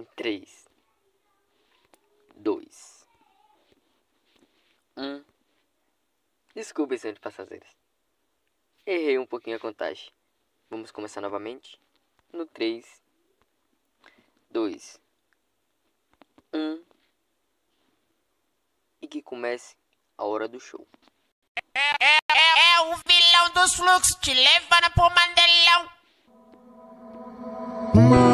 Em 3, 2, 1. Desculpe, senhor de passageiros. Errei um pouquinho a contagem. Vamos começar novamente. No 3, 2, 1. E que comece a hora do show. É, é, é, é o vilão dos fluxos te levando pro Mandelão.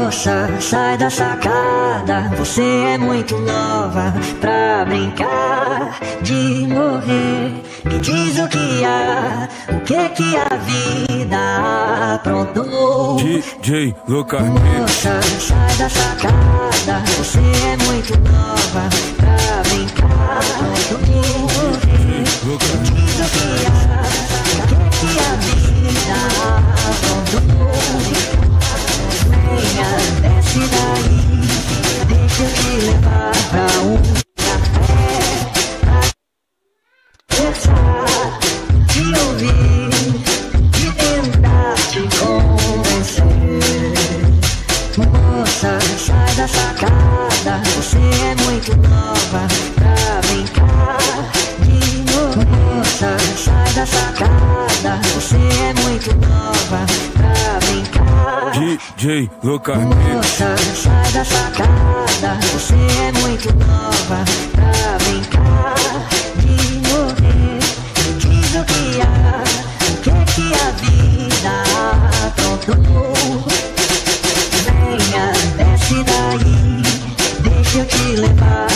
Moça, sai da sacada, você é muito nova pra brincar de morrer. Me diz o que há, o que que a vida aprontou. DJ Lucas Moça, sai da sacada, você é muito nova pra brincar de morrer. Me diz o que há, o que que a vida aprontou. Desce daí, deixa eu te levar pra um café pra conversar, te ouvir e tentar te convencer. Moça, sai da sacada, você é muito nova pra brincar de. Moça, sai da sacada, você é muito nova pra brincar. DJ Lucas Moça, sai da sacada, você é muito nova pra brincar de morrer. Diz o que o que que a vida aprontou. Venha, desce daí, deixa eu te levar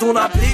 voado na blitz.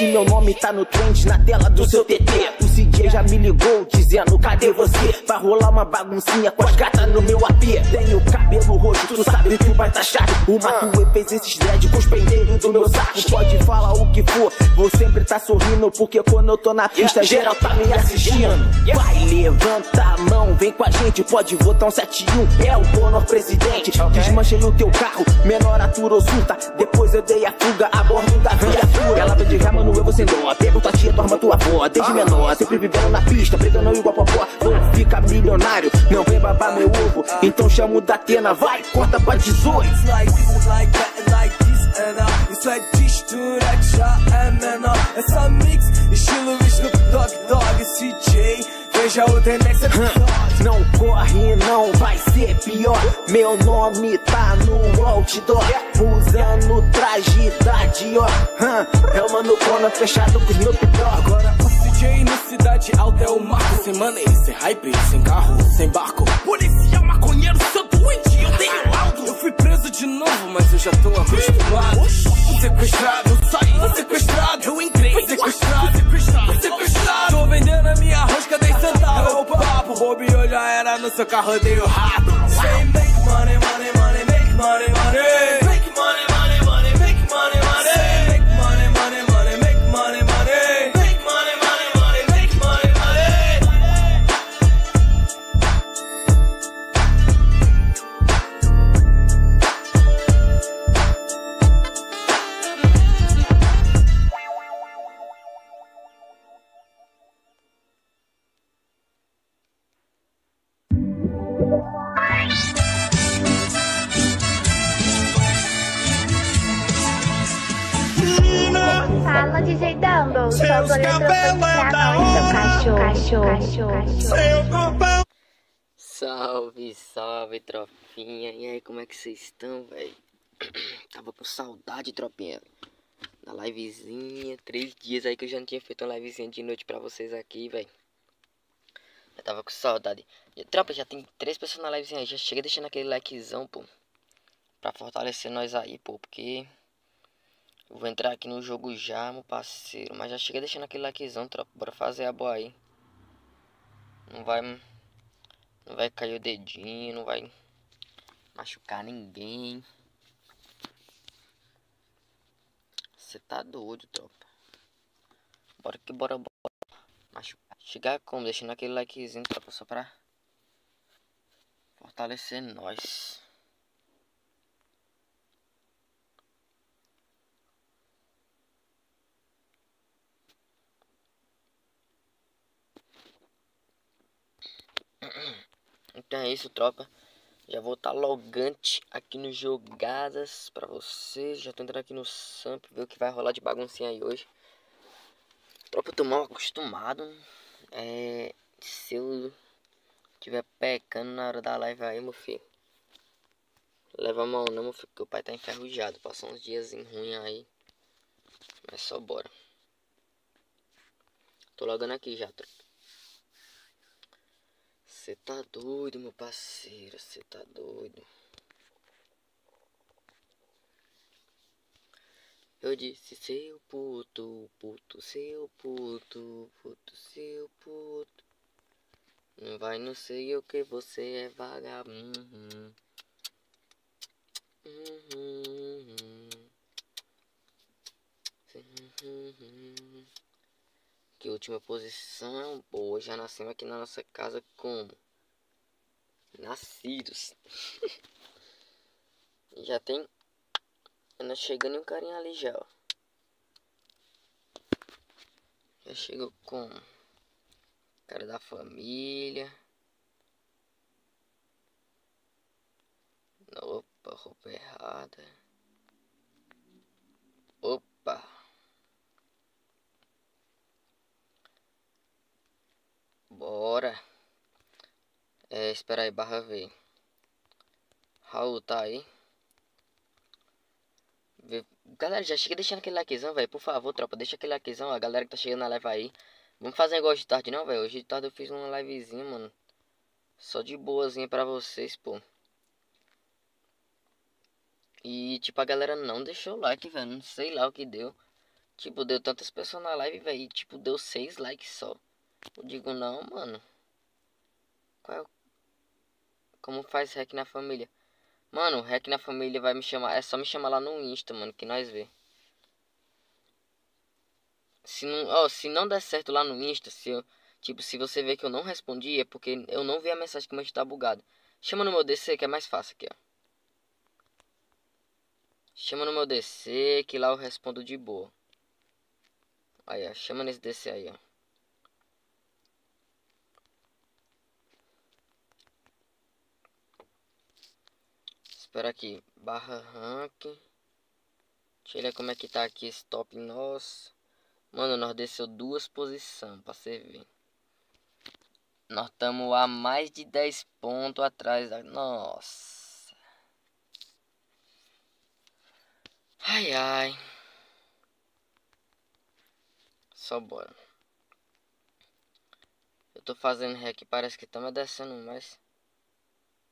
Se meu nome tá no trend na tela do seu TT. O CJ já me ligou dizendo: cadê você? Vai rolar uma baguncinha com as gatas no meu AP. Tenho cabelo roxo, tu sabe que vai tá chato. O Matuê fez esses dread com os pendeiros do meu saco. Pode falar o que for, vou sempre tá sorrindo. Porque quando eu tô na pista, geral tá me assistindo. Vai, levanta a mão, vem com a gente. Pode votar um 71, é o Conor presidente. Desmanchelei o teu carro, menor atura surta. Depois eu dei a fuga a bordo da viatura. Ela vem de ré, mano, eu vou sem dó. Pergunta a tia, tua arma, tua avó. Desde menor, sempre vivendo na pista, preto não igual popó. Vou ficar milionário, não vem babar meu ovo. Então chamo da Atena, vai, corta pra 18. It's like this like that like this and. Essa mix, estilo Dogg, Dogg, CJ. Veja o The Next episode. Não corre, não vai ser pior. Meu nome tá no outdoor. Usando traje da Dior. Hã? É o mano Cona fechado com meus Dogg. Agora o CJ no Cidade Alta é o Marco Sem money, sem hype, sem carro, sem barco Policial, maconheiro, seu doente, eu tenho laudo Eu fui preso de novo, mas eu já tô acostumado Fui já era no seu carro, eu dei o rato Say make money, money, money, trofinha. E aí, como é que vocês estão, velho? Tava com saudade, tropinha. Da livezinha. Três dias aí que eu já não tinha feito uma livezinha de noite pra vocês aqui, velho. Eu tava com saudade. E, tropa, já tem três pessoas na livezinha aí. Já chega deixando aquele likezão, pô. Pra fortalecer nós aí, pô. Porque eu vou entrar aqui no jogo já, meu parceiro. Mas já chega deixando aquele likezão, tropa. Bora fazer a boa aí. Não vai. Não vai cair o dedinho, não vai machucar ninguém. Você tá doido, tropa. Bora que bora, bora. Machucar. Chegar como? Deixando aquele likezinho, tropa, só pra fortalecer nós. Então é isso, tropa. Já vou estar logante aqui no Jogadas pra vocês. Já tô entrando aqui no Samp, ver o que vai rolar de baguncinha aí hoje. Tropa, eu tô mal acostumado. É. Se eu tiver pecando na hora da live aí, meu filho. Leva a mão não, meu filho, porque o pai tá enferrujado. Passou uns dias ruins aí. Mas só bora. Tô logando aqui já, tropa. Você tá doido, meu parceiro, você tá doido. Eu disse seu puto, puto, seu puto, puto, seu puto. Não vai, não sei o que você é vagabundo. Uhum. Uhum. Que última posição, boa, já nascemos aqui na nossa casa como? Nascidos. já tem. Ainda chegando e um carinha ali já, ó. Já chegou com cara da família. Opa, roupa errada. Opa. Bora. É, espera aí, barra ver. Raul tá aí. Galera, já chega deixando aquele likezão, velho. Por favor, tropa, deixa aquele likezão. A galera que tá chegando na live aí. Vamos fazer negócio de tarde, não, velho. Hoje de tarde eu fiz uma livezinha, mano. Só de boazinha pra vocês, pô. E, tipo, a galera não deixou o like, velho. Não sei lá o que deu. Tipo, deu tantas pessoas na live, velho. E, tipo, deu seis likes só. Eu digo, não, mano. Qual é o... Como faz hack na família? Mano, hack na família vai me chamar. É só me chamar lá no Insta, mano, que nós vê. Se não, ó, se não der certo lá no Insta, se eu, tipo, se você ver que eu não respondi, é porque eu não vi a mensagem que o meu tá bugado. Chama no meu DC que é mais fácil aqui, ó. Chama no meu DC que lá eu respondo de boa. Aí, ó, chama nesse DC aí, ó. Espera aqui, barra rank. Deixa eu ver como é que tá aqui esse top nosso. Mano, nós desceu duas posições pra você ver. Nós estamos a mais de 10 pontos atrás da. Nossa. Ai ai. Só bora. Eu tô fazendo rec, parece que estamos descendo mais.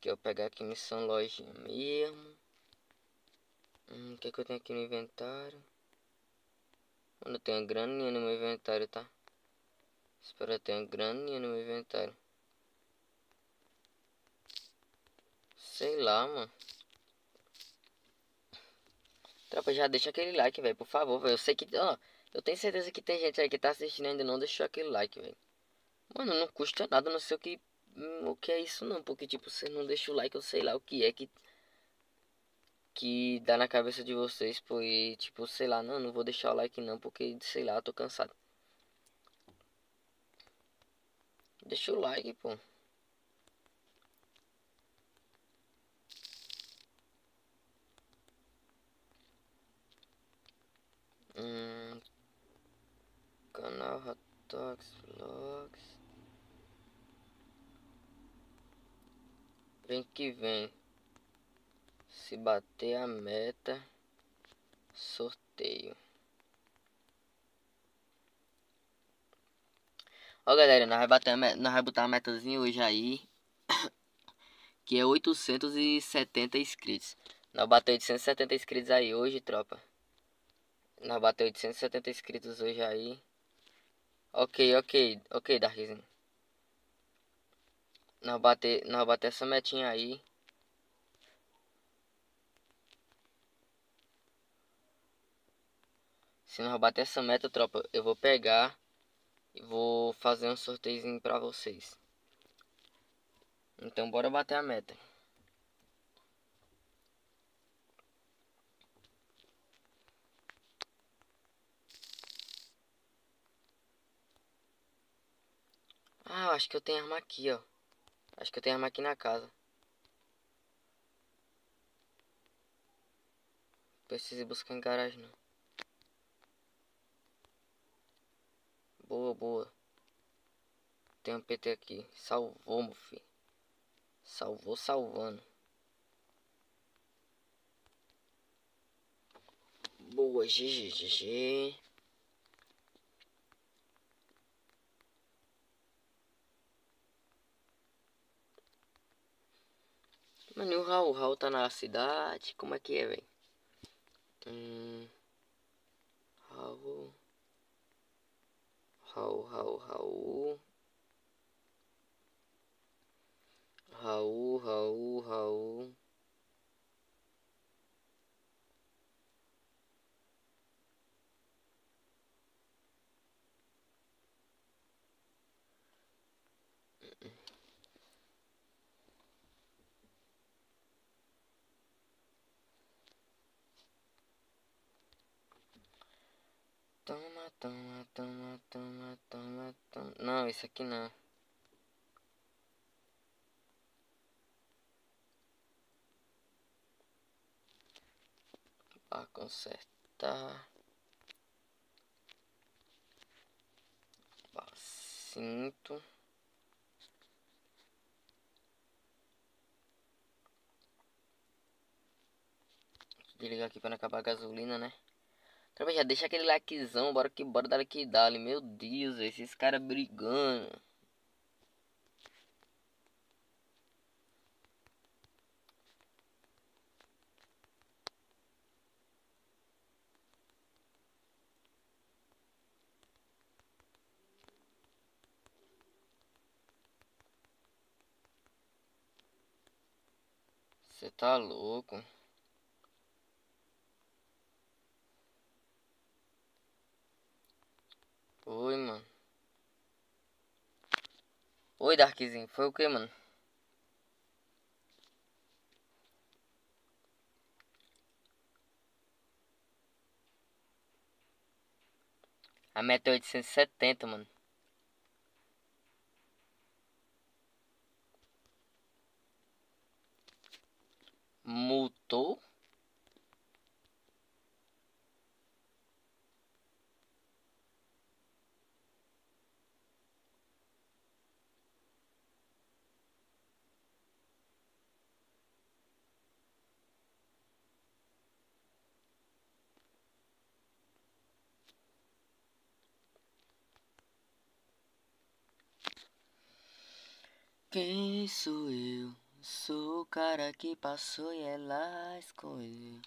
Que eu pegar aqui missão lojinha mesmo. Hum, o que, que eu tenho aqui no inventário? Mano, eu tenho graninha no meu inventário, tá? Espera, eu tenho graninha no meu inventário. Sei lá, mano. Tropa, já deixa aquele like, velho, por favor, velho. Eu sei que, ó, eu tenho certeza que tem gente aí que tá assistindo e ainda não deixou aquele like, velho. Mano, não custa nada, não sei o que, o que é isso não, porque tipo, você não deixa o like, eu sei lá o que é que que dá na cabeça de vocês, pô, e tipo, sei lá, não, não vou deixar o like não, porque sei lá, eu tô cansado. Deixa o like, pô. Hum, canal Hot Dogs Vlogs. Vem que vem. Se bater a meta, sorteio. Ó galera, nós vai, bater meta, nós vai botar a metazinha hoje aí. Que é 870 inscritos. Nós bateu 870 inscritos aí hoje, tropa. Nós bateu 870 inscritos hoje aí. Ok, ok, ok, Darkzinho. Nós bater, nós bater essa metinha aí. Se nós bater essa meta, tropa, eu vou pegar e vou fazer um sorteiozinho pra vocês. Então bora bater a meta. Ah, eu acho que eu tenho arma aqui, ó. Acho que eu tenho arma aqui na casa. Preciso ir buscar em garagem, não. Boa, boa. Tem um PT aqui. Salvou, meu filho. Salvou, salvando. Boa, GG, GG. Mano, e o Raul? O Raul tá na cidade? Como é que é, velho? Hum... Raul... Raul, Raul, Raul... Raul, Raul, Raul... Toma, toma, toma, toma, toma, toma. Não, esse aqui não. Pra consertar. Cinto. Desligar aqui pra não acabar a gasolina, né? Tropa, já deixa aquele likezão, bora que bora dar que dali. Meu Deus, esses caras brigando. Você tá louco? Oi, mano. Oi, Darkzinho. Foi o que, mano? A meta é 870, mano. Mutou? Quem sou eu? Sou o cara que passou e ela escolheu.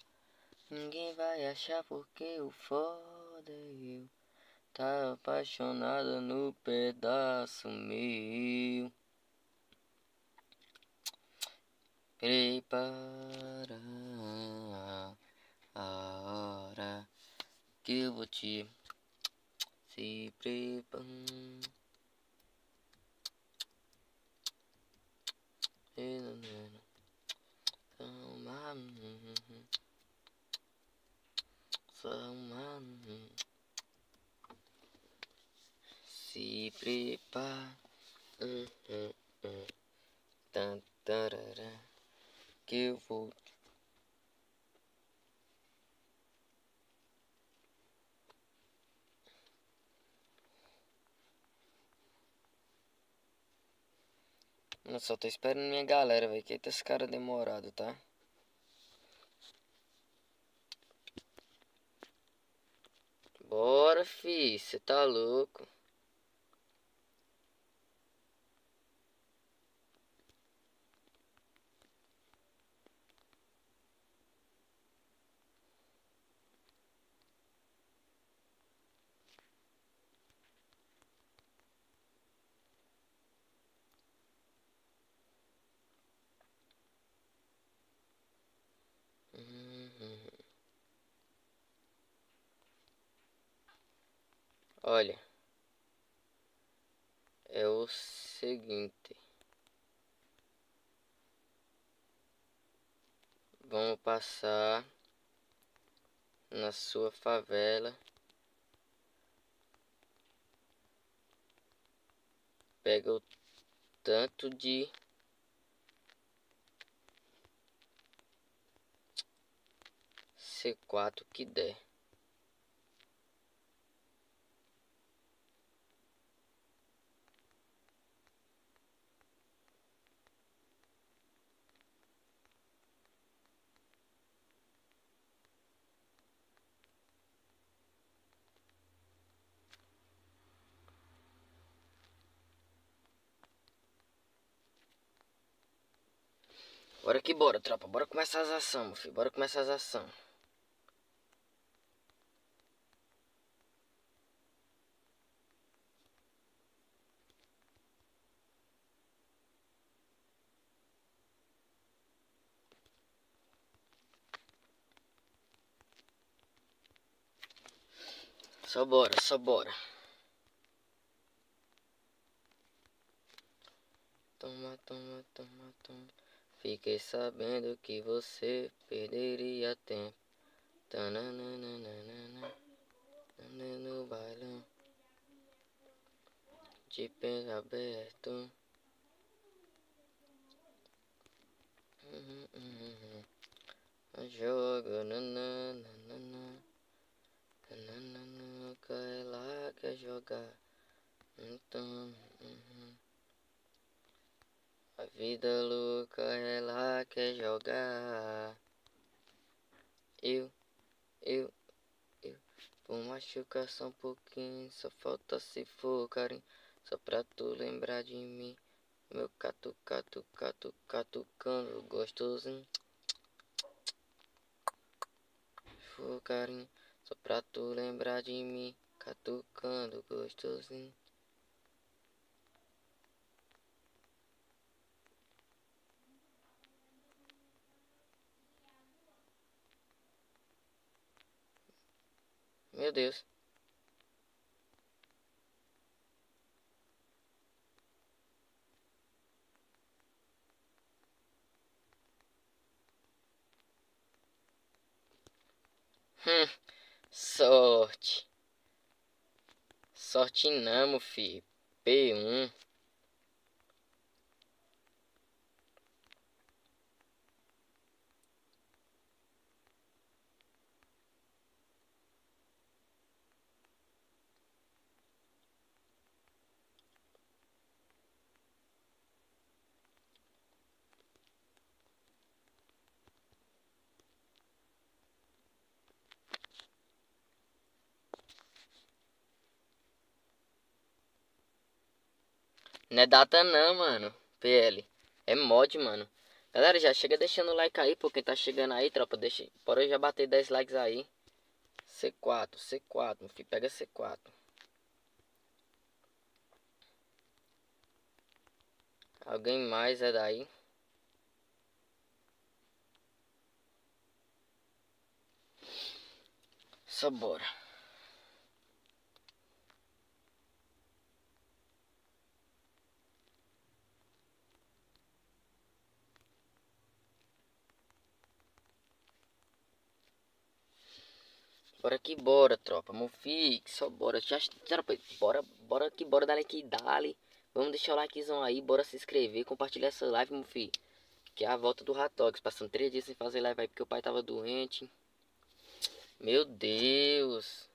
Ninguém vai achar porque o foda é eu. Tá apaixonada no pedaço meu. Prepara a hora que eu vou te se preparar. Se prepara. Que eu vou Eu só tô esperando minha galera, velho. Que esse cara demorado, tá? Bora, fi. Você tá louco. Olha, é o seguinte. Vamos passar na sua favela. Pega o tanto de C4 que der. Bora que bora, tropa. Bora começar as ações, filho. Bora começar as ações. Só bora, só bora. Toma, toma, toma, toma. Fiquei sabendo que você perderia tempo. Tananana. No bailão. De peito aberto. Uhum, uhum, uhum. Jogo nananana. Nananana. Cai lá, quer jogar. Então. uhum. A vida louca, ela quer jogar. Eu, eu, eu. Vou machucar só um pouquinho. Só falta se for carinho. Só pra tu lembrar de mim. Meu catu, catu, catu, catucando gostosinho. For carinho. Só pra tu lembrar de mim. Catucando gostosinho. Meu Deus. Hum, sorte. Sorte não, filho. P1. Não é data não, mano. PL. É mod, mano. Galera, já chega deixando o like aí, por quem tá chegando aí, tropa. Deixa... Bora já bater 10 likes aí. C4, C4, meu filho. Pega C4. Alguém mais é daí? Só bora. Bora que bora, tropa. Mofi, só bora. Já, tropa, bora, bora que bora, dale que dale. Vamos deixar o likezão aí, bora se inscrever, compartilhar essa live, meu filho. Que é a volta do Ratox. Passando três dias sem fazer live aí porque o pai tava doente. Meu Deus.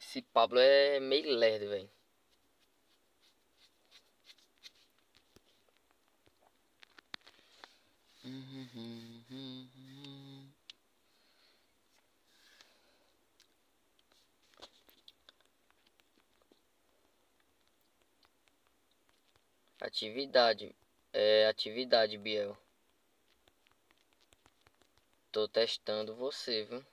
Esse Pablo é meio lerdo, velho. Atividade. É atividade, Biel. Tô testando você, viu?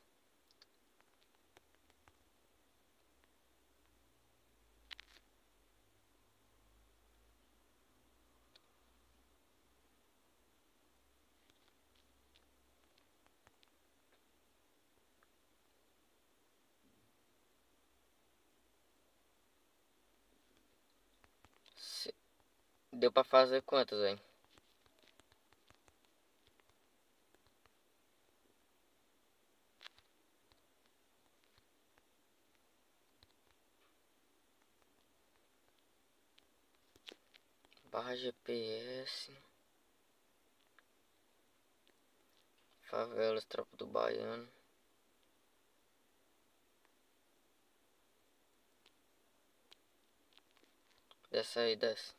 Se- Deu pra fazer quantas, velho? Barra GPS. Favelas, tropa do Baiano. Desce aí, desce.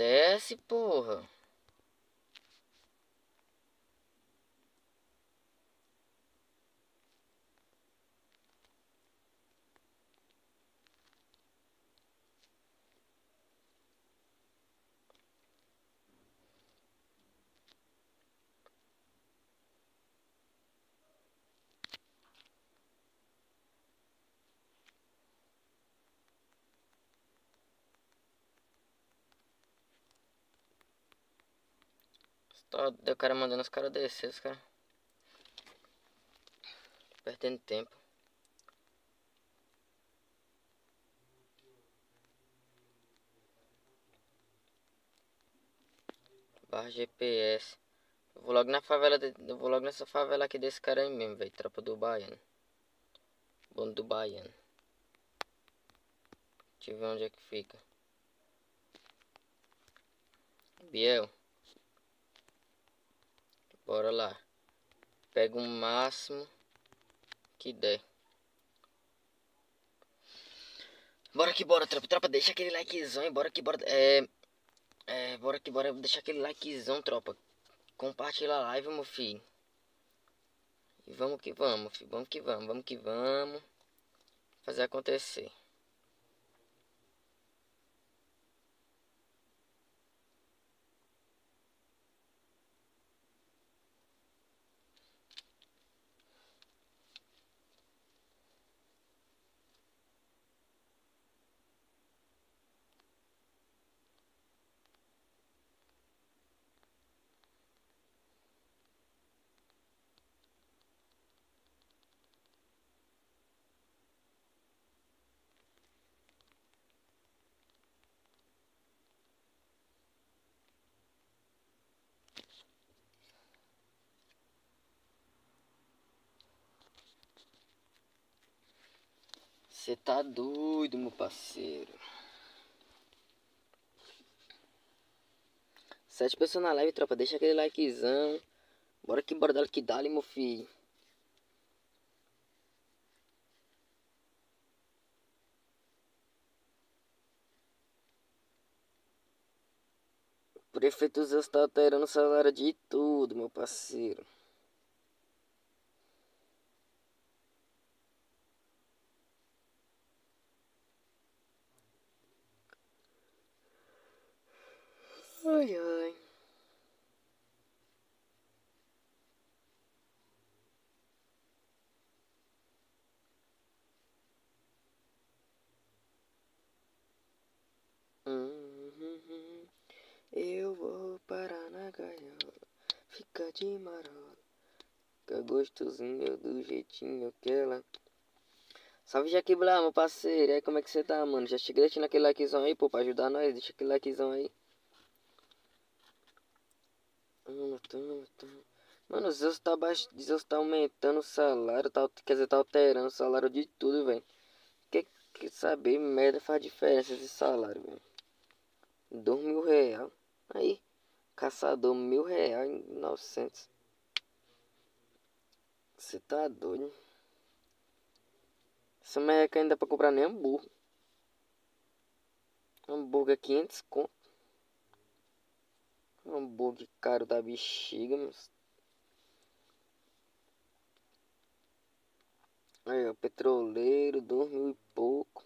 Desce, porra. Tá o cara mandando os caras descer, os caras. Perdendo tempo. Barra GPS. Eu vou logo na favela. De... Eu vou logo nessa favela aqui desse cara aí mesmo, velho. Tropa do Baiano. Bando do Baiano. Deixa eu ver onde é que fica. Biel. Bora lá. Pega o máximo que der. Bora que bora, tropa. Tropa, deixa aquele likezão e bora que bora. É. É, bora que bora. Deixa aquele likezão, tropa. Compartilha a live, meu filho. E vamos que vamos, filho. Vamos que vamos, vamos que vamos. Fazer acontecer. Você tá doido, meu parceiro. Sete pessoas na live, tropa. Deixa aquele likezão. Bora que bora dar que dá meu filho. Prefeito Zeus tá alterando o salário de tudo, meu parceiro. Uhum. Eu vou parar na gaiola, fica de marola, fica gostosinho do jeitinho que ela. Salve Jack Blá, meu parceiro, e aí como é que você tá, mano? Já cheguei deixando aquele likezão aí, pô, pra ajudar nós, deixa aquele likezão aí. Mano, o Zeus tá, baix... Zeus tá aumentando o salário, tá... quer dizer, tá alterando o salário de tudo, velho. Que, que saber, merda faz diferença esse salário, velho. Dois mil real. Aí, caçador, mil real em 900. Você tá doido? Essa merreca ainda dá pra comprar nem hambúrguer. Hambúrguer 500 conto. Hambúrguer caro da bexiga, mas... Aí, ó, petroleiro, dois mil e pouco.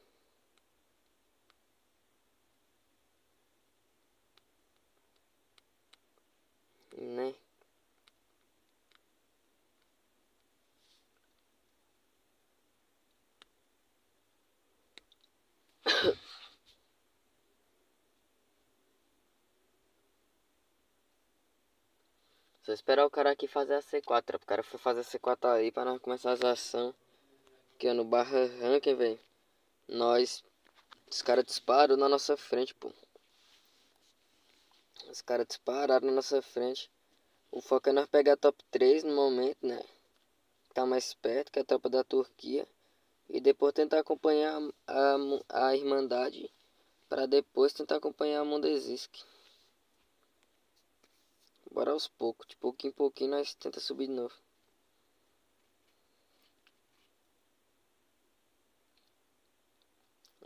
Né? Só esperar o cara aqui fazer a C4. O cara foi fazer a C4 aí para nós começar as ações. Aqui no barra ranking, velho. Nós. Os caras disparam na nossa frente, pô. Os caras dispararam na nossa frente. O foco é nós pegar top 3 no momento, né? Tá mais perto, que é a tropa da Turquia. E depois tentar acompanhar a, a, a Irmandade. Para depois tentar acompanhar a Mondesisk. Bora aos poucos, de pouquinho em pouquinho nós tenta subir de novo.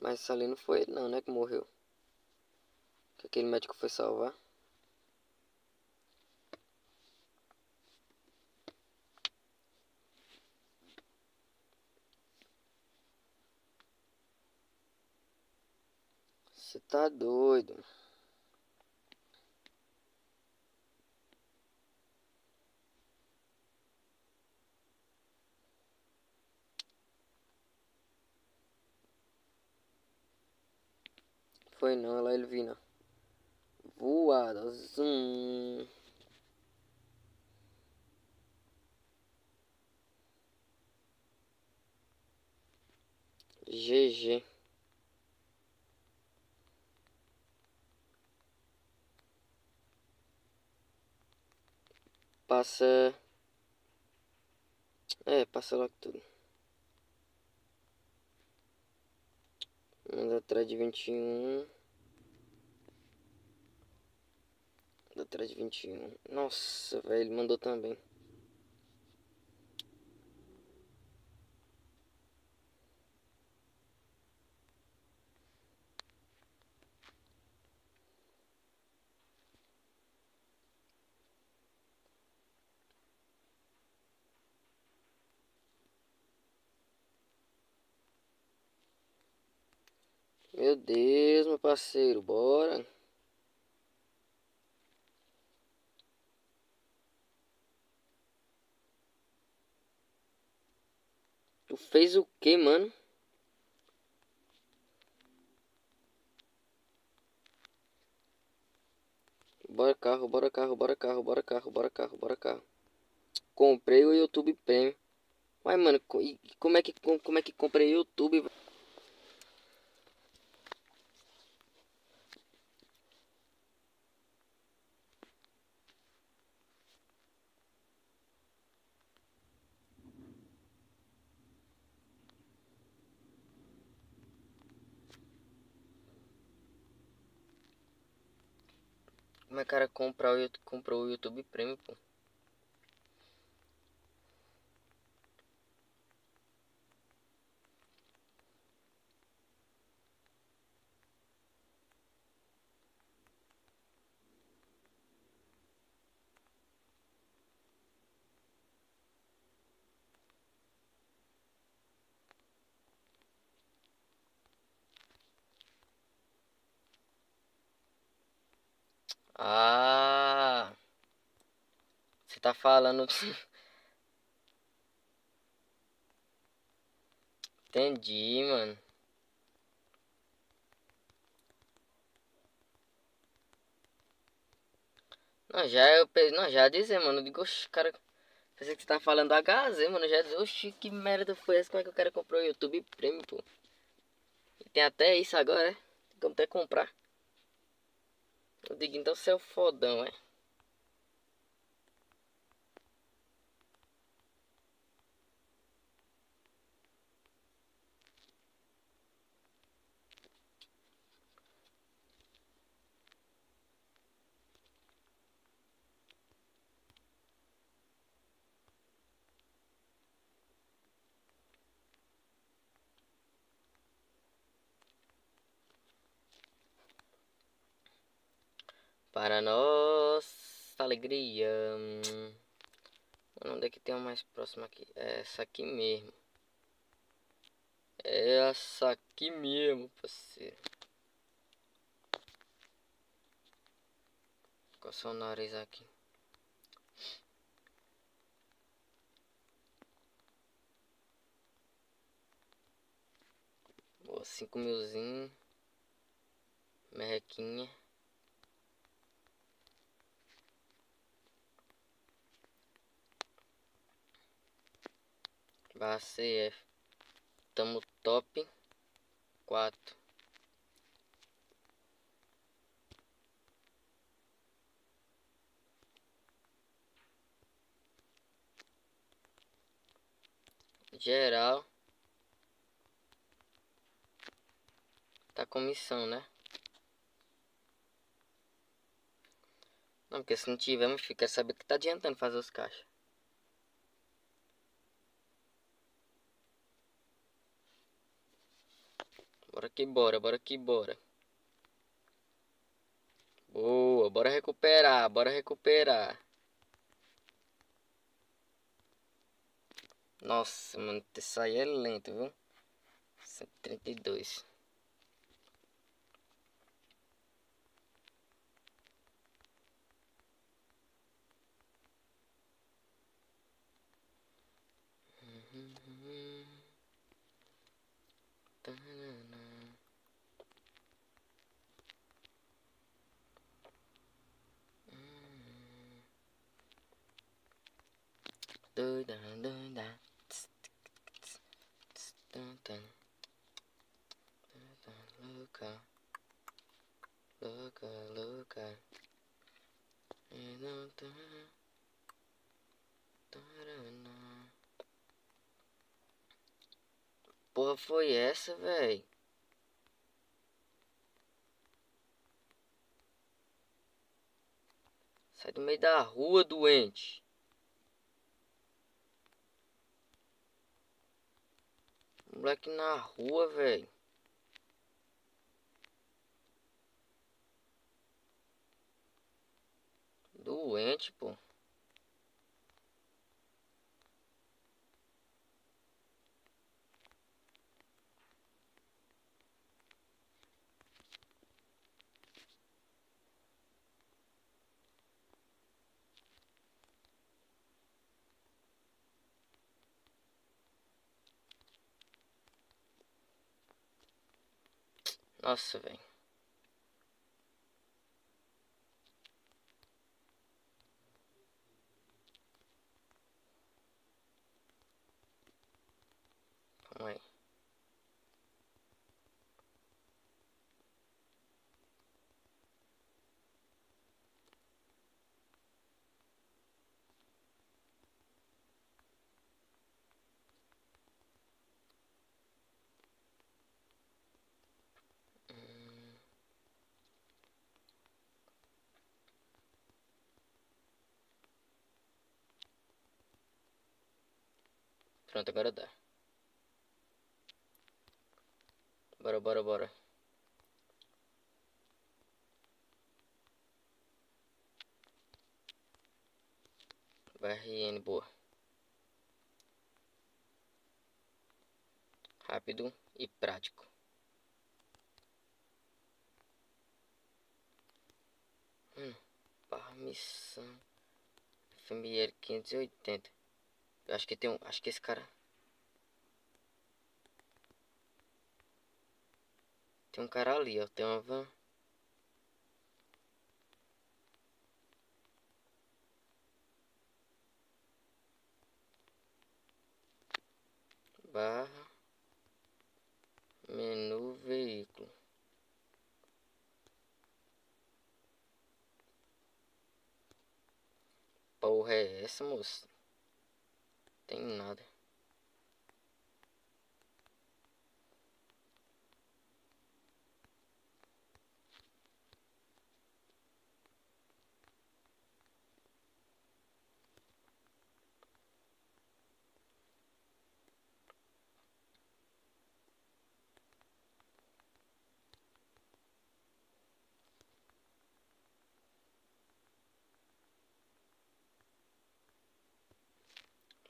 Mas isso ali não foi ele não, né, que morreu. Que aquele médico foi salvar. Você tá doido. Foi não, ela Elvina. Voada, zoom. GG. passa. É, passa logo tudo. Manda atrás de 21. Manda atrás de 21. Nossa, velho, ele mandou também. Meu Deus, meu parceiro, bora. Tu fez o que, mano? Bora carro, bora carro, bora carro, bora carro, bora carro, bora carro. Comprei o YouTube Premium. Uai, mano, co- como é que como é que comprei o YouTube? Cara comprar o comprou o YouTube Premium, pô? Ah, você tá falando. Entendi, mano. Não, já eu pe- não, já dizer, mano. Digo, oxi, cara. Pensei que você tá falando do HZ, mano. Já dizer, oxi, que merda foi essa? Como é que o cara comprou o YouTube Premium, pô? E tem até isso agora, é? Tem como até comprar. Eu digo, então você é o fodão, é? Para nossa alegria. Onde é que tem uma mais próxima aqui? É essa aqui mesmo. É essa aqui mesmo, parceiro. Coça o nariz aqui. Boa, cinco milzinho. Merrequinha. Barra CF. Tamo top. 4. Geral. Tá comissão, né? Não, porque se não tiver, quer saber que tá adiantando fazer os caixas. Bora que bora, bora que bora. Boa, bora recuperar, bora recuperar. Nossa, mano, isso aí é lento, viu? 132. Louca, louca, louca. E não tá. Taraná. Porra, foi essa, véi? Sai do meio da rua, doente. Moleque na rua, velho. Doente, pô. Nossa, velho. Calma aí. Pronto, agora dá. Bora, bora, bora. BRN, boa. Rápido e prático. Hum, permissão. FML 580. Acho que tem um. Acho que esse cara. Tem um cara ali, ó. Tem uma van. Barra. Menu veículo. Porra é essa, moço? Tem nada.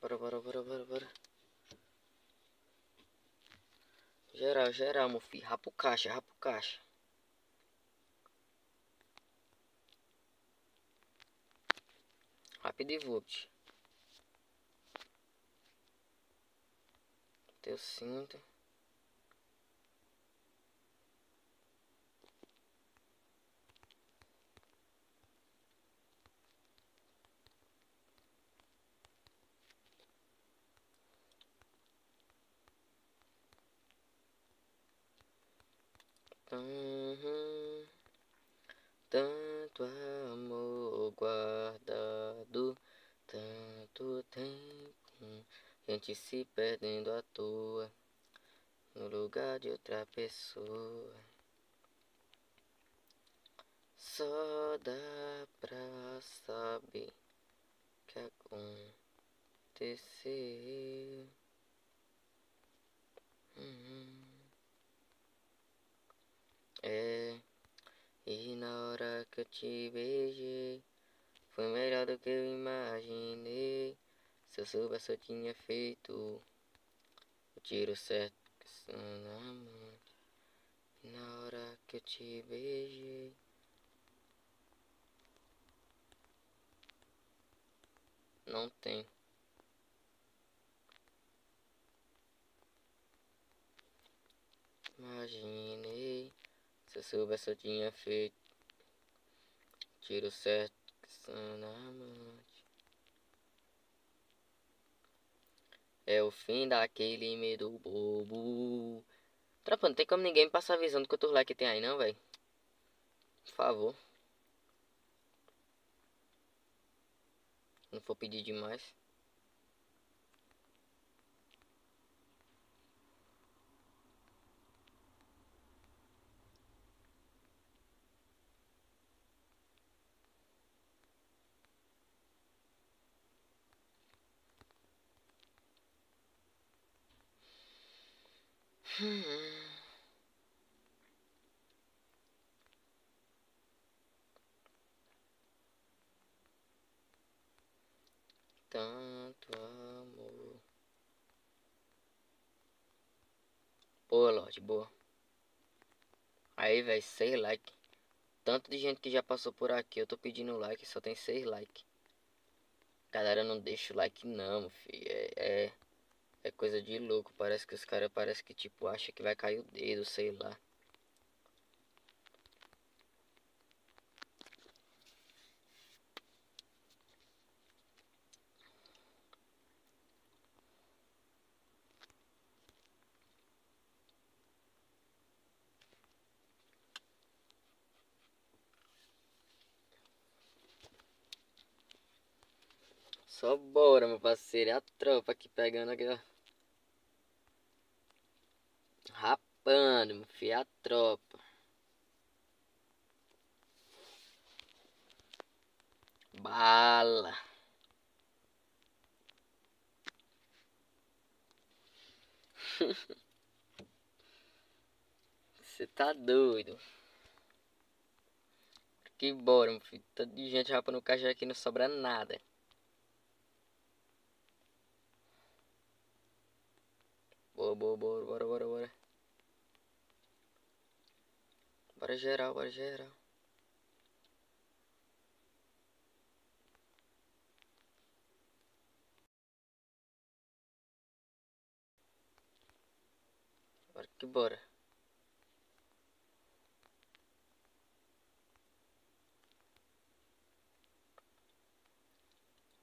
Bora, bora, bora, bora, bora. Geral, geral, meu filho. Caixa, rapa o caixa. Rápido e volt. Teu cinto. Tanto amor guardado, tanto tempo, gente se perdendo à toa, no lugar de outra pessoa. Só dá pra saber que aconteceu. Uhum. É, e na hora que eu te beijei, foi melhor do que eu imaginei. Se eu soubesse, eu tinha feito o tiro certo. E na hora que eu te beijei. Não tem. Imaginei. Se soubesse eu tinha feito Tiro certo É o fim daquele medo bobo. Tropa, não tem como ninguém me passar a visão do quantos likes tem aí não, velho Por favor. Não for pedir demais Tanto amor. Boa, Lorde, boa. Aí, velho, 6 like. Tanto de gente que já passou por aqui, eu tô pedindo like, só tem 6 like. Galera, não deixa o like não, filho. É, é, é coisa de louco. Parece que os caras parece que tipo acha que vai cair o dedo, sei lá. Só bora, meu parceiro. É a tropa aqui pegando aqui, ó. Rapando, meu filho. É a tropa. Bala. Você tá doido. Que bora, meu filho. Tanto de gente rapando o caixa aqui não sobra nada. Boa, boa, boa, bora, bora, bora. Bora geral, bora geral. Bora que bora.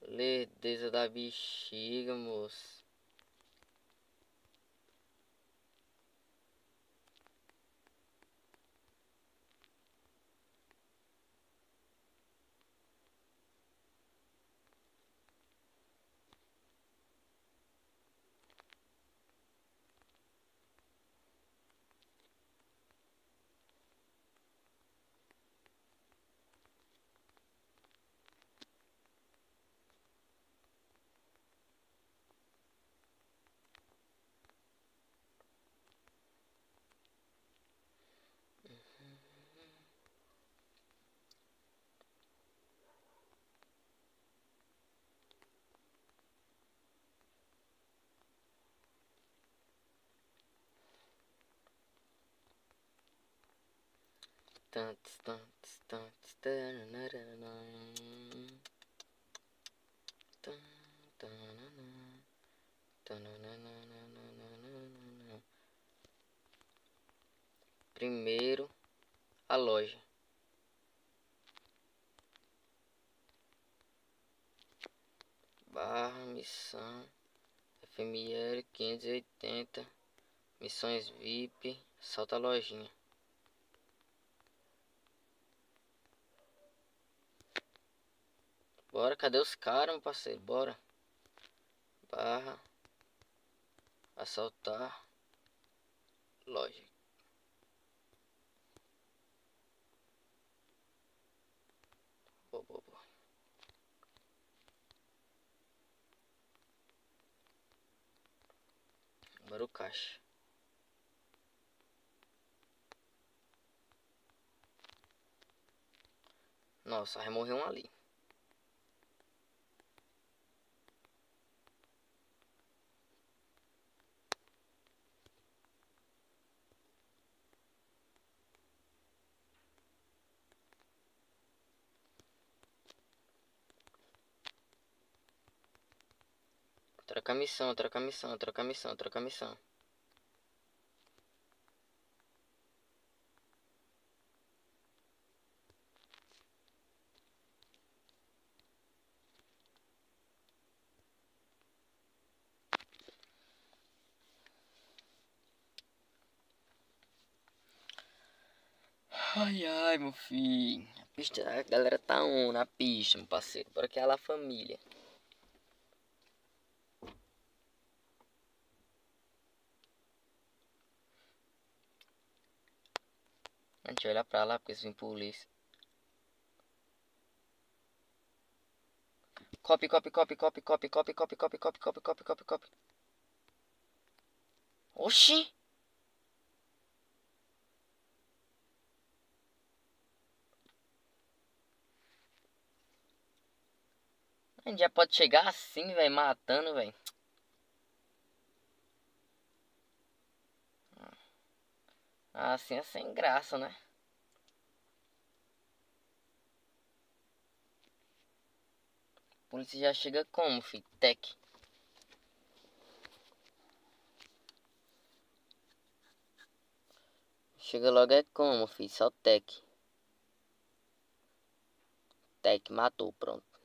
Lerdeza da bexiga, moço. Primeiro, a loja. Barra, missão, FML 580, missões VIP, salta a lojinha. Bora, cadê os caras, meu parceiro? Bora. Barra. Assaltar. Loja. Boa. Agora o caixa. Nossa, morrer um ali. Troca missão, troca missão, troca missão, troca missão. Ai, ai, meu filho. A pista, a galera tá on na pista, meu parceiro. Bora que é a família. de olhar pra lá, porque se vem polícia. Copy, copy, copy, copy, copy, copy, copy, copy, copy, copy, copy, copy, copy. Oxi! A gente já pode chegar assim, velho, matando, velho. Assim é sem graça, né? Polícia já chega como, fi? Tec. Chega logo é como, fi? Só tec. Tec, matou, pronto.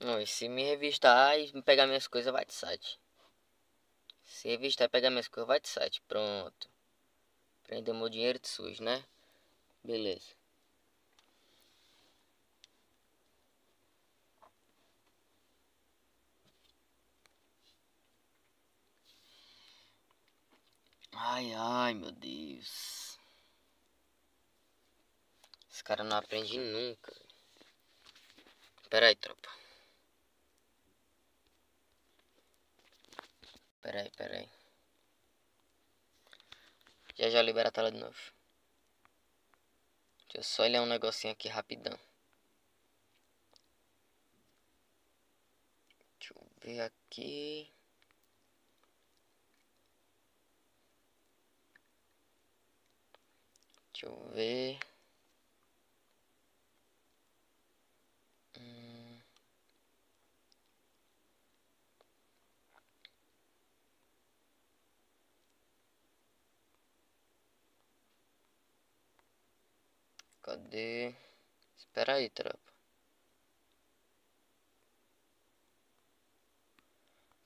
Não, e se me revistar e pegar minhas coisas, vai de site. Se revistar e pegar minhas coisas, vai de site. Pronto. Prendeu meu dinheiro de sujo, né? Beleza. Ai, ai, meu Deus. Esse cara não aprende nunca. Pera aí, tropa. Pera aí, pera aí. Já já libera a tela de novo. Deixa eu só olhar um negocinho aqui rapidão. Deixa eu ver aqui. Deixa eu ver. Hum. Cadê? Espera aí, tropa.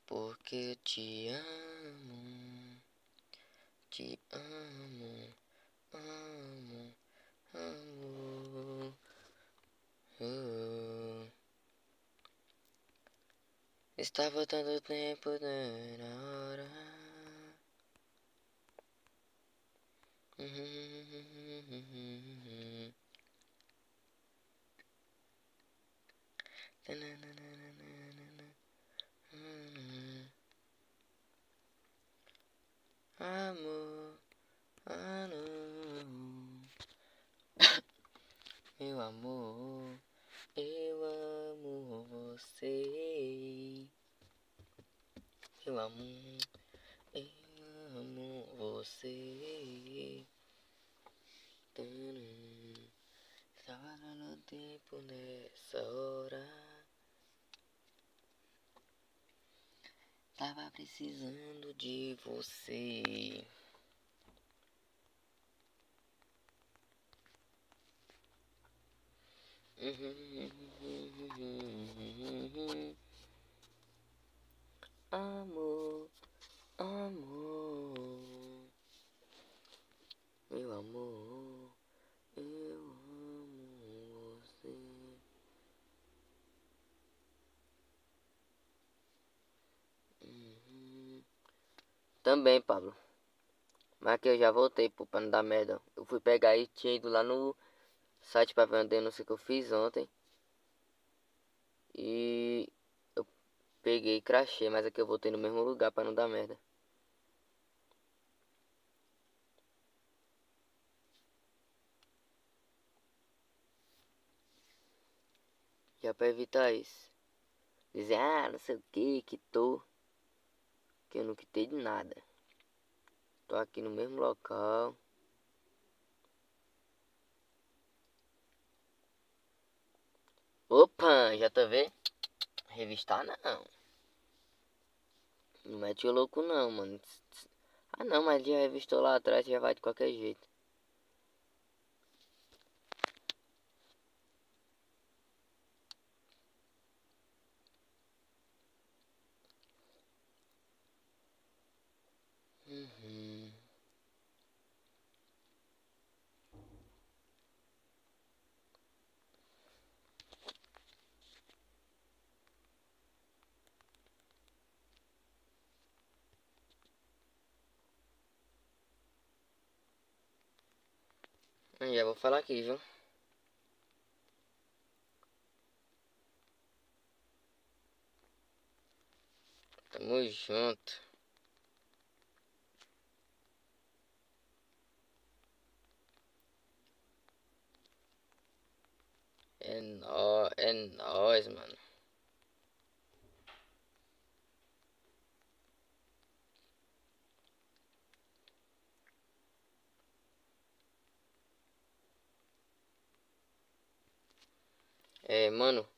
Porque eu te amo. Te amo. Amo. Amo. Oh. Estava tanto tempo na hora. Amor, não. Meu amor, eu amo você. Meu amor, eu amo você. Estava no tempo nessa hora. Tava precisando de você. Amor, amor, meu amor, eu amo você. Uhum. Também, Pablo. Mas que eu já voltei, pô, pra não dar merda. Eu fui pegar e tinha ido lá no site pra ver uma denúncia que eu fiz ontem. E eu peguei e crachei, mas aqui eu voltei no mesmo lugar pra não dar merda. Já pra evitar isso. Dizer, ah, não sei o que, que tô. Que eu não quitei de nada. Tô aqui no mesmo local. Opa, já tá vendo? Revistar não. Não mete o louco não, mano. Ah não, mas já revistou lá atrás, já vai de qualquer jeito. Uhum. Já vou falar aqui, viu? Tamo junto. É nóis, é nóis, mano. É, mano,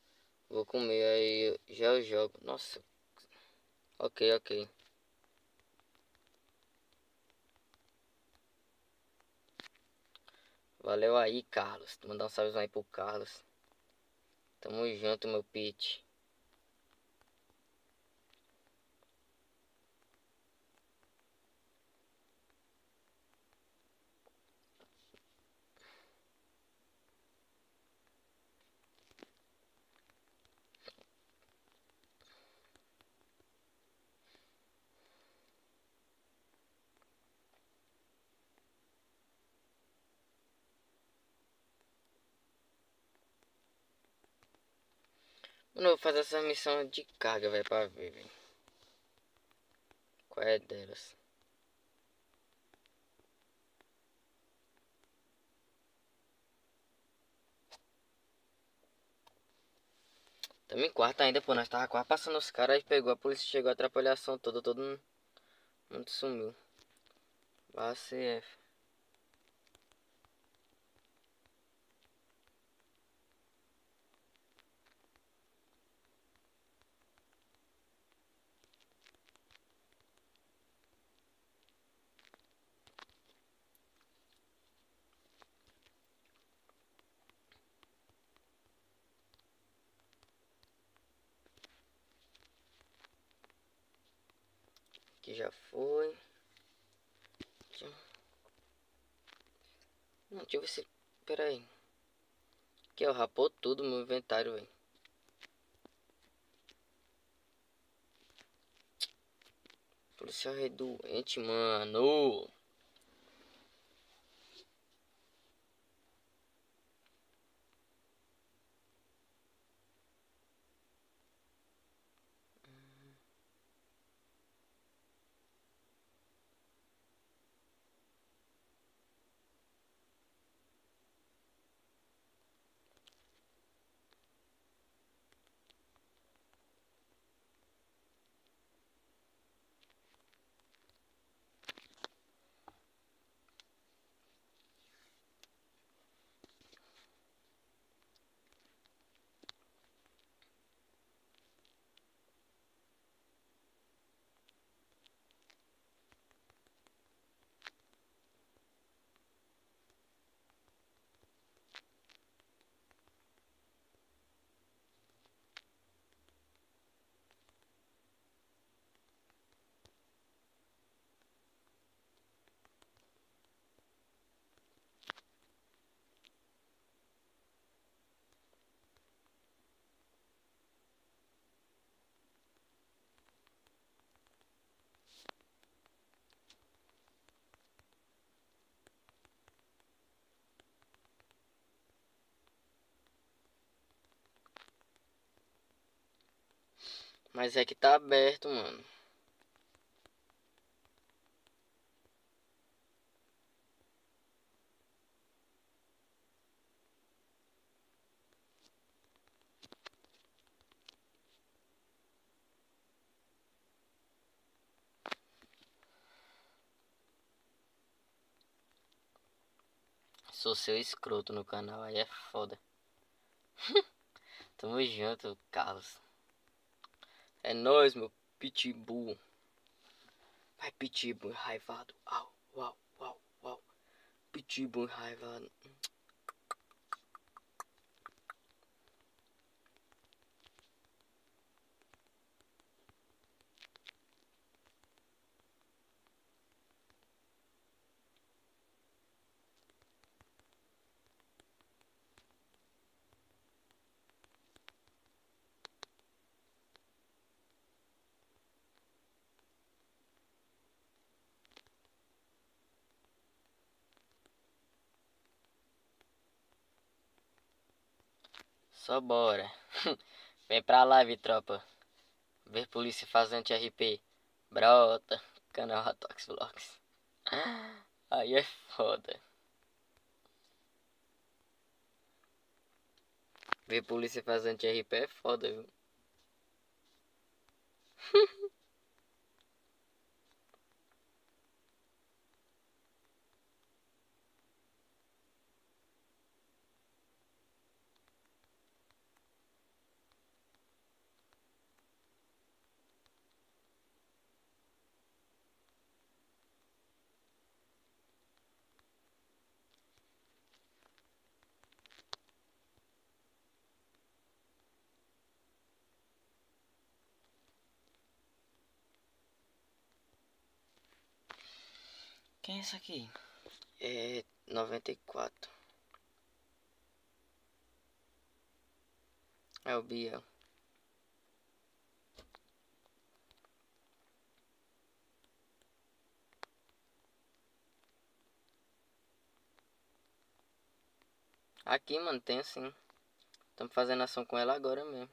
vou comer aí, já eu jogo. Nossa. Ok, ok. Valeu aí, Carlos. Mandar um salve aí pro Carlos. Tamo junto, meu pitch. Mano, eu vou fazer essa missão de carga, velho, pra ver, velho. Qual é delas? Também quarta ainda, pô, nós tava quase passando os caras e pegou, a polícia chegou, a atrapalhação toda, todo mundo sumiu. Barra CF. Aqui já foi. Aqui. Não, deixa eu ver se... Pera aí. Ó, rapou tudo no inventário, velho. Policial é doente, mano. Mas é que tá aberto, mano. Sou seu escroto no canal, aí é foda. Tamo junto, Carlos. É nóis, meu pitbull. Vai, pitbull enraivado. Au, uau, uau, uau. Pitbull enraivado. Só bora. Vem pra live, tropa. Ver polícia fazendo RP. Brota, canal Ratox Vlogs. Aí é foda. Ver polícia fazendo RP é foda, viu? Esse aqui? É 94. É o Biel. Aqui, mano, tem assim. Estamos fazendo ação com ela agora mesmo.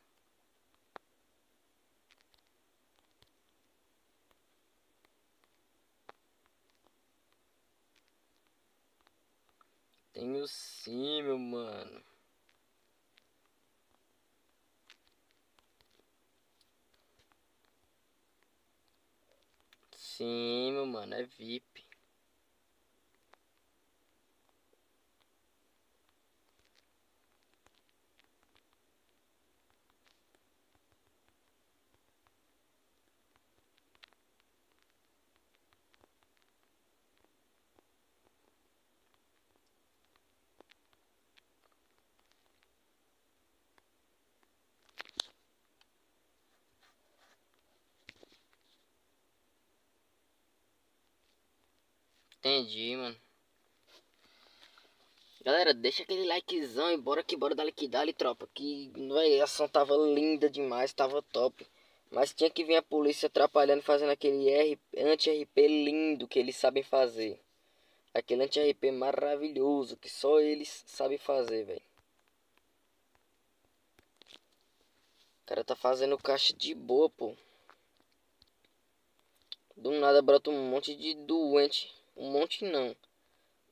Tenho sim, meu mano. Sim, meu mano, é VIP. Entendi, mano. Galera, deixa aquele likezão e bora que bora dar que dali, tropa. Que véi, a ação tava linda demais, tava top. Mas tinha que vir a polícia atrapalhando, fazendo aquele anti-RP lindo que eles sabem fazer. Aquele anti-RP maravilhoso que só eles sabem fazer, velho. O cara tá fazendo caixa de boa, pô. Do nada brota um monte de doente. Um monte não.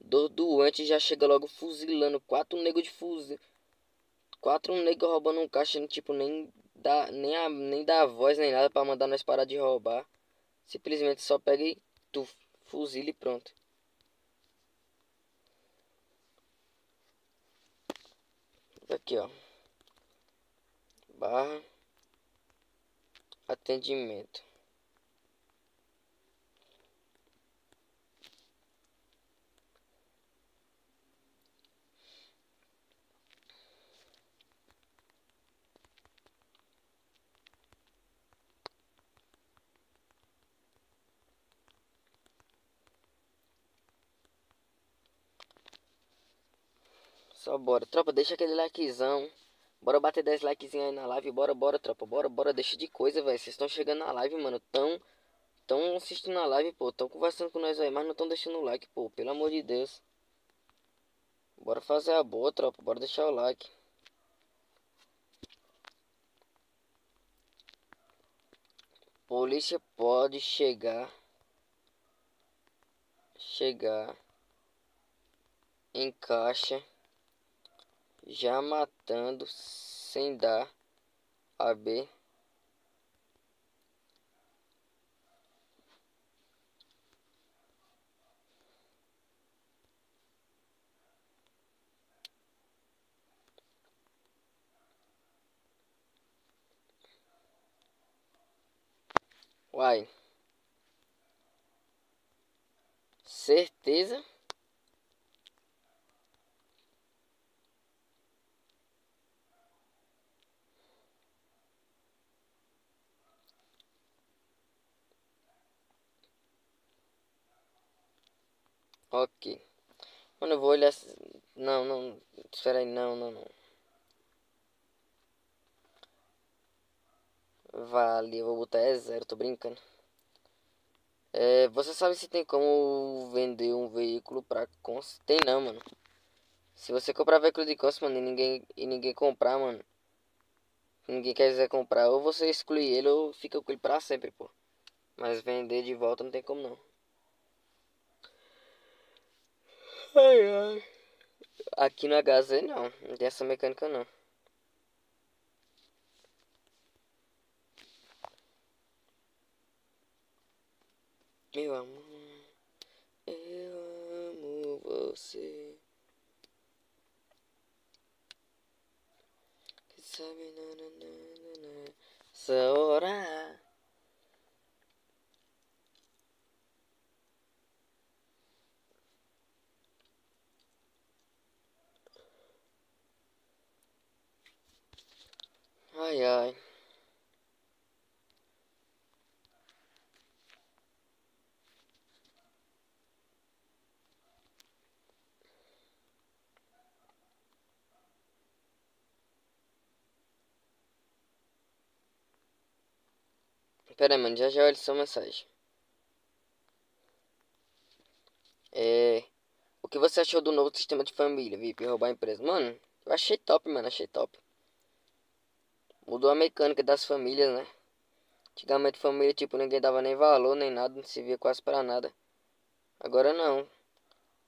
Do doente já chega logo fuzilando. Quatro negros de fuzil. Quatro negros roubando um caixa. Tipo, nem dá, nem, a, nem dá voz nem nada pra mandar nós parar de roubar. Simplesmente só pega e tu fuzila e pronto. Aqui, ó. Barra. Atendimento. Só bora. Tropa, deixa aquele likezão. Bora bater 10 likezinhos aí na live. Bora, bora, tropa. Bora, bora. Deixa de coisa, velho. Vocês estão chegando na live, mano. Tão, tão assistindo na live, pô. Tão conversando com nós aí, mas não estão deixando o like, pô. Pelo amor de Deus. Bora fazer a boa, tropa. Bora deixar o like. Polícia pode chegar. Chegar em caixa já matando sem dar a B. Uai. Certeza? Ok. Mano, eu vou olhar. Não, não. Espera aí, não, não, não. Vale, eu vou botar é zero, tô brincando. É, você sabe se tem como vender um veículo pra cons? Tem não, mano. Se você comprar veículo de cons, mano, e ninguém, e ninguém comprar, mano. Ninguém quiser comprar, ou você exclui ele ou fica com ele pra sempre, pô. Mas vender de volta não tem como não. Ai, ai. Aqui no HZ não, não tem essa mecânica não. Eu amo, eu amo você. Que sabe, nananana, essa hora. Ai, ai. Pera aí, mano, já já olha sua mensagem. É. O que você achou do novo sistema de família, VIP? Roubar a empresa? Mano, eu achei top, mano, achei top. Mudou a mecânica das famílias, né? Antigamente família, tipo, ninguém dava nem valor, nem nada, não se via quase pra nada. Agora não.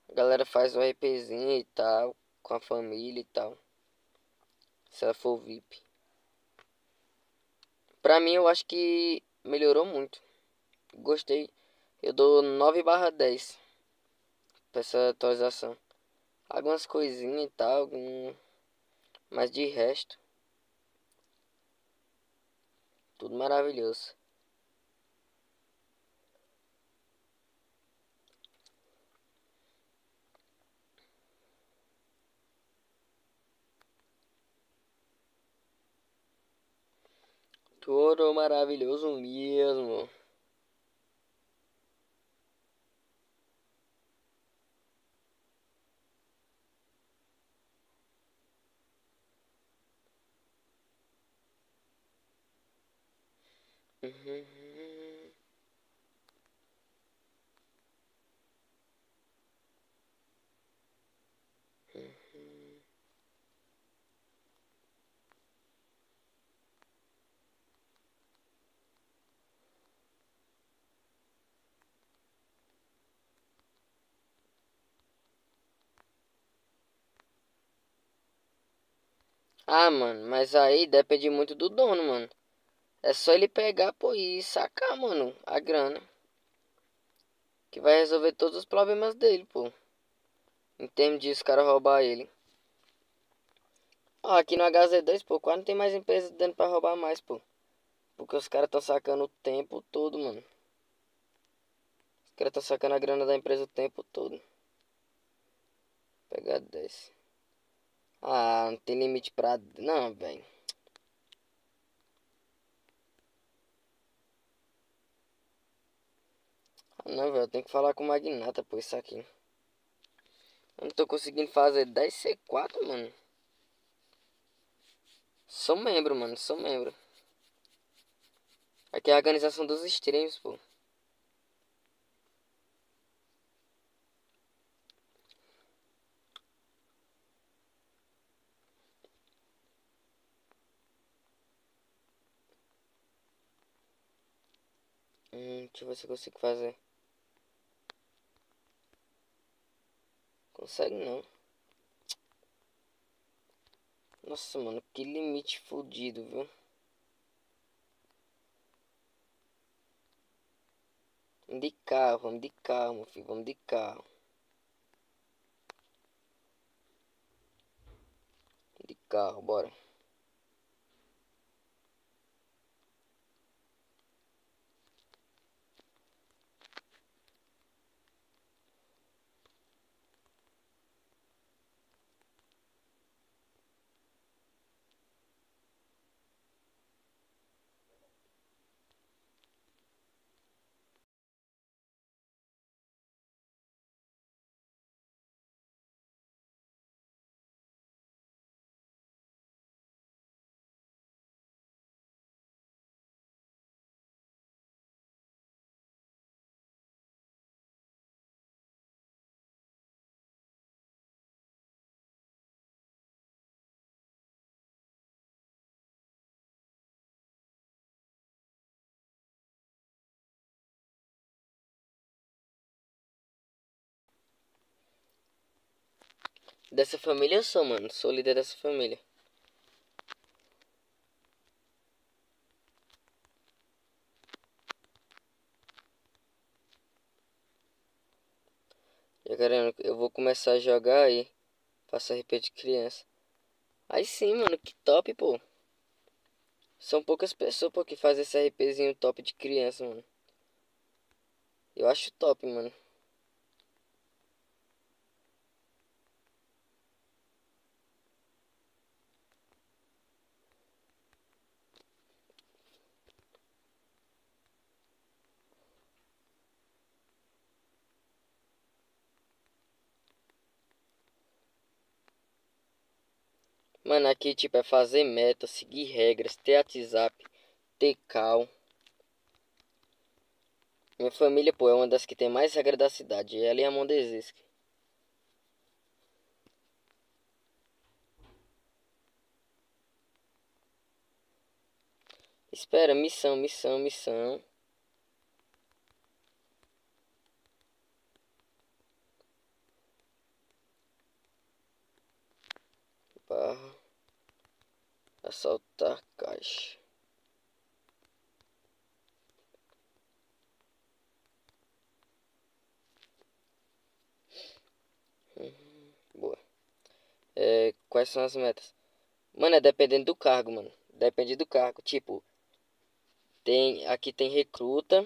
A galera faz o RPzinho e tal, com a família e tal. Se ela for VIP. Pra mim, eu acho que melhorou muito. Gostei. Eu dou 9 barra 10 pra essa atualização. Algumas coisinhas e tal, mas de resto, tudo maravilhoso. Tudo maravilhoso mesmo. Ah, mano, mas aí depende muito do dono, mano. É só ele pegar, pô, e sacar, mano, a grana. Que vai resolver todos os problemas dele, pô. Em termos de os caras roubar ele. Ó, aqui no HZ2, pô, quase não tem mais empresa dando pra roubar mais, pô. Porque os caras tão sacando o tempo todo, mano. Os caras tão sacando a grana da empresa o tempo todo. Pegar 10. Ah, não tem limite pra. Não, velho. Não, velho. Eu tenho que falar com o Magnata, pô, isso aqui. Eu não tô conseguindo fazer 10 C4, mano. Sou membro, mano. Sou membro. Aqui é a organização dos streams, pô. Hum, deixa eu ver se eu consigo fazer. Consegue não. Nossa, mano, que limite fodido, viu? Vamos de carro, vamos de carro, meu filho, vamos de carro. De carro, bora. Dessa família eu sou, mano. Sou líder dessa família. Já querendo, eu vou começar a jogar aí. Faço RP de criança. Aí sim, mano, que top, pô. São poucas pessoas, pô, que fazem esse RPzinho top de criança, mano. Eu acho top, mano. Mano, aqui tipo é fazer meta, seguir regras, ter WhatsApp, ter cal. Minha família, pô, é uma das que tem mais regra da cidade. Ela e a Mondesisk. Espera, missão, missão, missão. Barra. Assaltar caixa. Uhum, boa. É, quais são as metas? Mano, é dependendo do cargo, mano. Depende do cargo. Tipo, tem aqui tem recruta.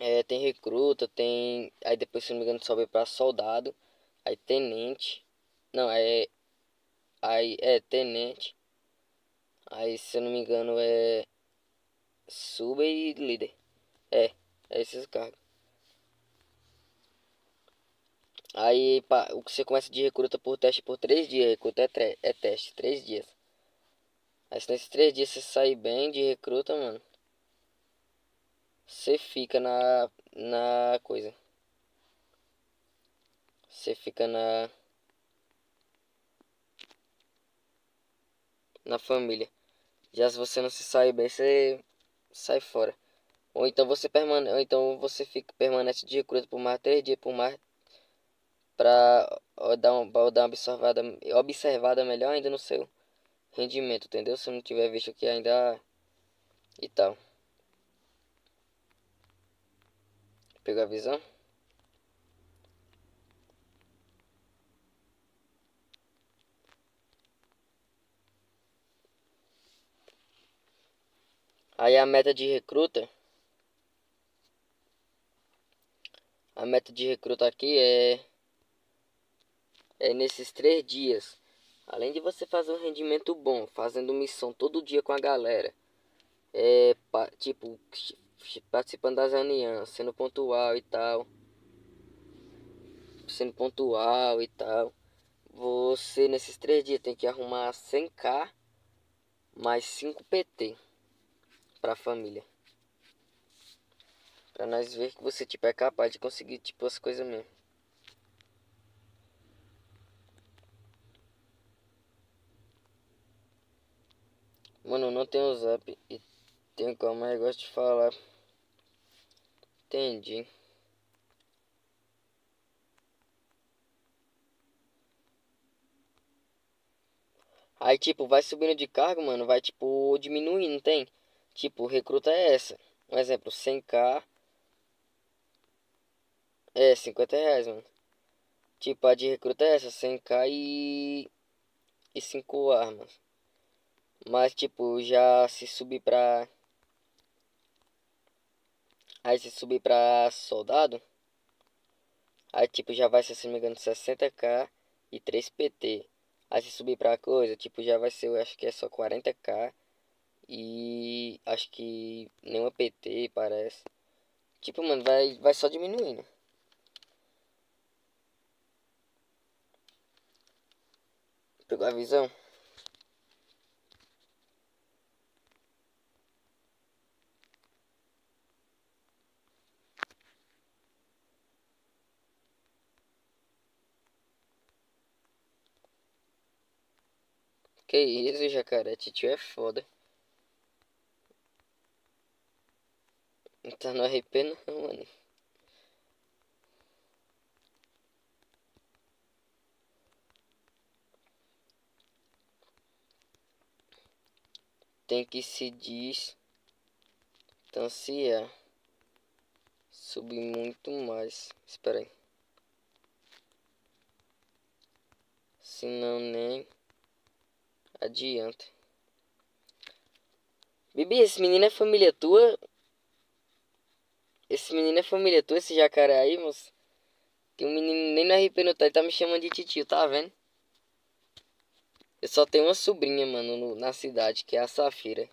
É, tem recruta, tem. Aí depois, se não me engano, sobe pra soldado. Aí tenente. Não, é. Aí é tenente. Aí, se eu não me engano, é. Sub e líder. É, é esses cargos. Aí, pá, o que você começa de recruta por teste por três dias. Recruta é, é teste, três dias. Aí, se nesses três dias você sair bem de recruta, mano. Você fica na. Na coisa. Você fica na. Na família. Já se você não se sair bem, você sai fora. Ou então você permane ou então você fica permanece de recruta por mais três dias por mais pra ó, dar pra dar uma observada, observada melhor ainda no seu rendimento, entendeu? Se não tiver visto que ainda e tal. Pegou a visão? Aí a meta de recruta. A meta de recruta aqui é. É nesses três dias. Além de você fazer um rendimento bom, fazendo missão todo dia com a galera. É. Tipo, participando das reuniões, sendo pontual e tal. Sendo pontual e tal. Você nesses três dias tem que arrumar 100k mais 5 PT pra família. Pra nós ver que você tipo é capaz de conseguir tipo as coisas mesmo. Mano, não tenho zap e tenho como eu gosto de falar. Entendi. Aí tipo, vai subindo de cargo, mano, vai tipo diminuindo, tem? Tipo, recruta é essa. Um exemplo, 100k. É, 50 reais, mano. Tipo, a de recruta é essa, 100k e. E 5 armas. Mas, tipo, já se subir pra. Aí se subir pra soldado. Aí, tipo, já vai ser, se não me engano, 60k e 3 PT. Aí se subir pra coisa, tipo, já vai ser, eu acho que é só 40k. E acho que nenhuma PT parece. Tipo, mano, vai, vai só diminuindo. Pegou a visão? Que isso, jacaré, titio é foda. Não tá no RP não, mano. Tem que se diz, então se é Subir muito mais. Espera aí. Senão nem adianta. Bibi, esse menino é família tua? Esse menino é família tua, esse jacaré aí, moço? Que o menino nem no RP não tá, ele tá me chamando de titio, tá vendo? Eu só tenho uma sobrinha, mano, no, na cidade, que é a Safira.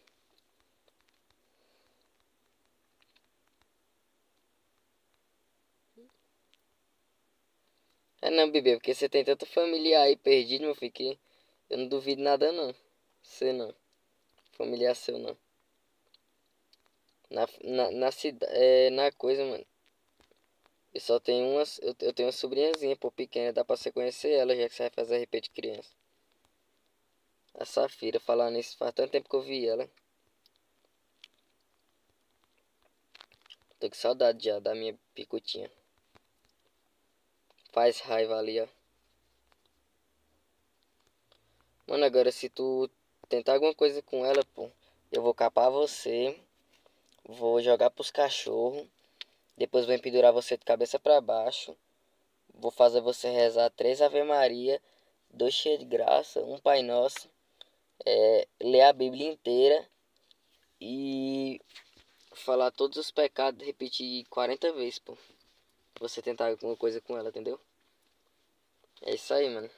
É não, bebê, porque você tem tanta família aí perdido, meu filho, que eu não duvido nada não. Você não. Familiar seu não. Na, na, na é, na coisa, mano. Eu só tenho uma, eu, eu tenho uma sobrinhazinha, pô, pequena, dá pra você conhecer ela, já que você vai fazer RP de criança. A Safira, falar nisso, faz tanto tempo que eu vi ela. Tô com saudade já da minha picotinha. Faz raiva ali, ó. Mano, agora se tu tentar alguma coisa com ela, pô, eu vou capar você. Vou jogar pros cachorros. Depois vou empendurar você de cabeça para baixo. Vou fazer você rezar três Ave Maria, dois cheios de graça, um Pai Nosso. É, ler a Bíblia inteira e falar todos os pecados, repetir 40 vezes, pô. Você tentar alguma coisa com ela, entendeu? É isso aí, mano.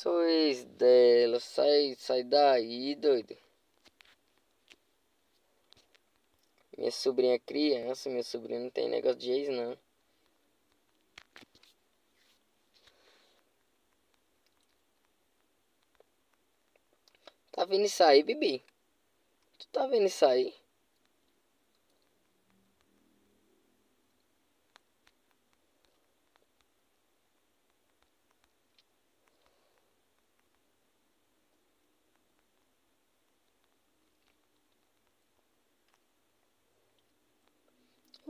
Sois dela, sai, sai daí, doido. Minha sobrinha é criança, minha sobrinha não tem negócio de ex, não. Tá vendo isso aí, Bibi? Tu tá vendo isso aí?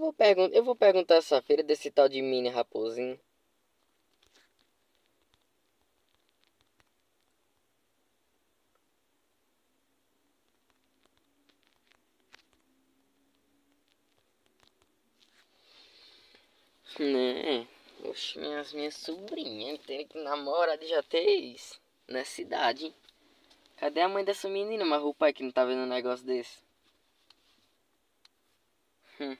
Vou, eu vou perguntar essa feira desse tal de mini raposinho. Né? Oxe, minhas, minhas sobrinhas tem que namorar de já ter isso. Nessa idade. Cadê a mãe dessa menina? Mas o pai que não tá vendo um negócio desse. Hum.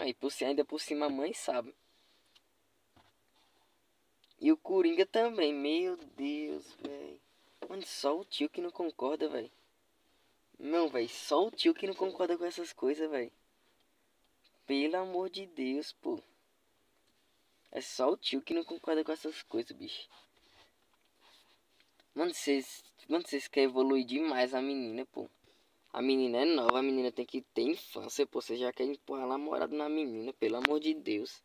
Aí por cima, ainda por cima a mãe sabe. E o Coringa também, meu Deus, velho. Mano, só o tio que não concorda, velho. Não, velho, só o tio que não concorda com essas coisas, velho. Pelo amor de Deus, pô. É só o tio que não concorda com essas coisas, bicho. Mano, vocês. Mano, vocês querem evoluir demais a menina, pô. A menina é nova, a menina tem que ter infância, pô. Você já quer empurrar namorado na menina, pelo amor de Deus.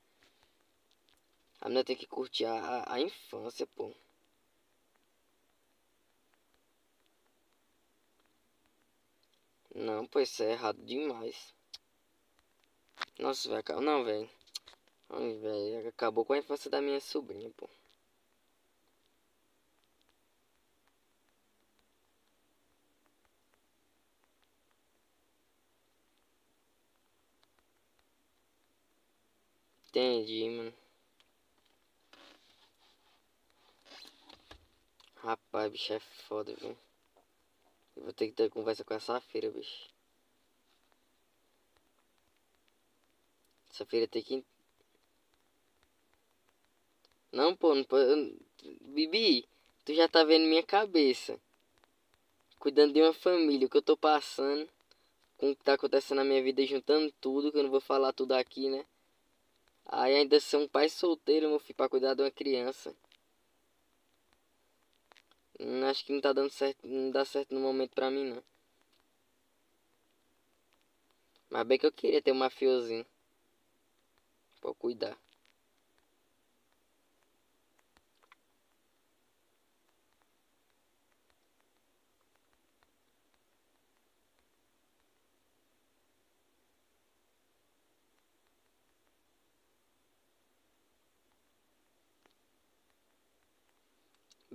A menina tem que curtir a, a, a infância, pô. Não, pô, isso é errado demais. Nossa, velho. Não, velho. Ai, velho. Acabou com a infância da minha sobrinha, pô. Entendi, mano. Rapaz, bicho, é foda, viu? Eu vou ter que ter conversa com essa feira, bicho. Essa feira tem que. Não, pô, não pode. Bibi, tu já tá vendo minha cabeça. Cuidando de uma família, o que eu tô passando. Com o que tá acontecendo na minha vida, juntando tudo, que eu não vou falar tudo aqui, né? Aí ainda ser um pai solteiro, meu filho, pra cuidar de uma criança. Hum, acho que não tá dando certo, não dá certo no momento pra mim, não. Mas bem que eu queria ter um mafiozinho. Pra cuidar.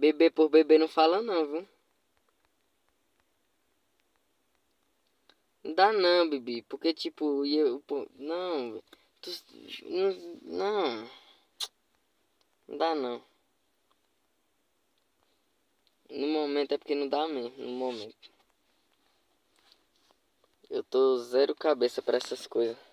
Bebê por bebê não fala não, viu? Não dá não, Bibi. Porque tipo, eu. Não. Tu, não. Não. Dá não. No momento é porque não dá mesmo. No momento. Eu tô zero cabeça pra essas coisas.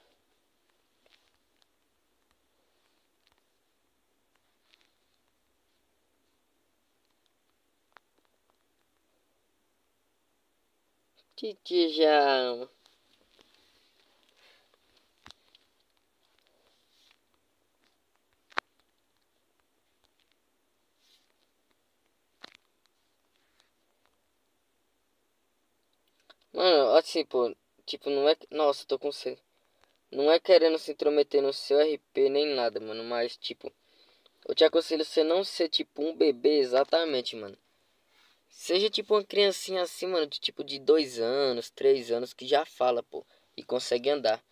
Titi já. Mano, assim, pô, tipo, não é. Nossa, tô com sede. Não é querendo se intrometer no seu RP nem nada, mano, mas, tipo, eu te aconselho você não ser, tipo, um bebê exatamente, mano. Seja, tipo, uma criancinha assim, mano, de tipo de dois anos, três anos, que já fala, pô, e consegue andar.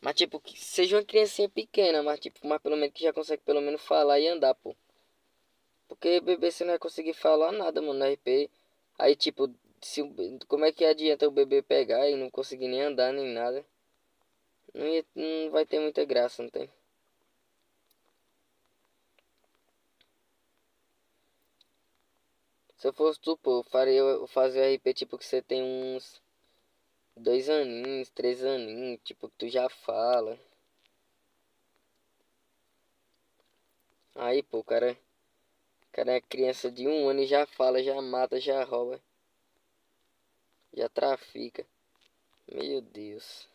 Mas, tipo, que seja uma criancinha pequena, mas, tipo, mas pelo menos que já consegue pelo menos falar e andar, pô. Porque bebê você não vai conseguir falar nada, mano, no RP. Aí, tipo, se, como é que adianta o bebê pegar e não conseguir nem andar nem nada? Não, ia, não vai ter muita graça, não tem? Se eu fosse tu, pô, eu faria, fazia o RP tipo que você tem uns dois aninhos, três aninhos, tipo que tu já fala. Aí, pô, cara, o cara é criança de um ano e já fala, já mata, já rouba, já trafica. Meu Deus.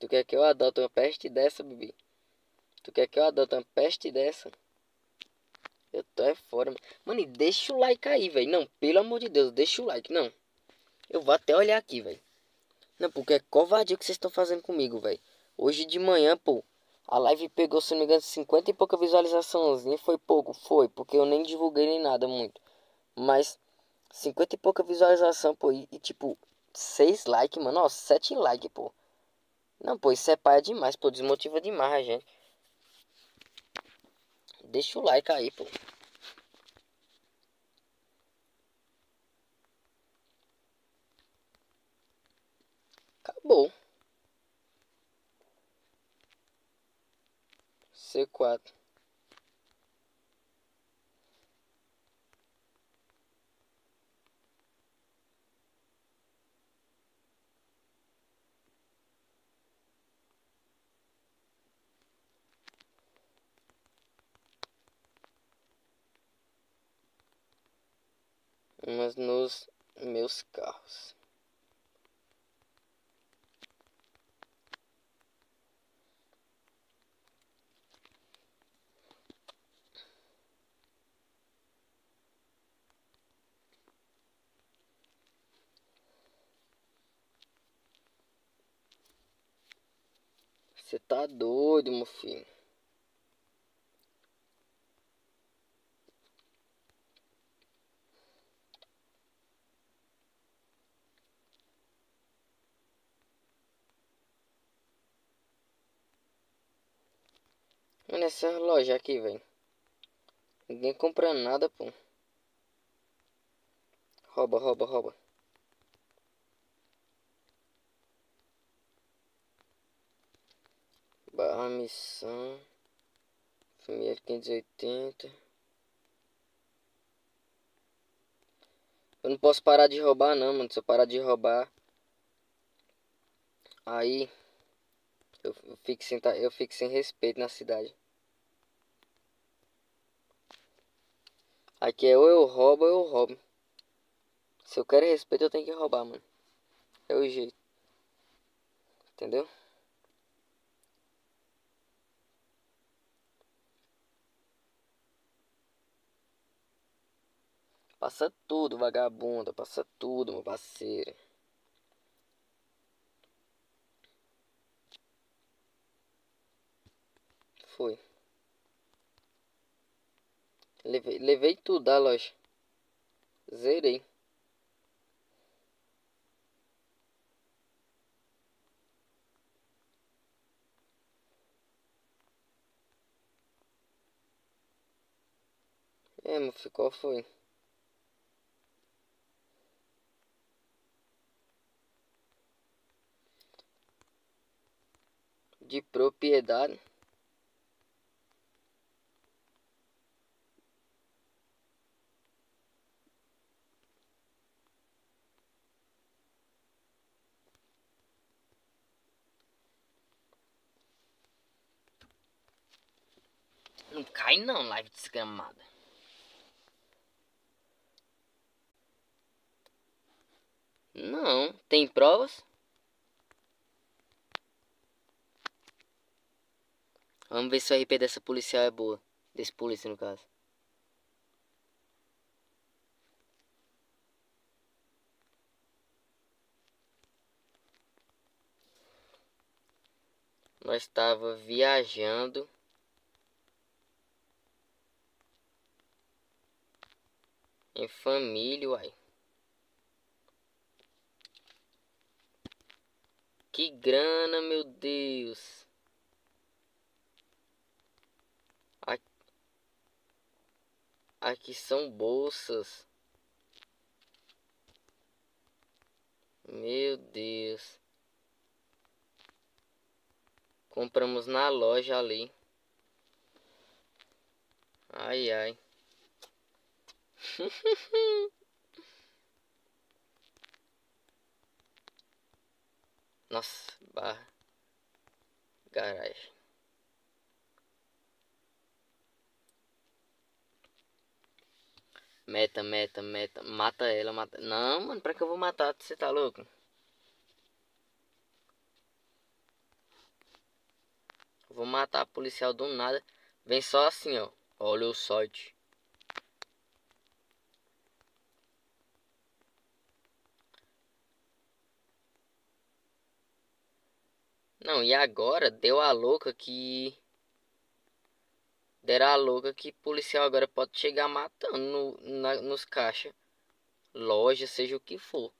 Tu quer que eu adote uma peste dessa, Bibi? Tu quer que eu adote uma peste dessa? Eu tô é fora, mano. Mano, e deixa o like aí, velho. Não, pelo amor de Deus, deixa o like. Não. Eu vou até olhar aqui, velho. Não, porque é covardia que vocês estão fazendo comigo, velho. Hoje de manhã, pô, a live pegou, se não me engano, 50 e pouca visualizaçãozinha. Foi pouco, foi, porque eu nem divulguei nem nada muito. Mas 50 e pouca visualização, pô, e, e, tipo, 6 likes, mano. Ó, 7 likes, pô. Não, pô, isso é paia demais, pô. Desmotiva demais gente. Deixa o like aí, pô. Acabou. C4. Mas nos meus carros. Você tá doido, meu filho? Mano, essa loja aqui, velho. Ninguém compra nada, pô. Rouba, rouba, rouba. Barra missão. Família 580. Eu não posso parar de roubar não, mano. Se eu parar de roubar. Aí. Eu, fico sem, eu fico sem respeito na cidade. Aqui é ou eu roubo ou eu roubo. Se eu quero respeito, eu tenho que roubar, mano. É o jeito. Entendeu? Passa tudo, vagabunda. Passa tudo, meu parceiro. Foi. Levei, levei tudo da loja. Zerei. É, meu qual foi? De propriedade. Não cai não, live desgramada. Não, tem provas? Vamos ver se o RP dessa policial é boa. Desse polícia, no caso. Nós estava viajando. Em família, uai. Que grana, meu Deus. Aqui, são bolsas. Meu Deus. Compramos na loja ali. Ai, ai. Nossa, barra. Garagem. Meta, meta, meta. Mata ela, mata. Não, mano, pra que eu vou matar? Você tá louco? Vou matar policial do nada. Vem só assim, ó. Olha o site. Não, e agora deu a louca que. Deram a louca que policial agora pode chegar matando no, na, nos caixas. Loja, seja o que for.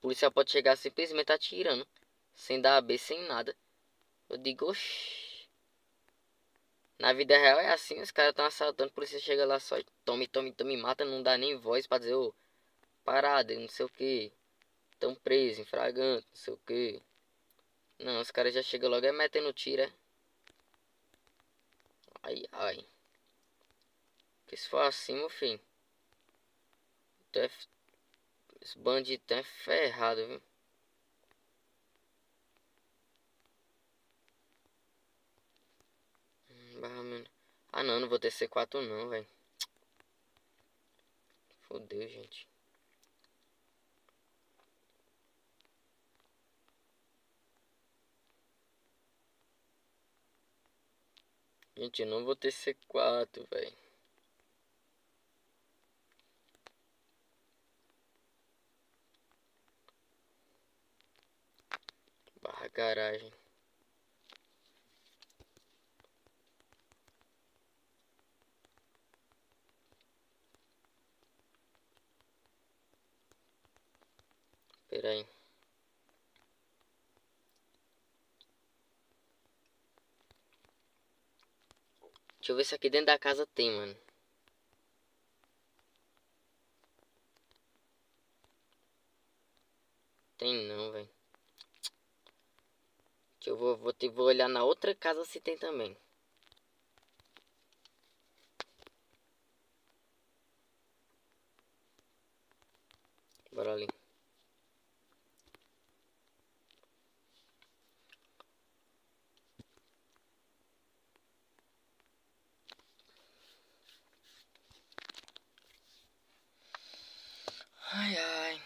policial pode chegar simplesmente atirando. Sem dar AB, sem nada. Eu digo, oxi. Na vida real é assim, os caras estão assaltando, polícia chega lá só tome, tome, tome, mata, não dá nem voz pra dizer, ô, parada, não sei o que. Tão preso, infragante, não sei o que. Não, os caras já chegam logo é metendo tiro, é? Ai, ai. Que se for assim, meu filho. É, esse bandido é ferrado, viu? Hum, ah não, não vou ter C4 não, velho. Fodeu, gente. Gente, eu não vou ter C4, velho. Barra garagem. Pera aí. Deixa eu ver se aqui dentro da casa tem, mano. Tem não, velho. Eu vou, vou, vou olhar na outra casa se tem também. Bora ali. Ai, ai.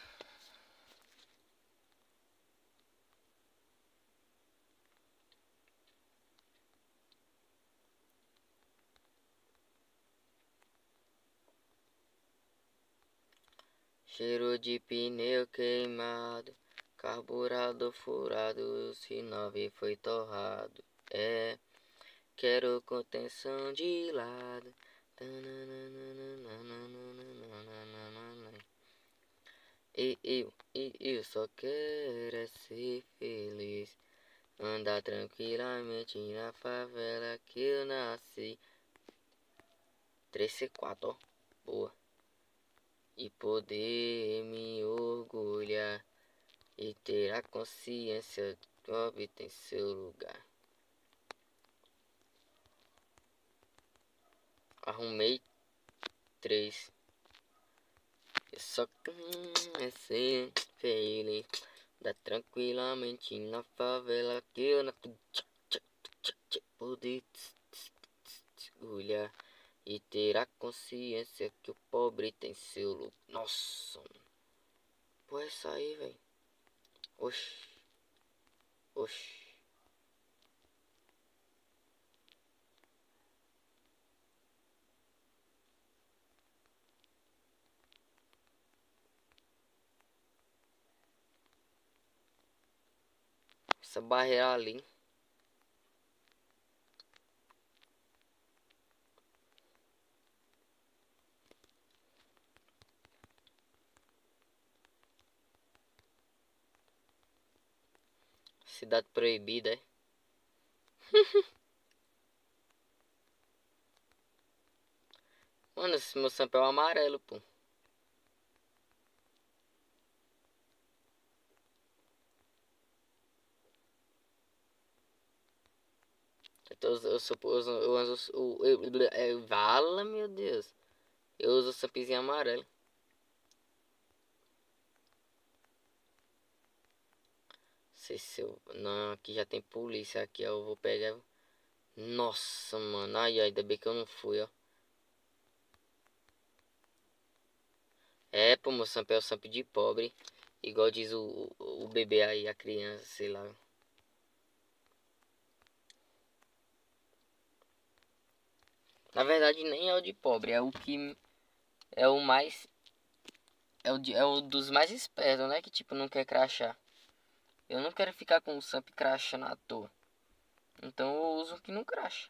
Cheiro de pneu queimado, carburador furado, sinal foi torrado. É, quero contenção de lado. E eu, e eu só quero é ser feliz. Andar tranquilamente na favela que eu nasci. 3C4, ó. boa. E poder me orgulhar. E ter a consciência que o pobre tem seu lugar. Arrumei três. Eu só comecei feeling da tranquilamente na favela que eu na poder olhar e ter a consciência que o pobre tem seu lugar. Nossa, mano. Pô, é isso aí, velho. Oxi. Oxi. Essa barreira ali. Cidade proibida, é? Mano, esse meu sample é o amarelo, pô. Eu, tô, eu, eu, uso- eu uso o. Eu, é, vala, meu Deus. Eu uso o samplezinho amarelo. sei se eu. Não, aqui já tem polícia. Aqui eu vou pegar. Nossa, mano. Ai, ai, ainda bem que eu não fui, ó. É, pô, meu é o sample de pobre. Igual diz o, o, o bebê aí, a criança, sei lá. Na verdade, nem é o de pobre, é o que. É o mais. É o, de, é o dos mais espertos, né? Que tipo, não quer crachar. Eu não quero ficar com o Samp crashando à toa. Então eu uso o que não cracha.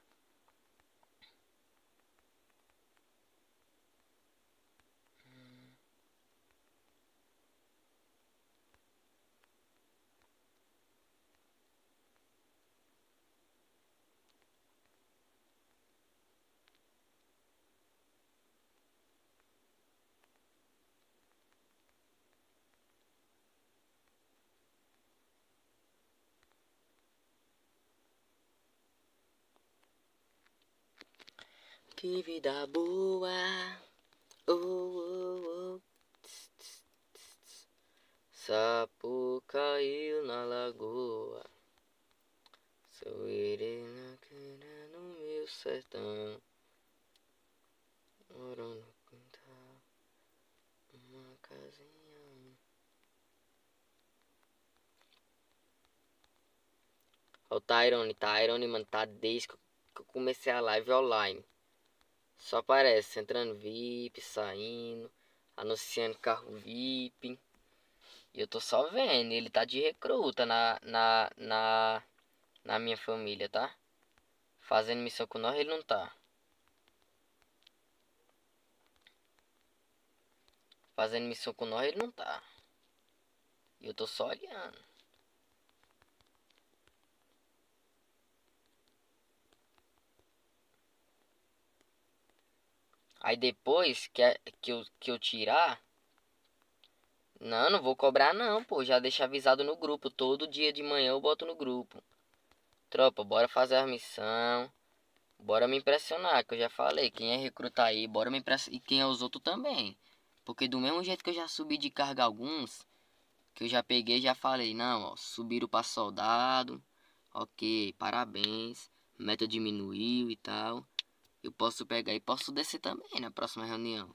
Que vida boa. Oh, oh, oh. Sapo caiu na lagoa. Sou irena no meu sertão. Moro no quintal. Uma casinha. O Tyrone, Tyrone, mano, tá desde que eu comecei a live online. Só aparece entrando VIP, saindo, anunciando carro VIP. E eu tô só vendo, ele tá de recruta na, na, na, na minha família, tá? Fazendo missão com nós, ele não tá. Fazendo missão com nós, ele não tá. E eu tô só olhando. Aí depois que, que, eu, que eu tirar. Não, não vou cobrar não, pô. Já deixa avisado no grupo. Todo dia de manhã eu boto no grupo. Tropa, bora fazer a missão. Bora me impressionar, que eu já falei. Quem é recruta aí, bora me impressionar. E quem é os outros também. Porque do mesmo jeito que eu já subi de carga alguns, que eu já peguei, já falei, não, ó, subiram pra soldado. Ok, parabéns. Meta diminuiu e tal. Eu posso pegar e posso descer também na próxima reunião.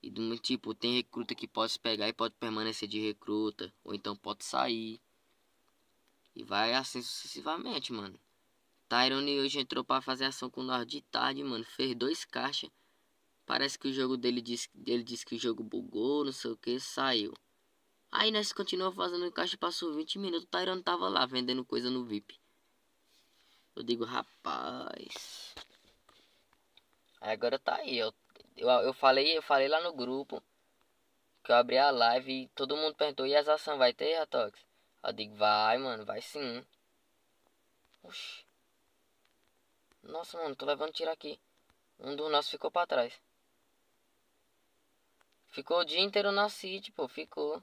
E do tipo, tem recruta que pode pegar e pode permanecer de recruta. Ou então pode sair. E vai assim sucessivamente, mano. Tyrone hoje entrou pra fazer ação com nós de tarde, mano. Fez dois caixas. Parece que o jogo dele disse, ele disse que o jogo bugou, não sei o que, saiu. Aí nós continuamos fazendo caixa, passou 20 minutos. O Tyrone tava lá vendendo coisa no VIP. Eu digo, rapaz. Agora tá aí, eu, eu, eu falei, eu falei lá no grupo que eu abri a live e todo mundo perguntou, e as ações vai ter, Ratox? Eu digo, vai, mano, vai sim. Oxi. Nossa, mano, tô levando tiro aqui. Um dos nossos ficou pra trás. Ficou o dia inteiro na City, pô, ficou.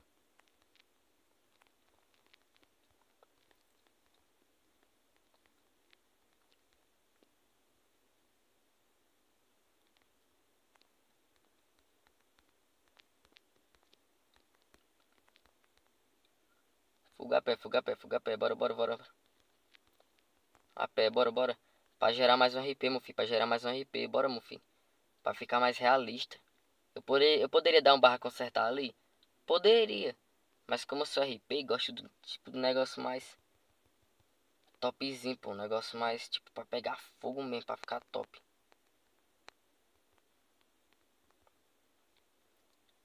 Fuga a pé, fuga a pé, fuga a pé, bora, bora, bora. A pé, bora, bora. Pra gerar mais um RP, meu filho, pra gerar mais um RP, bora, meu filho. Pra ficar mais realista. Eu, eu poderia dar um barra consertar ali? Poderia. Mas como eu sou RP, gosto do tipo do negócio mais topzinho, pô. Um negócio mais tipo pra pegar fogo mesmo, pra ficar top.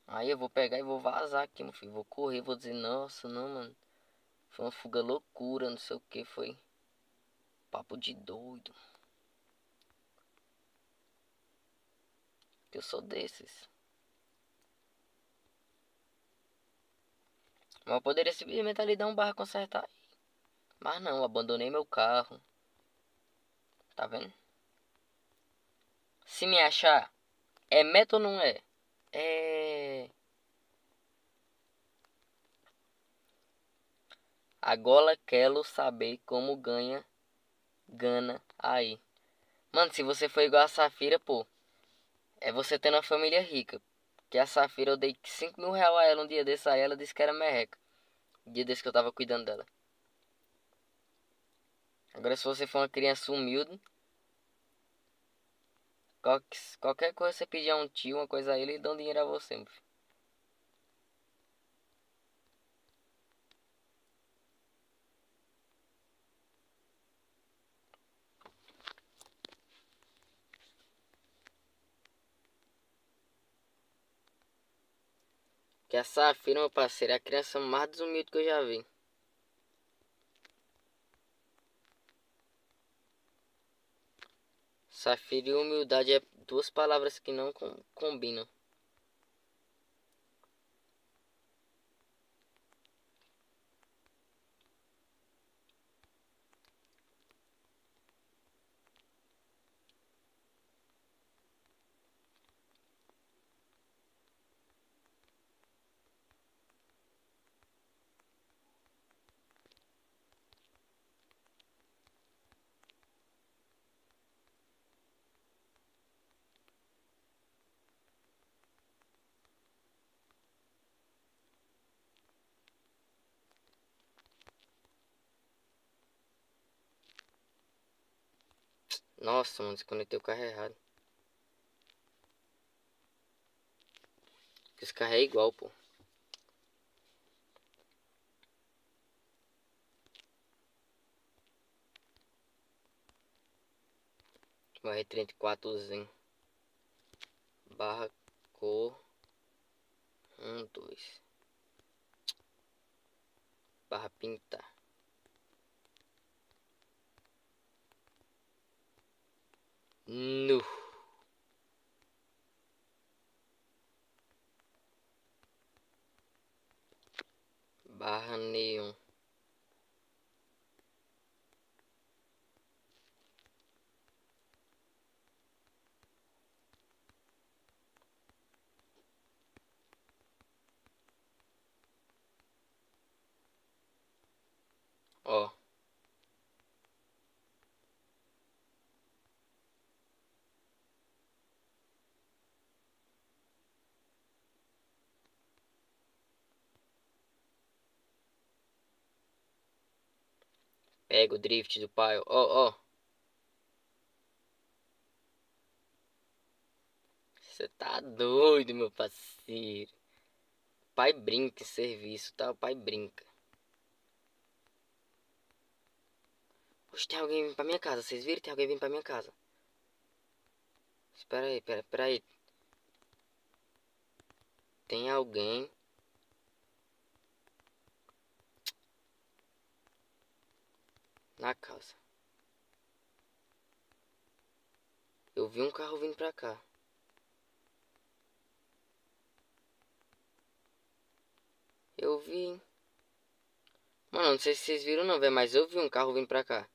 Aí eu vou pegar e vou vazar aqui, meu filho. Vou correr, vou dizer, nossa, não, mano. Foi uma fuga loucura, não sei o que foi. Papo de doido. Eu sou desses. Mas eu poderia simplesmente ali dar um barra consertar. Mas não, abandonei meu carro. Tá vendo? Se me achar, é meta ou não é? É. Agora quero saber como ganha Gana aí. Mano, se você for igual a Safira, pô. É você tendo uma família rica. Que a Safira eu dei 5 mil reais a ela um dia desse aí. Ela disse que era merreca. Um dia desse que eu tava cuidando dela. Agora se você for uma criança humilde. Qualquer coisa você pedir a um tio, uma coisa a ele, ele dá um dinheiro a você, meu filho. Que a Safira, meu parceiro, é a criança mais desumilde que eu já vi. Safira e humildade é duas palavras que não com, combinam. Nossa, mano, desconectei o carro errado. Esse carro é igual, pô. O R34zinho. Barra cor. Um, dois. Barra pintar. No. Barra neon. Ó. Pega o drift do pai, ó, ó. Você tá doido, meu parceiro. Pai brinca em serviço, tá? O pai brinca. Poxa, tem alguém vindo pra minha casa. Vocês viram? Tem alguém vindo pra minha casa. Espera aí, espera aí. Tem alguém na casa. Eu vi um carro vindo pra cá. Eu vi. Mano, não sei se vocês viram não, velho, mas eu vi um carro vindo pra cá.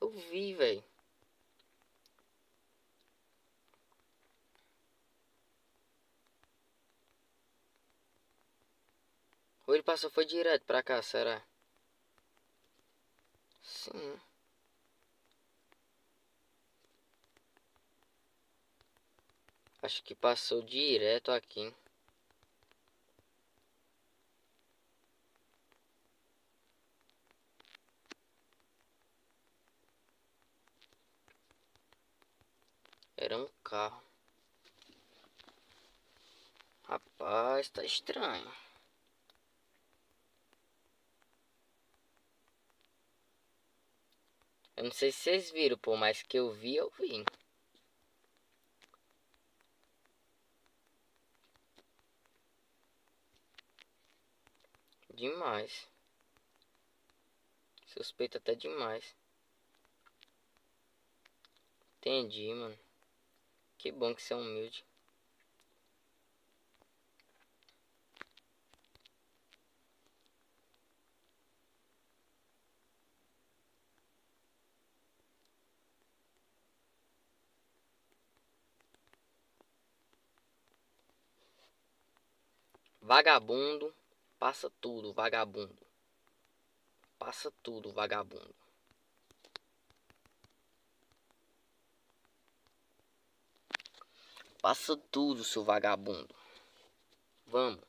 Eu vi, velho. Ou ele passou foi direto pra cá, será? Acho que passou direto aqui. Era um carro. Rapaz, tá estranho. Eu não sei se vocês viram, pô, mas que eu vi, eu vi. Demais. Suspeito até demais. Entendi, mano. Que bom que você é humilde. Vagabundo, passa tudo, vagabundo. Passa tudo, vagabundo. Passa tudo, seu vagabundo. Vamos.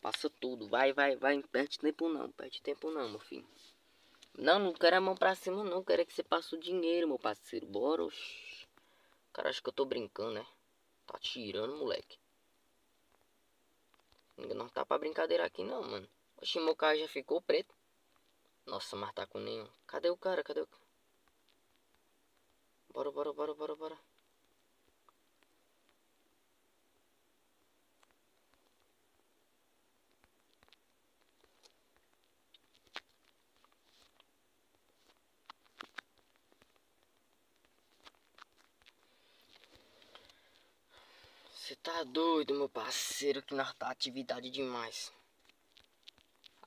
Passa tudo. Vai, vai, vai. Não perde tempo não. Perde tempo não, meu filho. Não, não quero a mão pra cima não. Quero é que você passe o dinheiro, meu parceiro. Bora, oxi. Cara, acho que eu tô brincando, né? Tá tirando, moleque. Não tá pra brincadeira aqui não, mano. Oxi, meu carro já ficou preto. Nossa, mas tá com nenhum. Cadê o cara? Cadê o cara? Bora, bora, bora, bora, bora. Você tá doido, meu parceiro, que nós tá atividade demais.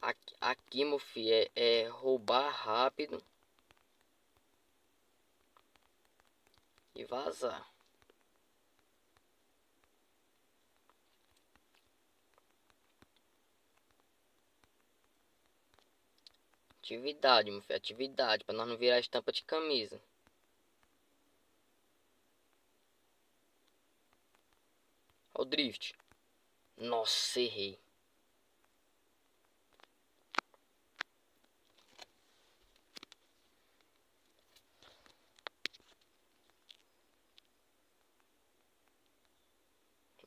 Aqui, aqui meu filho, é, é roubar rápido. E vazar. Atividade, meu filho, atividade, pra nós não virar estampa de camisa. Olha o drift. Nossa, errei.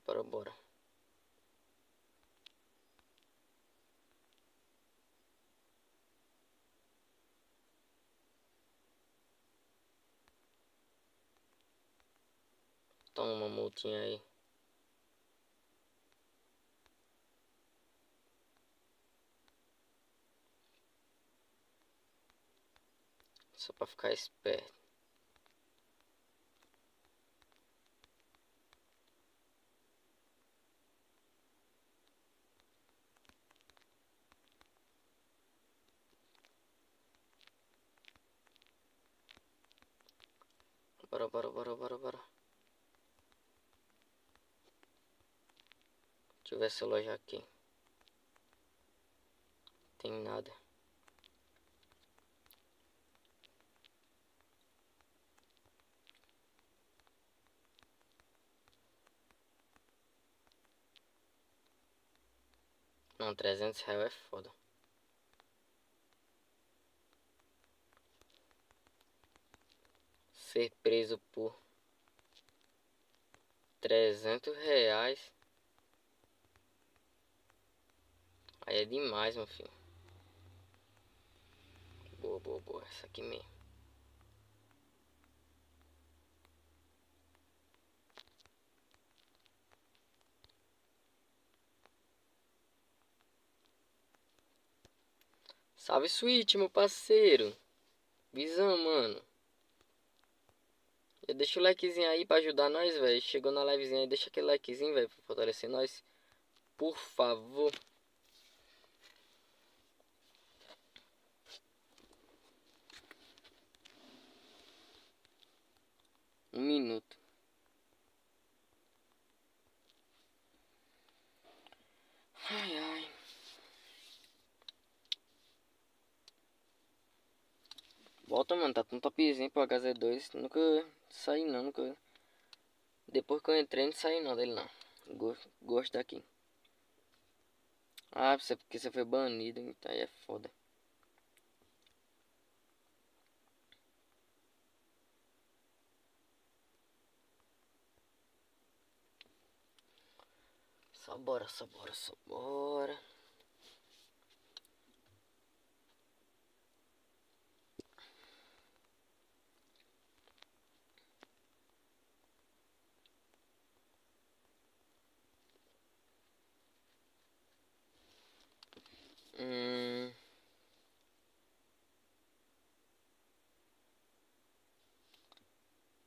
Bora, bora. Toma uma multinha aí. Só pra ficar esperto. Bora, bora, bora, bora, bora. Deixa eu ver essa loja aqui. Tem nada. Não, 300 reais é foda. Ser preso por 300 reais. Aí é demais, meu filho. Boa, boa, boa. Essa aqui mesmo. Salve Switch, meu parceiro. Visão, mano. Já deixa o likezinho aí pra ajudar nós, velho. Chegou na livezinha aí, deixa aquele likezinho, velho, pra fortalecer nós. Por favor. Um minuto. Ai, ai. Volta, mano, tá tão topzinho pro HZ2. Nunca saí não, nunca. Depois que eu entrei, não saí não dele não. Gosto, gosto daqui. Ah, você, porque você foi banido, então aí é foda. Só bora, só bora, só bora. Hum.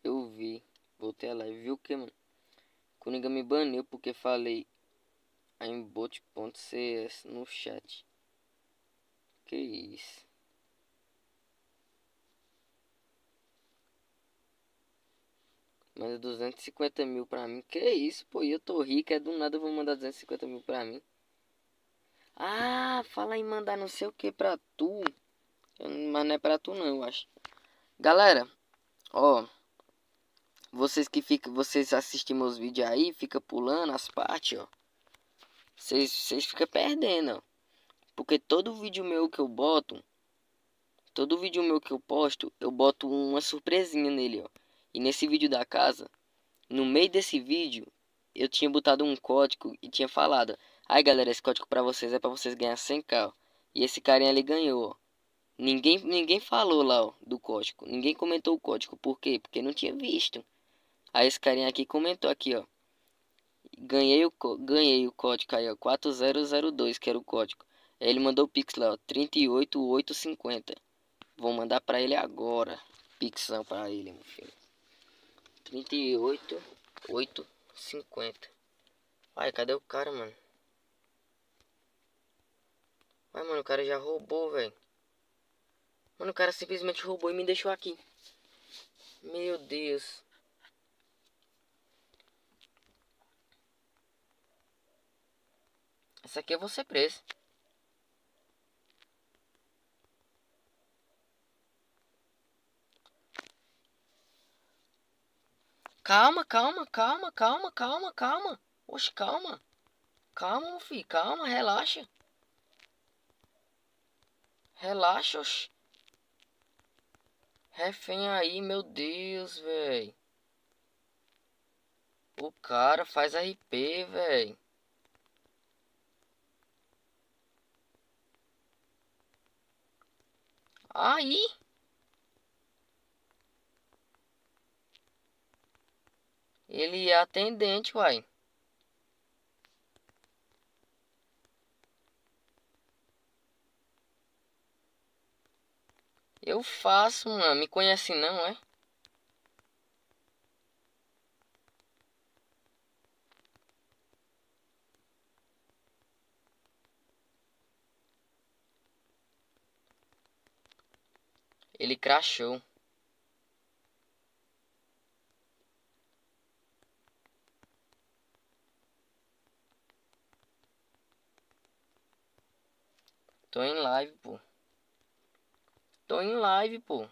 Eu vi. Voltei a live. Viu o que, mano? Coringa me baniu porque falei aimbot.cs no chat. Que isso? Manda 250 mil pra mim. Que isso, pô? Eu tô rico, é do nada eu vou mandar 250 mil pra mim. Ah, fala em mandar não sei o que pra tu. Mas não é pra tu não, eu acho. Galera, ó. Vocês que ficam, vocês assistem meus vídeos aí, fica pulando as partes, ó. Vocês, vocês ficam perdendo, ó. Porque todo vídeo meu que eu boto, todo vídeo meu que eu posto, eu boto uma surpresinha nele, ó. E nesse vídeo da casa, no meio desse vídeo, eu tinha botado um código e tinha falado, Aí galera, esse código pra vocês é pra vocês ganhar 100k, ó. E esse carinha ali ganhou. Ninguém, ninguém falou lá, ó, do código. Ninguém comentou o código. Por quê? Porque não tinha visto. Aí esse carinha aqui comentou aqui, ó. Ganhei o, ganhei o código aí, ó. 4002, que era o código. Aí ele mandou o pix lá, ó. 38850. Vou mandar pra ele agora. Pixão pra ele, meu filho. 38850. Ai, cadê o cara, mano? Ai, mano, o cara já roubou, velho. Mano, o cara simplesmente roubou e me deixou aqui. Meu Deus. Essa aqui eu vou ser preso. Calma, calma, calma, calma, calma, calma. Oxe, calma. Calma, filho, calma, relaxa. Relaxa, oxi. Refém aí, meu Deus, velho. O cara faz RP, velho. Aí. Ele é atendente, uai. Eu faço, mano. Me conhece não, é? Ele crashou. Tô em live, pô. Tô em live, pô.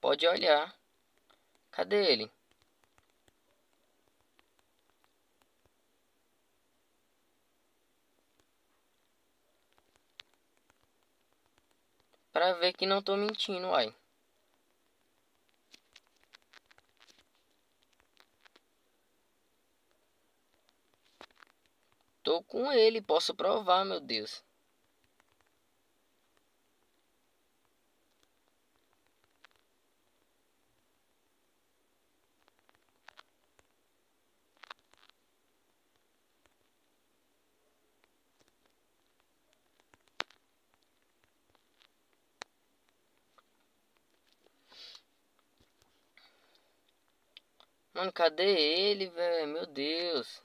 Pode olhar. Cadê ele? Pra ver que não tô mentindo, uai. Tô com ele, posso provar, meu Deus. Mano, cadê ele, velho? Meu Deus.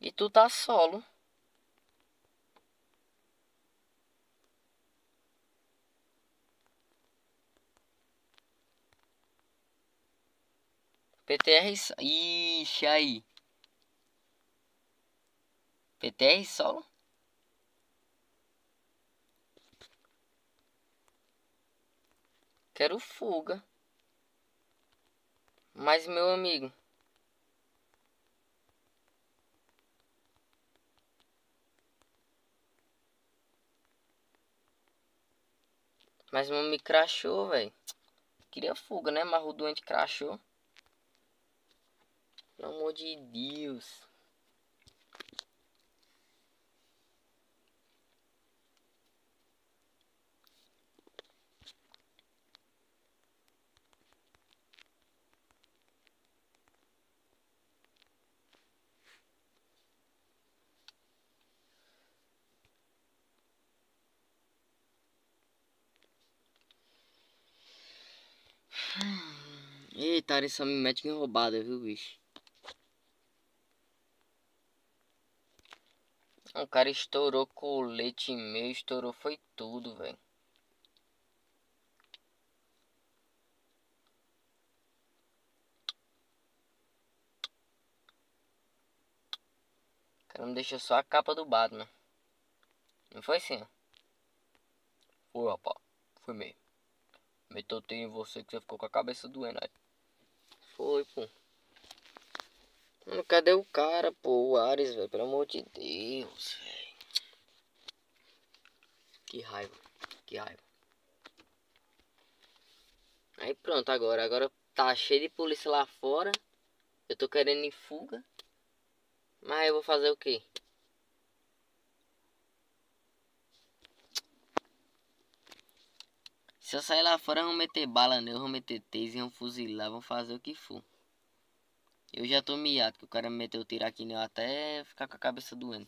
E tu tá solo. PTR. Ixi, aí. PTR solo? Quero fuga. Mas, meu amigo. Mas meu me crashou, velho. Queria fuga, né? Mas o doente crashou. Pelo amor de Deus. Ele só me mete em roubada, viu, bicho? O cara estourou colete meu, estourou foi tudo, velho. O cara me deixou só a capa do Batman. Não foi assim, ó. Foi, rapaz. Foi mesmo. Meteu tiro em você que você ficou com a cabeça doendo aí. Foi, pô. Mano, cadê o cara, pô? O Ares, velho. Pelo amor de Deus, velho. Que raiva. Que raiva. Aí pronto, agora. Agora tá cheio de polícia lá fora. Eu tô querendo ir fuga. Mas eu vou fazer o quê? Se eu sair lá fora, vão meter bala nele, vão meter taser, vão fuzilar, vão fazer o que for. Eu já tô miado, que o cara me meteu tiro aqui nele até ficar com a cabeça doendo.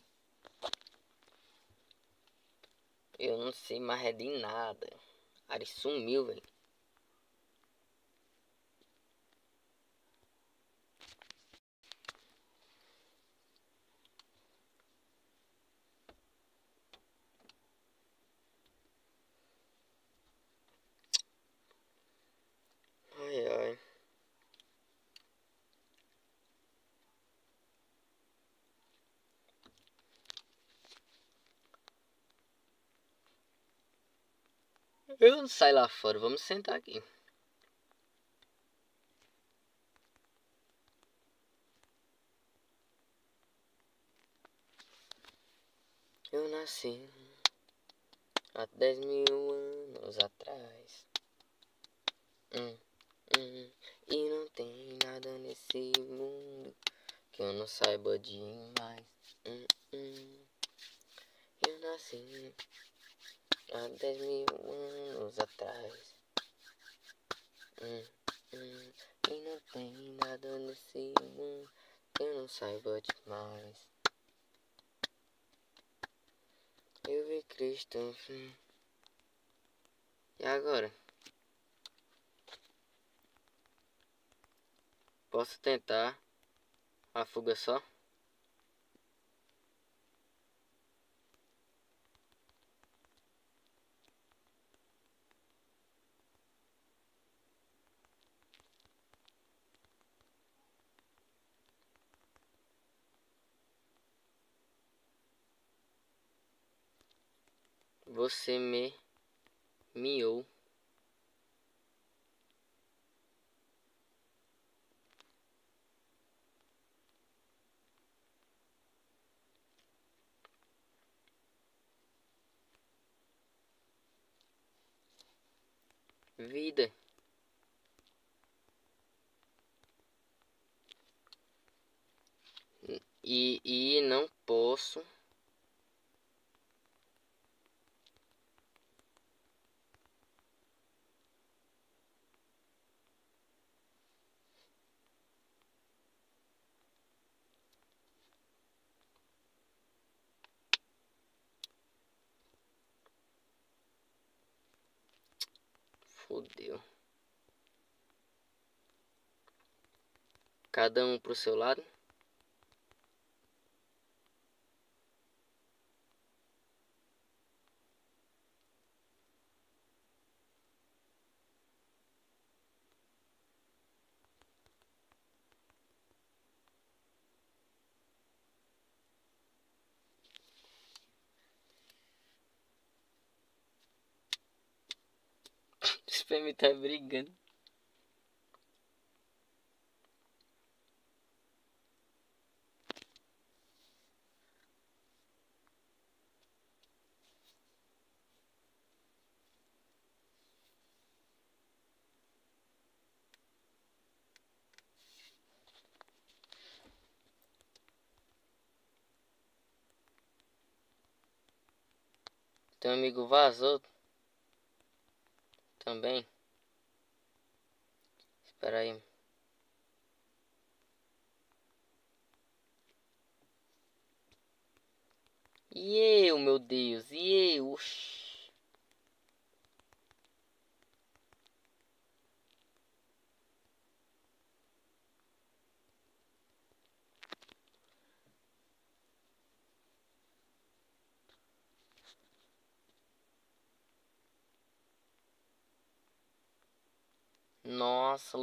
Eu não sei mais é de nada. Ari sumiu, velho. Ai, ai. Eu saio lá fora, vamos sentar aqui. Eu nasci há 10 mil anos atrás. Hum, hum, e não tem nada nesse mundo que eu não saiba demais. Hum, hum. Eu nasci há 10 mil anos atrás. Hum, hum, e não tem nada nesse mundo que eu não saiba demais. Eu vi Cristo. hum. E agora? Posso tentar a fuga só? Você me miou. Vida. E, e não posso. Fodeu. Cada um pro seu lado. PM tá brigando. Teu amigo vazou também. Espera aí. E eu, meu Deus, e eu? Oxi. Nossa,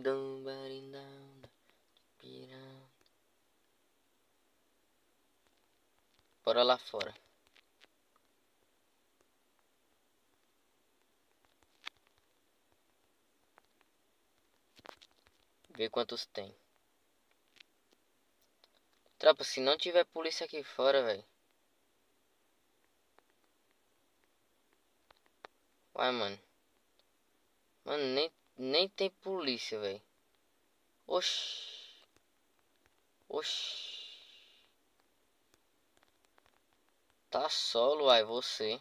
down, body down, pirão. Bora lá fora. Ver quantos tem. Tropa, se não tiver polícia aqui fora, velho. Vai, mano. Mano, nem, nem tem polícia, velho. Oxi. Oxi. Tá solo, vai, você.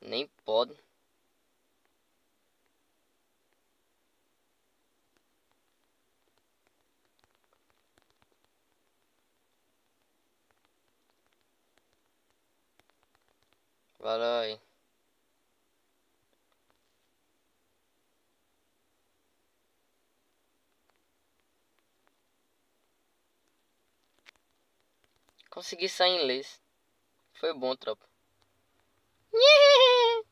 Nem pode. Aí. Consegui sair em inglês. Foi bom, tropa.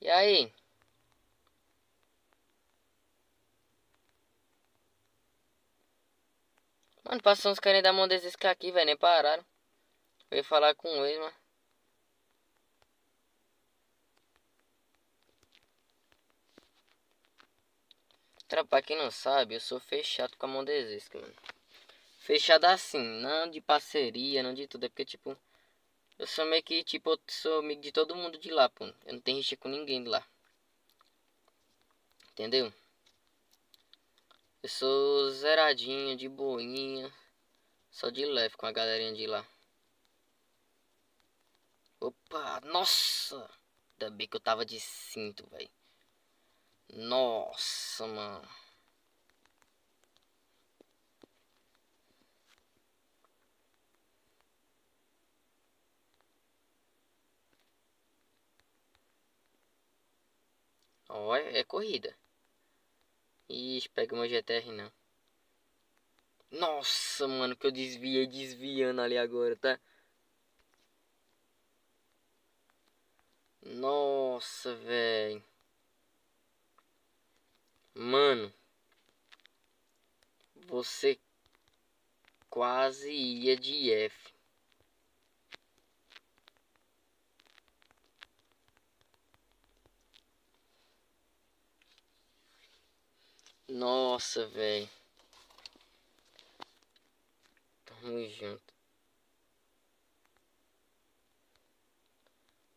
E aí? Mano, passou uns caras da mão desses aqui, velho. Nem pararam. Eu ia falar com mas. Tropa, pra quem não sabe, eu sou fechado com a mão desisca, mano. Fechado assim, não de parceria, não de tudo, é porque tipo. Eu sou meio que, tipo, eu sou amigo de todo mundo de lá, pô. Eu não tenho rixa com ninguém de lá. Entendeu? Eu sou zeradinho, de boinha. Só de leve com a galerinha de lá. Opa, nossa! Ainda bem que eu tava de cinto, velho. Nossa, mano. Ó, é, é corrida. Ixi, pega uma GTR não. Nossa, mano, que eu desviei desviando ali agora, tá? Nossa, velho. Mano. Você quase ia de F. Nossa, velho. Tamo junto.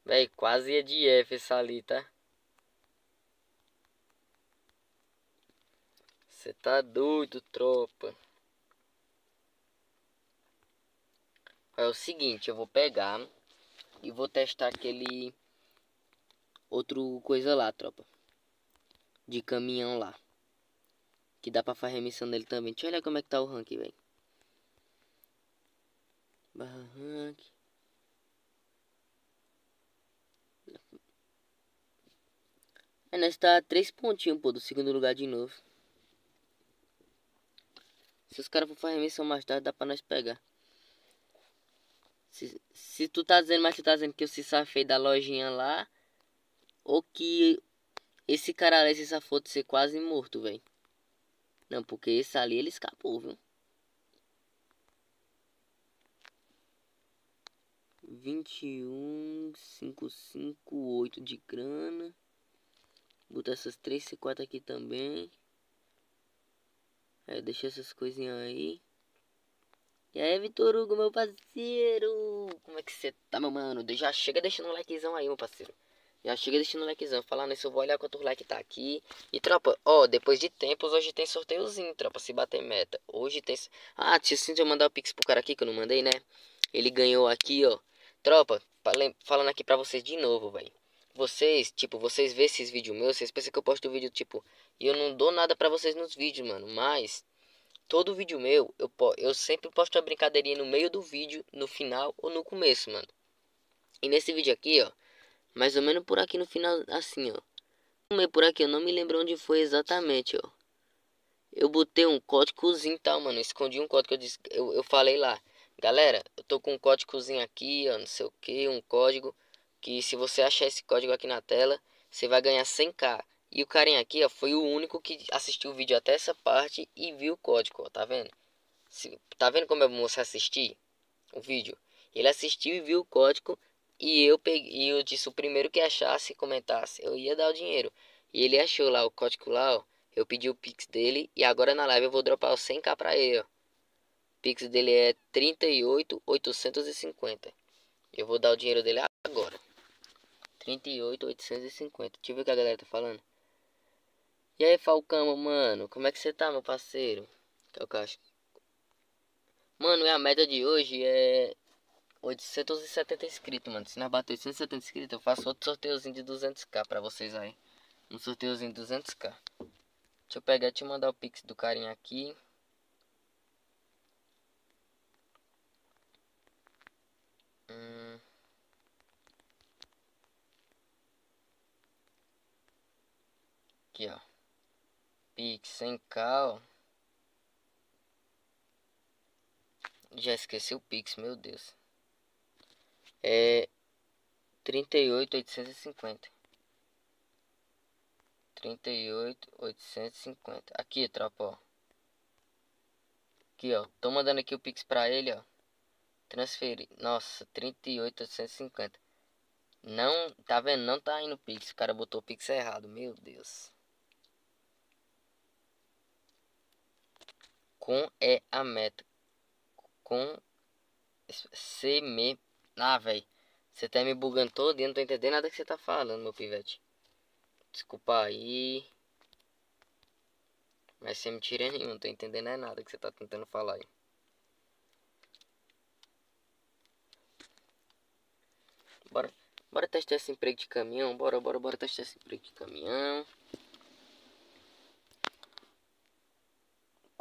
Véi, quase ia de F essa ali, tá? Você tá doido, tropa. É o seguinte, eu vou pegar e vou testar aquele outro coisa lá, tropa. De caminhão lá. Que dá pra fazer remissão dele também. Deixa eu olhar como é que tá o rank, velho. Barra rank. É, Ainda está tá três pontinhos, pô, do segundo lugar de novo. Se os caras for fazer missão mais tarde, dá pra nós pegar. Se, se tu tá dizendo, mas tu tá dizendo que eu se safei da lojinha lá. Ou que esse cara ali se safou de ser quase morto, velho. Não, porque esse ali ele escapou, viu? 21, 5, 5, 8 de grana. Botar essas 3 C4 aqui também. É, deixa essas coisinhas aí. E aí, Vitor Hugo, meu parceiro? Como é que você tá, meu mano? Já chega deixando um likezão aí, meu parceiro. Já chega deixando um likezão. Falar nisso, eu vou olhar quanto like tá aqui. E, tropa, ó, depois de tempos, hoje tem sorteiozinho, tropa, se bater meta. Hoje tem... Ah, deixa eu mandar o pix pro cara aqui, que eu não mandei, né? Ele ganhou aqui, ó. Tropa, falando aqui pra vocês de novo, velho. Vocês, tipo, vocês vê esses vídeos meus, vocês pensam que eu posto vídeo, tipo... E eu não dou nada pra vocês nos vídeos, mano. Mas todo vídeo meu, eu, eu sempre posto uma brincadeirinha no meio do vídeo, no final ou no começo, mano. E nesse vídeo aqui, ó, mais ou menos por aqui no final, assim, ó. Meio por aqui, eu não me lembro onde foi exatamente, ó. Eu botei um códigozinho tal, mano. Escondi um código, eu, disse, eu, eu falei lá. Galera, eu tô com um códigozinho aqui, ó, não sei o que, um código. Que se você achar esse código aqui na tela, você vai ganhar 100k. E o carinha aqui, ó, foi o único que assistiu o vídeo até essa parte e viu o código, ó, tá vendo? Se, tá vendo como é bom você assistir o vídeo? Ele assistiu e viu o código e eu peguei, eu disse o primeiro que achasse e comentasse, eu ia dar o dinheiro. E ele achou lá o código lá, ó. Eu pedi o pix dele e agora na live eu vou dropar o 100k pra ele, ó. O pix dele é 38,850. Eu vou dar o dinheiro dele agora. 38,850. Deixa eu ver o que a galera tá falando. E aí, Falcão, mano, como é que você tá, meu parceiro? Que é o caixa. Mano, a média de hoje é 870 inscritos, mano. Se nós bater 870 inscritos, eu faço outro sorteiozinho de 200k pra vocês aí. Um sorteiozinho de 200k. Deixa eu pegar e te mandar o pix do carinha aqui. Hum. Aqui, ó. Pix sem cal. Já esqueci o Pix, meu Deus. É 38,850. 38,850. Aqui, tropa, ó. Aqui, ó. Tô mandando aqui o Pix pra ele, ó. Transferir. Nossa, 38,850. Não, tá vendo? Não tá indo Pix. O cara botou o Pix errado. Meu Deus. Com é a meta. Com se me. Ah, velho. Você tá me bugando todo e não tô entendendo nada que você tá falando, meu pivete. Desculpa aí. Mas sem mentira nenhuma, não tô entendendo é nada que você tá tentando falar aí. Bora, bora testar esse emprego de caminhão. Bora, bora, bora testar esse emprego de caminhão.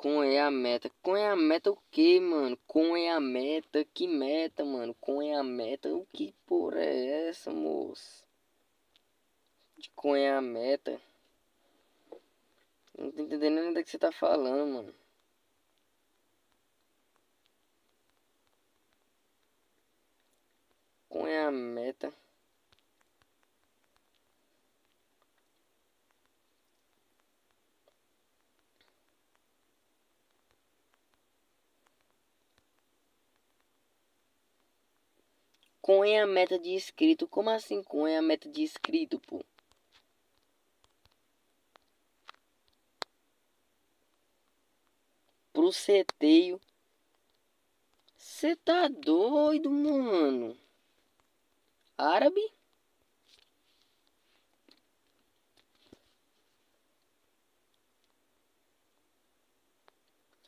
Com é a meta. Com é a meta o que, mano? Com é a meta? Que meta, mano? Com é a meta? O que porra é essa, moço? De com é a meta? Não tô entendendo nada que você tá falando, mano. Com é a meta? Com é a meta de inscrito? Como assim com é a meta de inscrito, pô? Pro seteio. Você tá doido, mano? Árabe?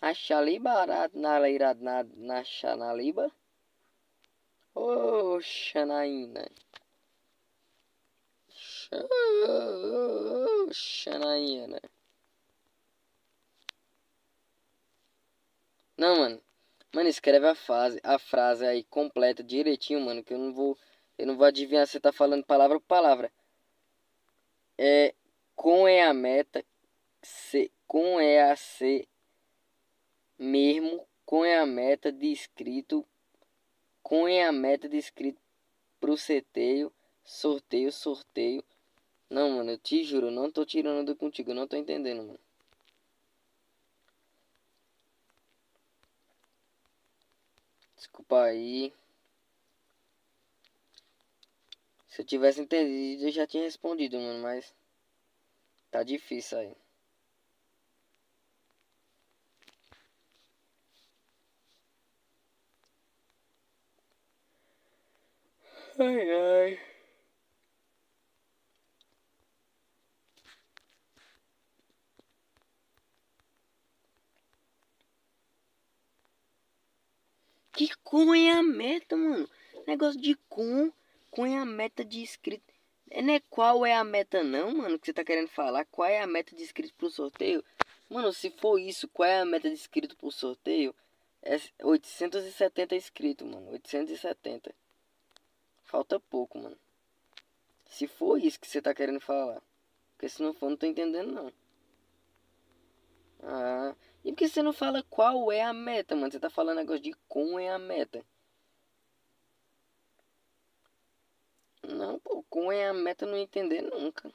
Achali barato na lira na na Xanaliba? Ô, oh, Xanaína. Oh, Xanaína. Não, mano. Mano, escreve a frase, a frase aí completa direitinho, mano, que eu não vou eu não vou adivinhar se tá falando palavra por palavra. É com é a meta, se, com é a ser mesmo, com é a meta de escrito com é a meta de inscrito pro sorteio, sorteio, sorteio. Não, mano, eu te juro, não tô tirando do contigo, não tô entendendo, mano. Desculpa aí. Se eu tivesse entendido, eu já tinha respondido, mano, mas. Tá difícil aí. Ai, ai. Que é a meta, mano? Negócio de. Com é a meta de inscrito. Não é qual é a meta, não, mano, que você tá querendo falar. Qual é a meta de inscrito pro sorteio? Mano, se for isso, qual é a meta de inscrito pro sorteio? É 870 inscritos, mano. 870. Falta pouco, mano. Se for isso que você tá querendo falar. Porque se não for, não tô entendendo, não. Ah, e por que você não fala qual é a meta, mano? Você tá falando negócio de com é a meta. Não, pô, com é a meta não entender nunca.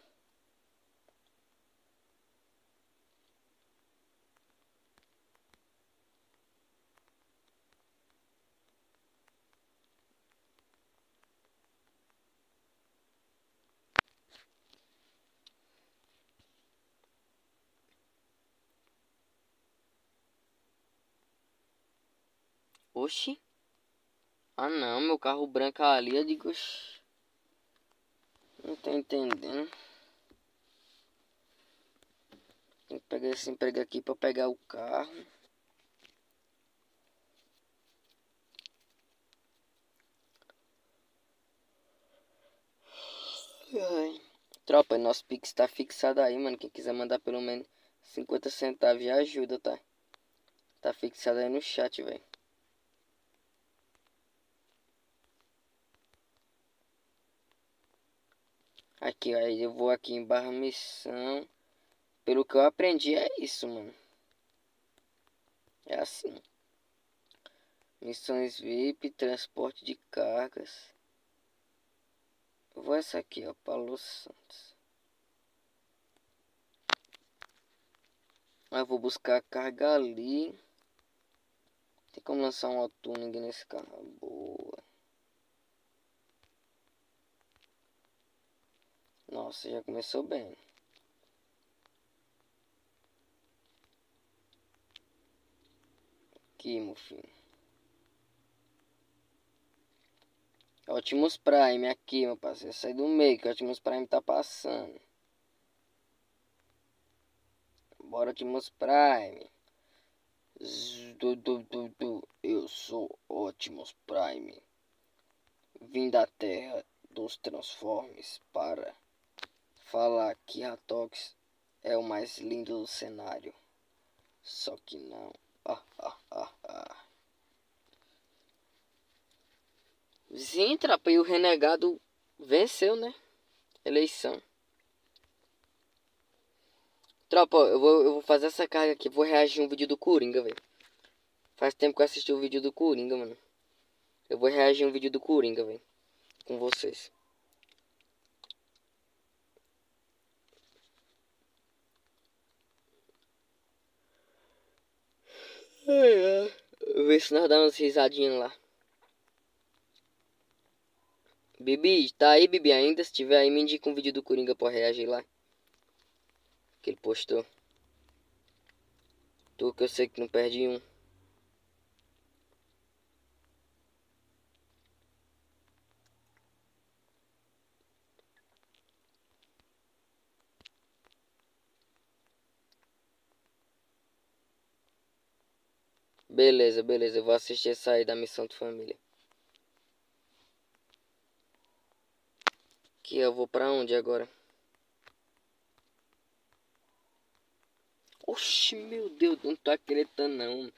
Oxi. Ah não, meu carro branco ali, eu digo. Não tô entendendo. Tem que pegar esse emprego aqui pra pegar o carro. Ai. Tropa, nosso Pix tá fixado aí, mano. Quem quiser mandar pelo menos 50 centavos já ajuda, tá? Tá fixado aí no chat, velho. Aqui, aí eu vou aqui em barra missão. Pelo que eu aprendi é isso, mano. É assim. Missões VIP, transporte de cargas. Eu vou essa aqui, ó, Paulo Santos. Aí eu vou buscar a carga ali. Tem como lançar um auto-tuning nesse carro. Boa. Nossa, já começou bem. Aqui, meu filho. Optimus Prime aqui, meu parceiro. Sai do meio que o Prime tá passando. Bora, Optimus Prime. Du, du, du, du. Eu sou Optimus Prime. Vim da Terra dos Transformes para falar que Ratox é o mais lindo do cenário. Só que não. Ah, ah, ah, ah. Sim, trapa, e o renegado venceu, né? Eleição. Tropa, eu vou, eu vou fazer essa carga aqui. Vou reagir um vídeo do Coringa, velho. Faz tempo que eu assisti o vídeo do Coringa, mano. Eu vou reagir um vídeo do Coringa, velho. Com vocês. Ai, ai. Ver se nós dá umas risadinhas lá. Bibi, tá aí, Bibi, ainda? Se tiver aí, me indica um vídeo do Coringa pra reagir lá. Que ele postou. Tu que eu sei que não perde um. Beleza, beleza. Eu vou assistir essa aí da missão de família. Que eu vou pra onde agora? Oxi, meu Deus, não tô acreditando não.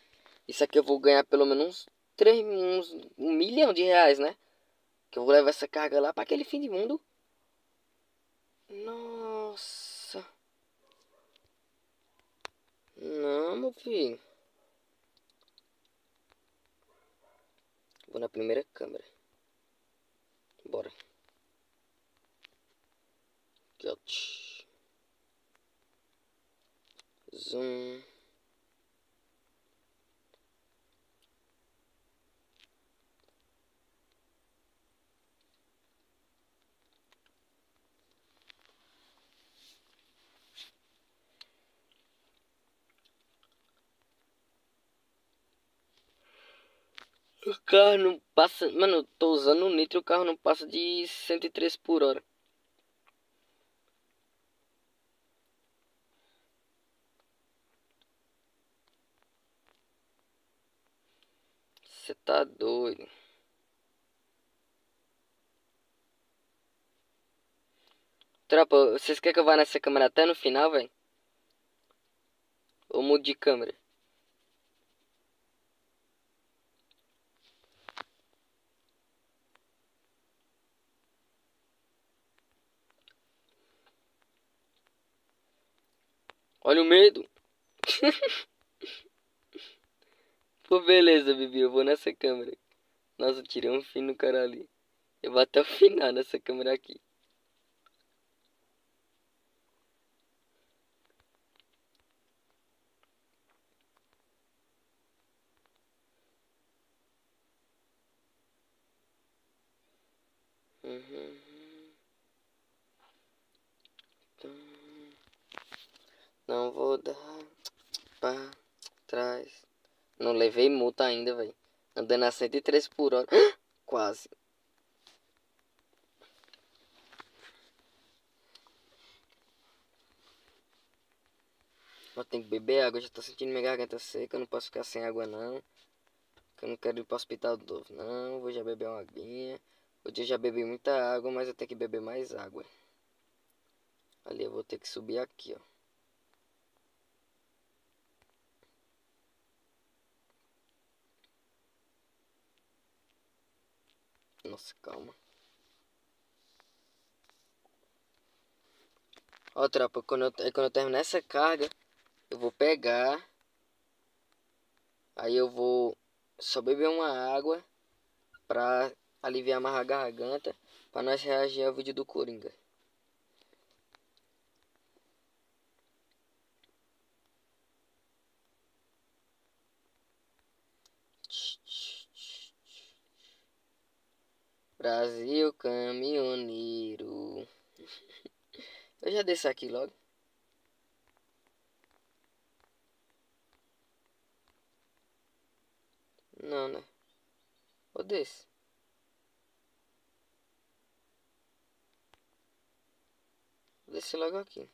Isso aqui eu vou ganhar pelo menos uns 3, uns, um milhão de reais, né? Que eu vou levar essa carga lá pra aquele fim de mundo. Nossa. Não, meu filho. Vou na primeira câmera. Bora. Aqui, ó. O carro não passa. Mano, eu tô usando o nitro e o carro não passa de 103 por hora. Você tá doido. Tropa, vocês querem que eu vá nessa câmera até no final, velho? Ou mude de câmera? Olha o medo. Pô, beleza, Bibi. Eu vou nessa câmera. Nossa, eu tirei um fim no cara ali. Eu vou até o final nessa câmera aqui. Uhum. Então, Não vou dar pra trás. Não levei multa ainda, velho. Andando a 103 por hora. Quase. Eu tenho que beber água. Já tô sentindo minha garganta seca. Eu não posso ficar sem água, não. Eu não quero ir pro hospital de novo, não. Vou já beber uma aguinha. Hoje eu já bebi muita água, mas eu tenho que beber mais água. Ali eu vou ter que subir aqui, ó. Nossa, calma. Ó, tropa, quando eu, quando eu terminar essa carga, eu vou pegar. Aí eu vou só beber uma água pra aliviar mais a garganta. Pra nós reagir ao vídeo do Coringa. Brasil caminhoneiro. Eu já desci aqui logo. Não, né? Ou desse. Desci logo aqui.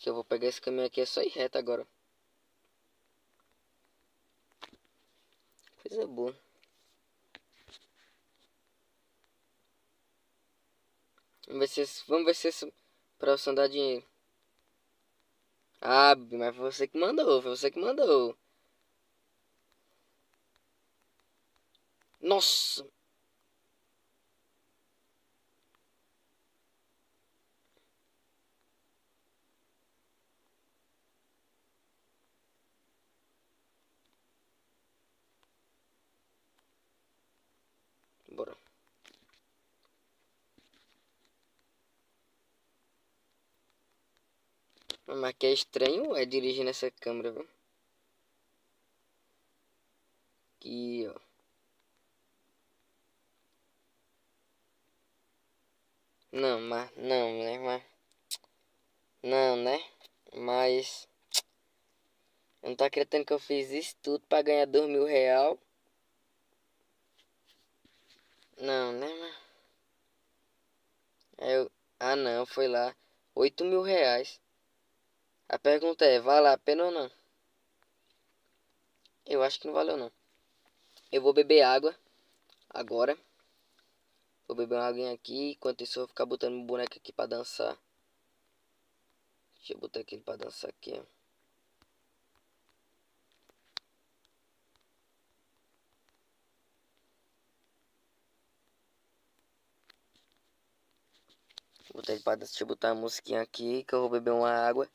Que eu vou pegar esse caminho aqui, é só ir reto agora. Coisa boa. Vamos ver se esse, vamos ver se esse profissão dá dinheiro. Ah, mas foi você que mandou, foi você que mandou. Nossa! Bora. Mas que é estranho é dirigir nessa câmera, viu? Aqui, ó. Não, mas não, né? Mas não, né? Mas eu não tá acreditando que eu fiz isso tudo pra ganhar dois mil real. Não, né, mano? Eu... Ah, não, foi lá. Oito mil reais. A pergunta é, vale a pena ou não? Eu acho que não valeu, não. Eu vou beber água. Agora. Vou beber uma água aqui. Enquanto isso, eu vou ficar botando um boneco aqui pra dançar. Deixa eu botar aquele pra dançar aqui, ó. Botar pra deixa eu botar a musiquinha aqui que eu vou beber uma água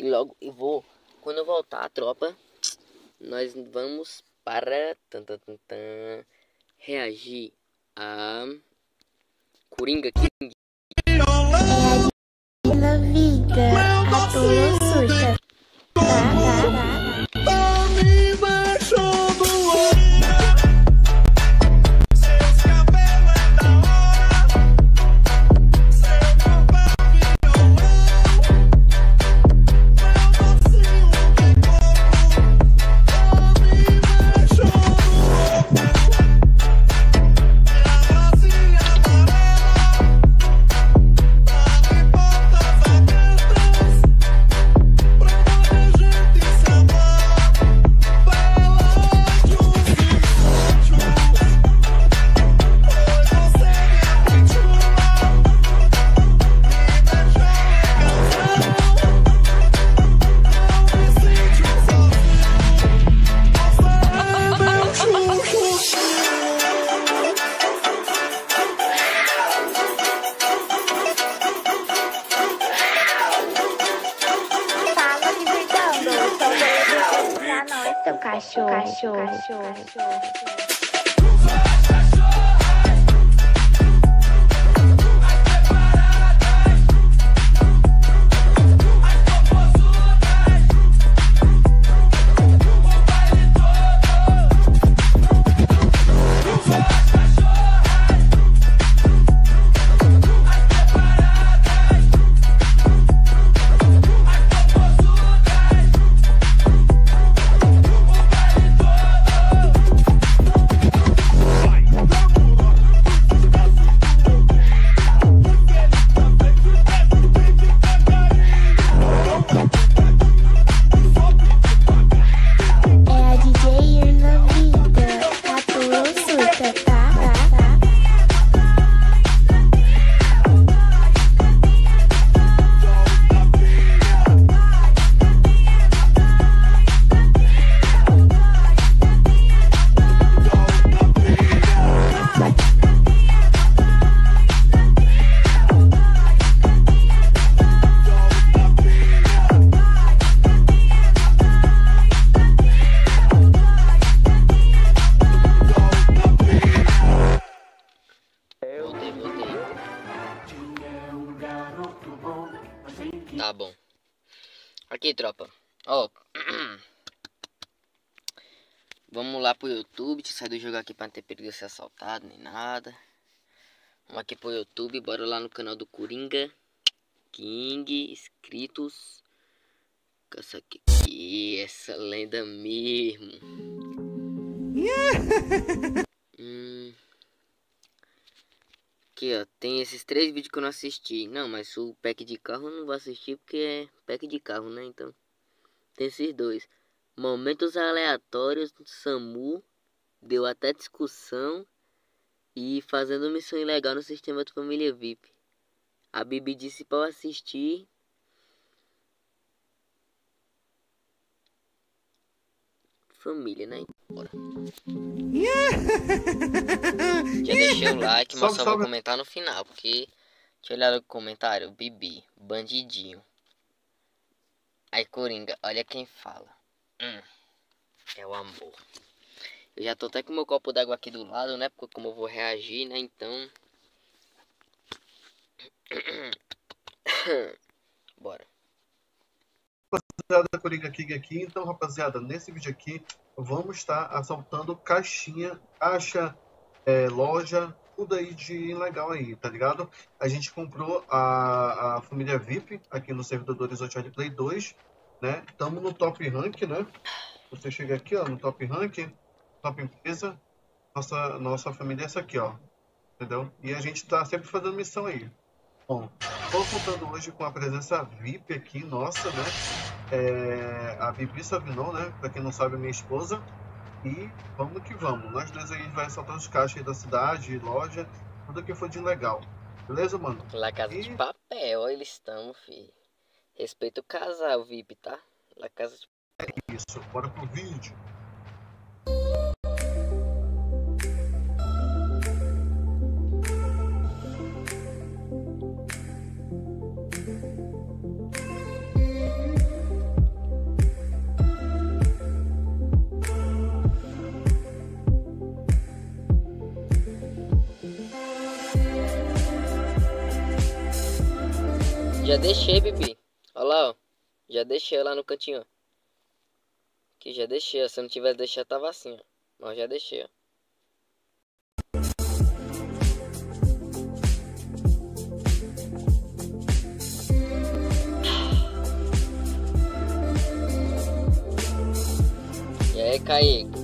e logo e vou quando eu voltar a tropa nós vamos para tan, tan, tan, reagir a Coringa King. Na vida, Sair do jogo aqui pra não ter perigo de ser assaltado nem nada. Vamos aqui pro YouTube. Bora lá no canal do Coringa. King. Inscritos. Essa aqui. Ih, Essa lenda mesmo. hum. Aqui, ó, tem esses três vídeos que eu não assisti. Não, mas o pack de carro eu não vou assistir porque é pack de carro, né? Então, tem esses dois. Momentos aleatórios do SAMU. Deu até discussão. E fazendo missão ilegal no sistema de família VIP. A Bibi disse pra eu assistir. Família, né? Bora. Já deixei o like, mas só vou comentar no final, porque. Deixa eu olhar no comentário. Bibi, bandidinho. Aí, Coringa, olha quem fala. Hum, é o amor. Eu já tô até com meu copo d'água aqui do lado, né? Porque como eu vou reagir, né? Então. Bora. rapaziada Coringa King aqui. Então, rapaziada, nesse vídeo aqui vamos estar assaltando caixinha, caixa, é, loja, tudo aí de legal aí, tá ligado? A gente comprou a, a família VIP aqui no servidor do Horizonte Play 2, né? Estamos no top rank, né? Você chega aqui, ó, no top rank, top empresa, nossa, nossa família é essa aqui, ó. Entendeu? E a gente tá sempre fazendo missão aí. Bom, tô contando hoje com a presença VIP aqui, nossa, né? É, a Bibi Savinon, né? Pra quem não sabe, é minha esposa. E vamos que vamos. Nós dois aí a gente vai soltar os caixas aí da cidade, loja, tudo que for de legal. Beleza, mano? La Casa de Papel, eles estão, filho. Respeita o casal VIP, tá? La Casa de Isso, bora pro vídeo. Já deixei, Bibi. Olha lá, ó. Já deixei lá no cantinho, ó. Que já deixei, ó. Se eu não tivesse deixado, tava assim, ó. Mas já deixei, ó. E aí, Kaique?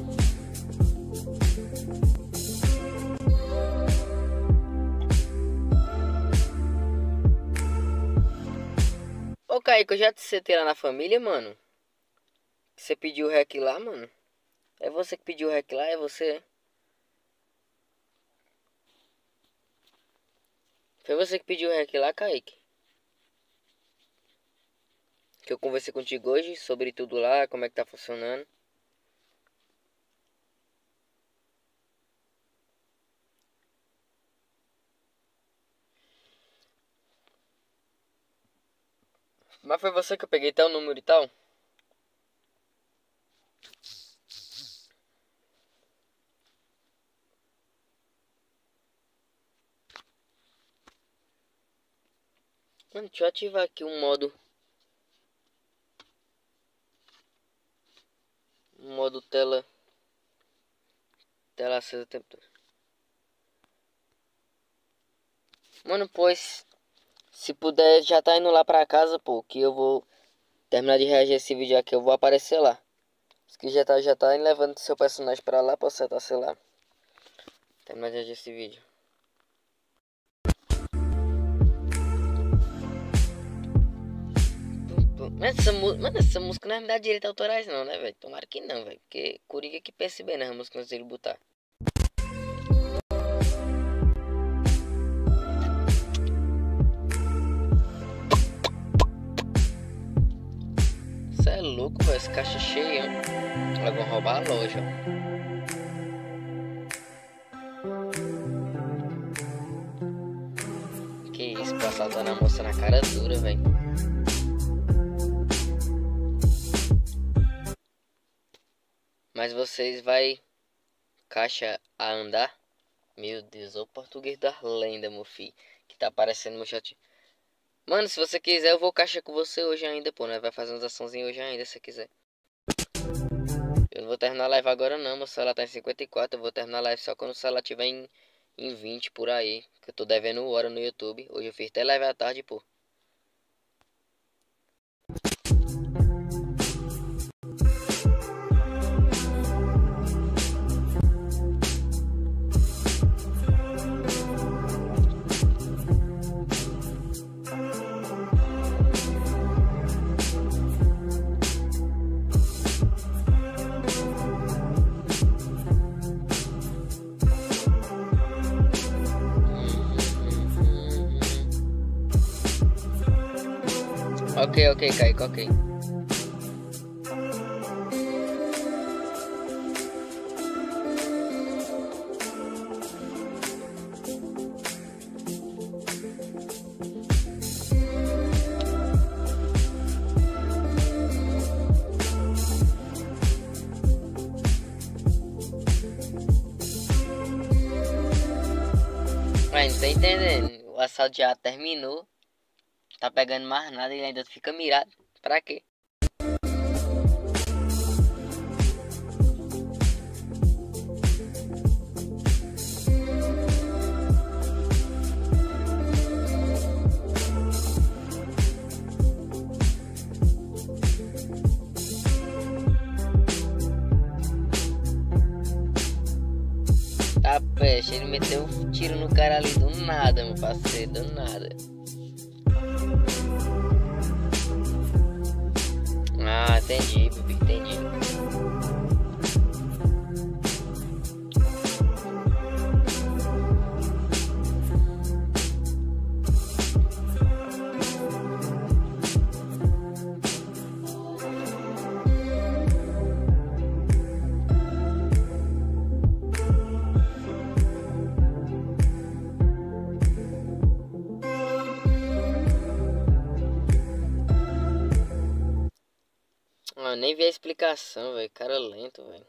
Ô, Kaique, eu já te citei lá na família, mano. Você pediu o rec lá, mano? É você que pediu o rec lá? É você? Foi você que pediu o rec lá, Kaique? Que eu conversei contigo hoje sobre tudo lá, como é que tá funcionando. Mas foi você que eu peguei tal número e tal? Mano, deixa eu ativar aqui um modo. Um modo tela. Tela acesa o tempo todo. Mano, pois se puder, já tá indo lá pra casa, pô. Que eu vou terminar de reagir esse vídeo aqui. Eu vou aparecer lá. Se que já tá, já tá levando seu personagem pra lá pra acertar, sei lá. Terminar de reagir esse vídeo. Mas essa, mano, essa música não vai me dar direito autorais não, né, velho? Tomara que não, velho. Porque Curiga que pense bem nas músicas que ele botar. Louco, velho. Essa caixa cheia. Elas vão roubar a loja. Que isso, pra assaltar a moça na cara dura, velho. Mas vocês vai caixa a andar? Meu Deus, o português da lenda, meu filho. Que tá aparecendo no chat. Mano, se você quiser, eu vou caixa com você hoje ainda, pô. Nós vai fazer umas açãozinhas hoje ainda, se quiser. Eu não vou terminar a live agora não, meu celular tá em 54. Eu vou terminar a live só quando o celular tiver em, em 20 por aí. Que eu tô devendo hora no YouTube. Hoje eu fiz até live à tarde, pô. Ok, ok, Kaique, ok. Mas tá entendendo. O assalto já terminou. Tá pegando mais nada e ele ainda fica mirado. Pra quê? Tá peste, ele meteu um tiro no cara ali do nada, meu parceiro, do nada. Ah, entendi, entendi. Nem vi a explicação, velho. Cara lento, velho.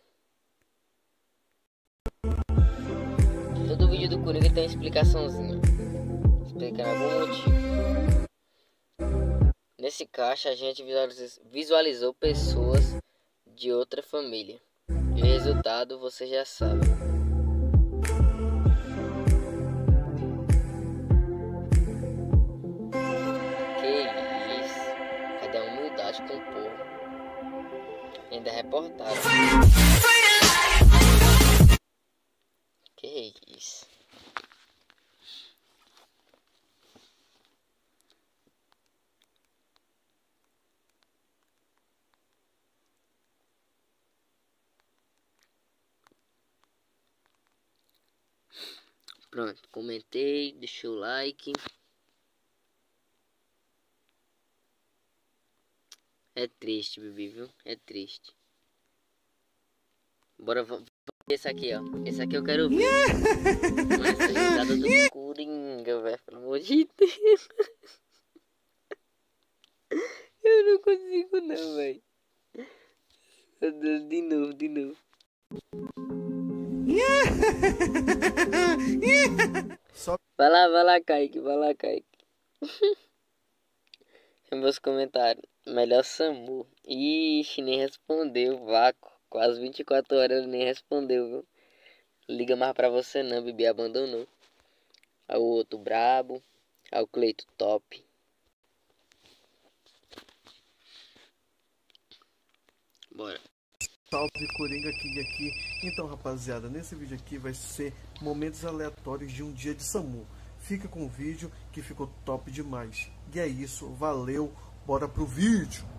Todo vídeo do Coringa tem uma explicaçãozinha. Explicando algum motivo. Nesse caixa a gente visualiz- visualizou pessoas de outra família. E o resultado você já sabe. Ainda é reportaram. Que isso? Pronto, comentei, deixei o like. É triste, Bibi, viu? É triste. Bora, vamos esse aqui, ó. Esse aqui eu quero ver. Mano, essa risada do Coringa, velho. Pelo amor de Deus. Eu não consigo não, velho. Meu Deus, de novo, de novo. Vai lá, vai lá, Kaique. Vai lá, Kaique. Em meus comentários. Melhor Samu. Ixi, nem respondeu, vácuo. Quase 24 horas ele nem respondeu, viu? Liga mais pra você não, Bibi abandonou. Aí o outro brabo. Aí o Cleito top. Bora. Salve Coringa King aqui. Então, rapaziada, nesse vídeo aqui vai ser momentos aleatórios de um dia de Samu. Fica com o vídeo que ficou top demais. E é isso, valeu, bora pro vídeo.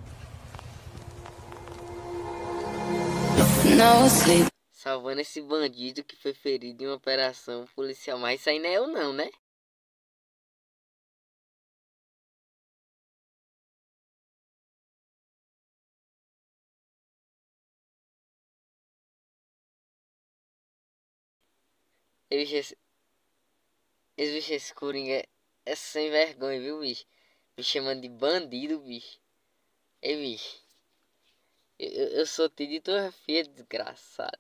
Salvando esse bandido que foi ferido em uma operação policial. Mas isso aí não é eu não, né? Esse, esse, bicho, esse Coringa é sem vergonha, viu, bicho? Me chamando de bandido, bicho. Ei, bicho. Eu, eu, sou tio de desgraçado.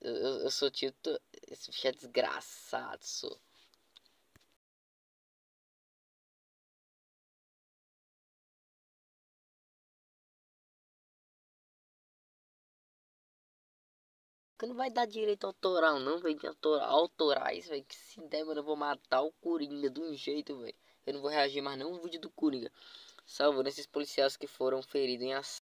Eu, eu, sou tio de tua... Esse bicho é desgraçado, sou. Não vai dar direito autoral, não, velho. De autoral, autorais, velho. Que se der, mano, eu vou matar o Coringa de um jeito, velho. Eu não vou reagir mais nenhum vídeo do Coringa. Salvando esses policiais que foram feridos em ação.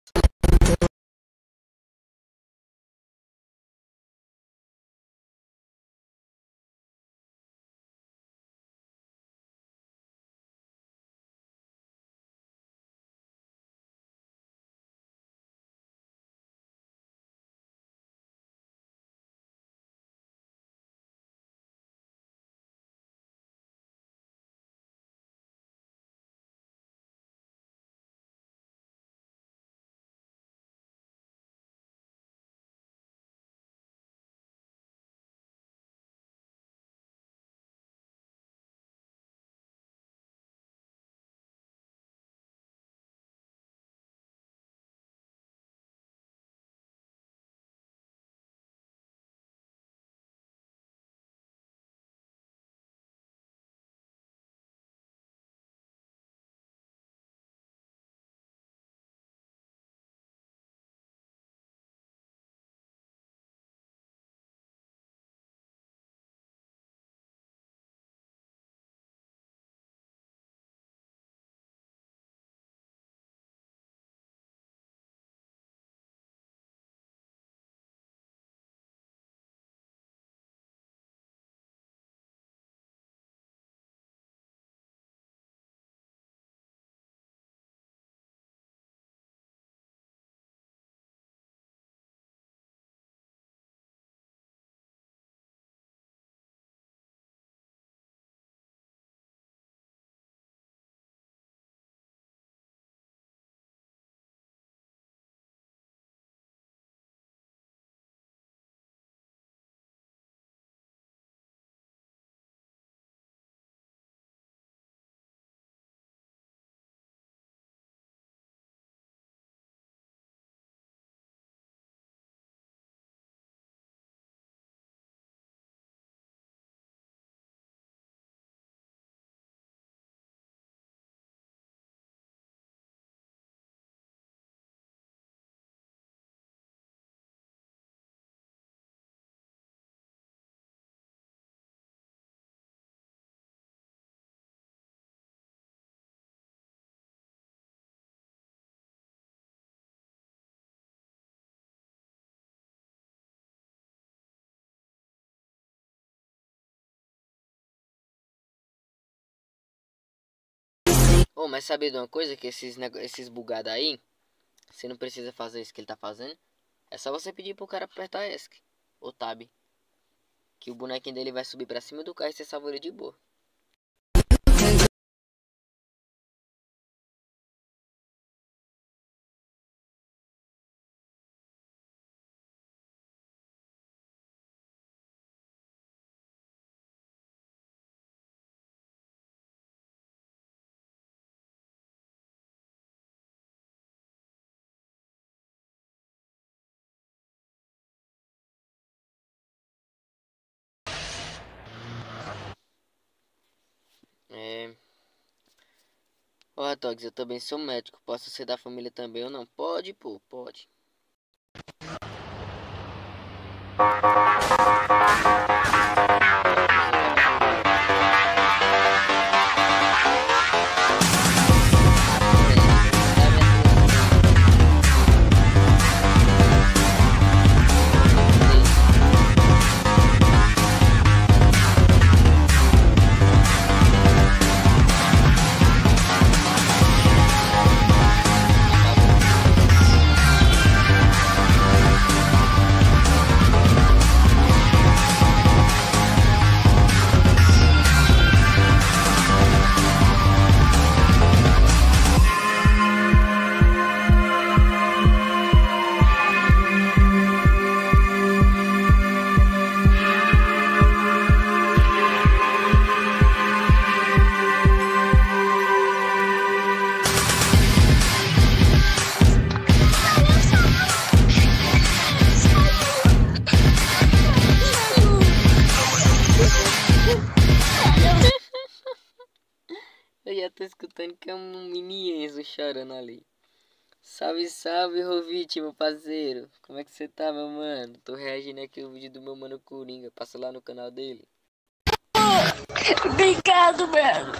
Mas sabe de uma coisa? Que esses, esses bugados aí, você não precisa fazer isso que ele tá fazendo. É só você pedir pro cara apertar ESC ou Tab. Que o bonequinho dele vai subir pra cima do carro e você salva ele de boa. Porra, Togs, eu também sou médico. Posso ser da família também ou não? Pode, pô, pode. Chorando ali. Salve, salve, Rovite, meu parceiro. Como é que você tá, meu mano? Tô reagindo aqui ao vídeo do meu mano Coringa. Passa lá no canal dele. Obrigado, mano.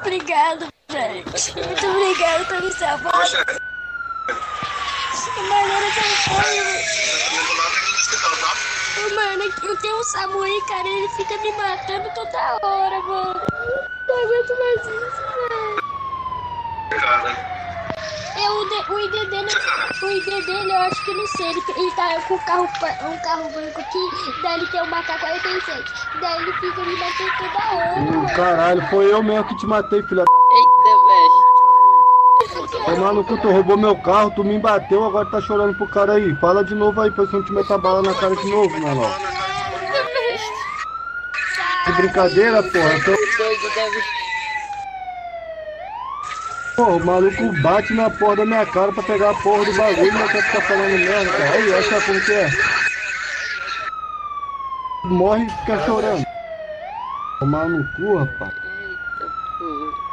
Obrigado, velho. Muito obrigado por me salvar. Mano, eu não Ô, Mano, eu tenho um Samurai, cara, ele fica me matando toda hora, mano. Não aguento mais isso, velho. Cara, É o, D- o ID dele, o ID dele, eu acho que não sei, ele, ele tá com um carro, um carro branco aqui, daí ele tem um AK-47, daí ele fica me batendo toda hora, Hum, caralho, foi eu mesmo que te matei, filha da. Eita, velho. Ô, maluco, tu roubou meu carro, tu me bateu, agora tá chorando pro cara aí. Fala de novo aí, pra você não te meter a bala na cara de novo, mano. Que brincadeira, porra. Vida. Pô, o maluco bate na porra da minha cara pra pegar a porra do bagulho, mas quer ficar falando merda, cara. Aí, acha como que é? Morre e fica chorando. Tomar no cu, rapaz. Eita, porra.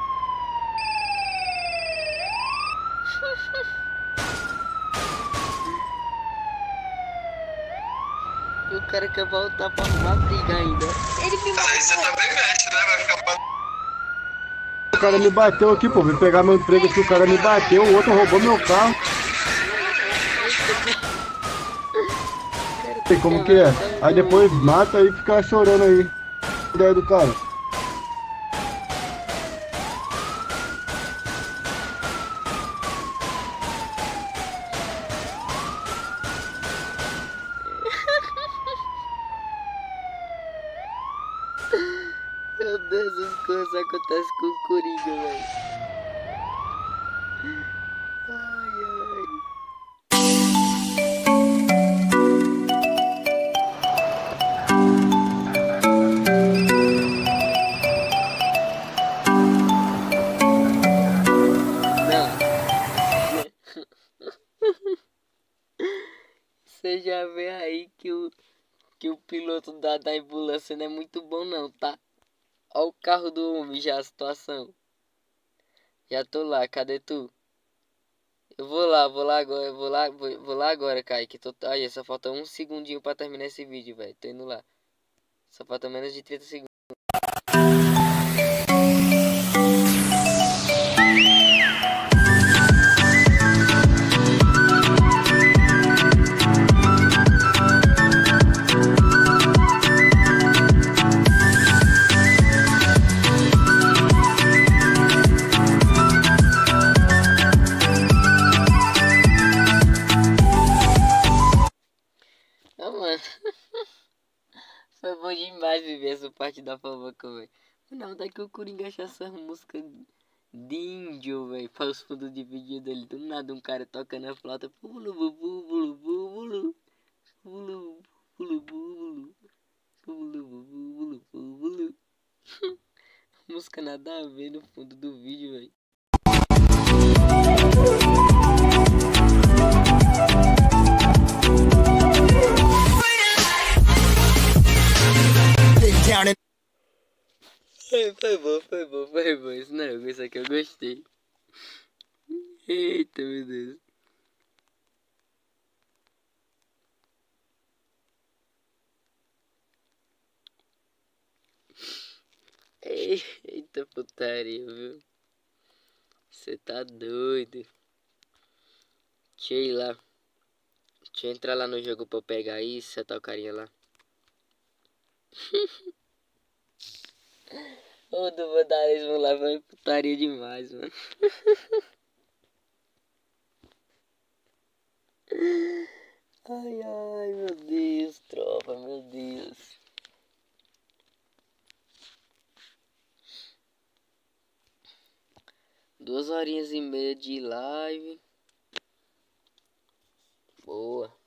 O cara quer voltar pra arrumar briga ainda. Ele me aí você também mexe, né? Vai ficar pra... cara me bateu aqui, pô. Vim pegar meu emprego aqui, o cara me bateu, o outro roubou meu carro. Sei como que é. Aí depois mata e fica chorando aí. Ideia do cara. Vê aí que o, que o piloto da, da ambulância não é muito bom não, tá? Olha o carro do homem já, a situação. Já tô lá, cadê tu? Eu vou lá, vou lá agora, vou lá, vou, vou lá agora, Kaique. Tô, aí, só falta um segundinho pra terminar esse vídeo, velho. Tô indo lá. Só falta menos de 30 segundos. Demais viver essa parte da fofoca, velho. Não, daqui o Coringa achar essas músicas de índio, velho. Faz os fundos de vídeo dele. Do nada um cara tocando a flauta. Bulu, bulu, bulu, bulu. Bulu, bulu, bulu. Bulu, bulu, bulu, bulu. Música nada a ver no fundo do vídeo, velho. Foi, bom, foi bom, foi bom. Esse não, isso aqui eu gostei. Eita, meu Deus. Ei, Eita putaria, viu? Você tá doido. Deixa eu ir lá. Deixa eu entrar lá no jogo pra eu pegar isso, setar o carinha lá. Ô, do vandalismo lá vai putaria demais, mano. Ai, ai, meu Deus, tropa, meu Deus. Duas horinhas e meia de live. Boa.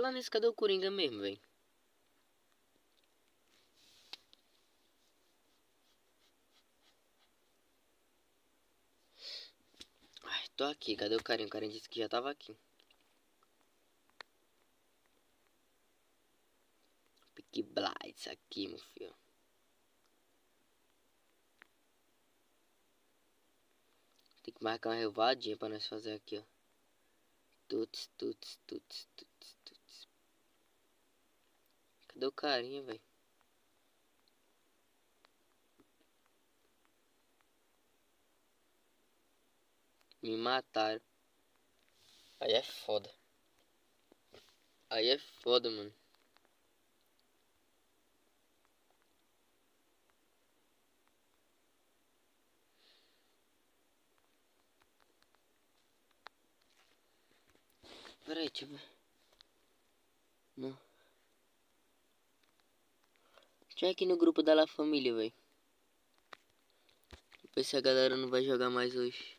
Falando nisso, cadê o Coringa mesmo, velho? Ai, tô aqui. Cadê o carinha? O carinha disse que já tava aqui. Peaky Blinders aqui, meu filho. Tem que marcar uma revadinha pra nós fazer aqui, ó. Tuts, tuts, tuts, tuts. Cadê o carinha, velho? Me mataram. Aí é foda. Aí é foda, mano. Peraí, deixa ver. Não. Ir aqui no grupo da La Família, velho. Ver se a galera não vai jogar mais hoje.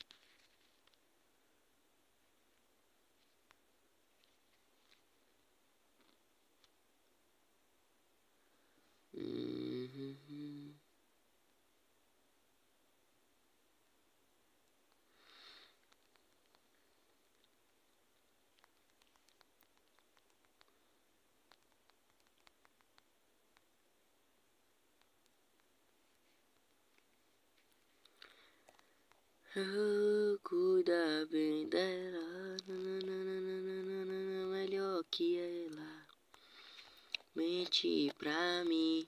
Uhum. Eu cuidar bem dela, melhor que ela. Mente pra mim.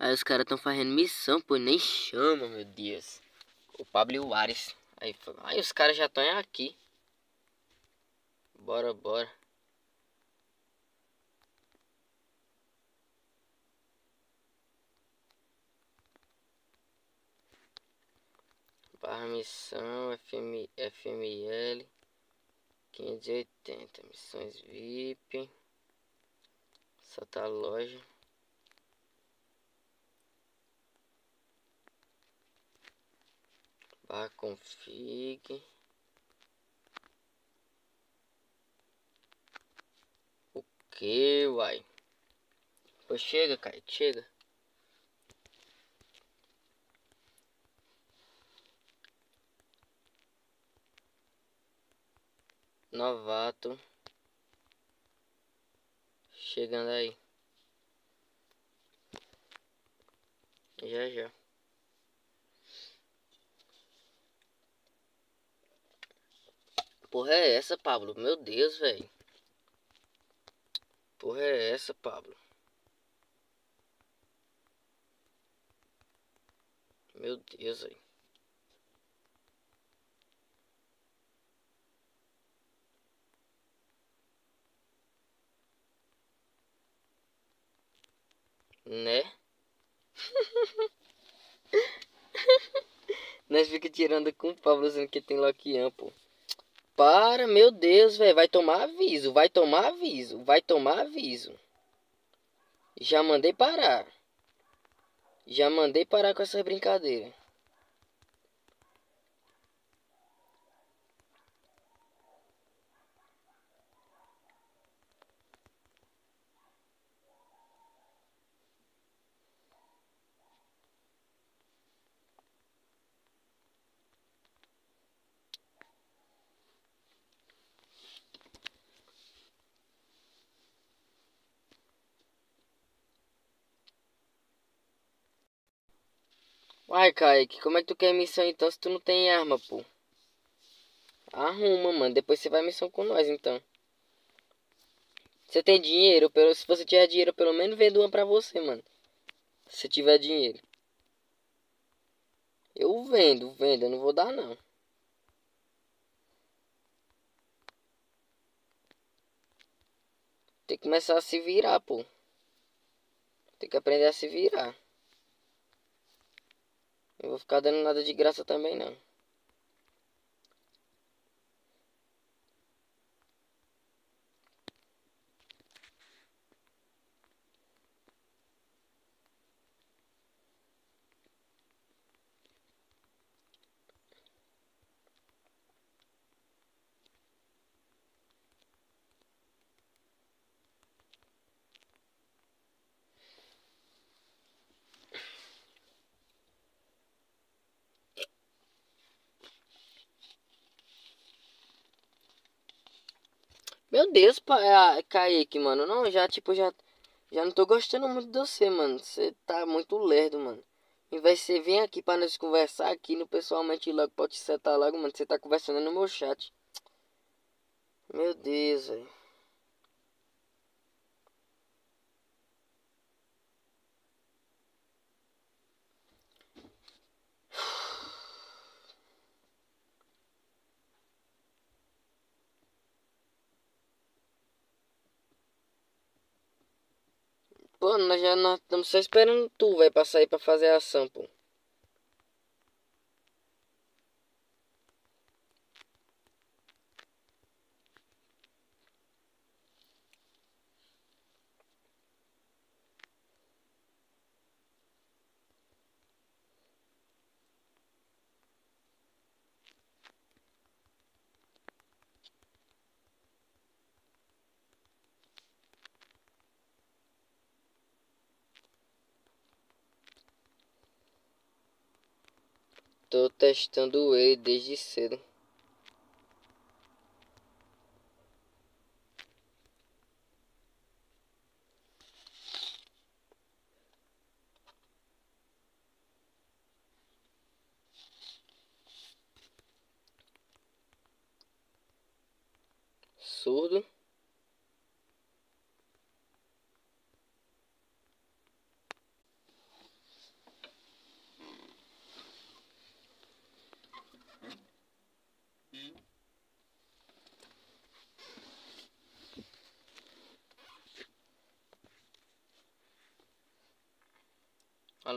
Aí os caras tão fazendo missão, pô, nem chama, meu Deus. O Pablo e o Ares. Aí, aí os caras já estão aqui. Bora, bora. Barra missão FM, FML 580 missões VIP Soltar a loja Barra config O que, uai? Pô, chega, Kai, chega. Novato. Chegando aí. Já, já. Porra é essa, Pablo? Meu Deus, velho. Porra é essa, Pablo? Meu Deus, velho. Né? Nós fica tirando com o Pablo dizendo que tem Loquian, pô. Para, meu Deus, velho. Vai tomar aviso, vai tomar aviso, vai tomar aviso. Já mandei parar. Já mandei parar com essa brincadeira. Vai, Kaique, como é que tu quer missão então se tu não tem arma, pô? Arruma, mano. Depois você vai missão com nós, então. Você tem dinheiro? Pelo, se você tiver dinheiro, pelo menos vendo uma pra você, mano. Se tiver dinheiro. Eu vendo, vendo. Eu não vou dar, não. Tem que começar a se virar, pô. Tem que aprender a se virar. Não vou ficar dando nada de graça também não. Meu Deus, pa- ah, Kaique, mano. Não, já, tipo, já. Já não tô gostando muito de você, mano. Você tá muito lerdo, mano. Em vez de você vir aqui pra nós conversar aqui no pessoalmente logo, pode setar logo, mano. Você tá conversando no meu chat. Meu Deus, velho. Pô, nós já nós estamos só esperando tu, velho, pra sair pra fazer a ação, pô. Tô testando ele desde cedo.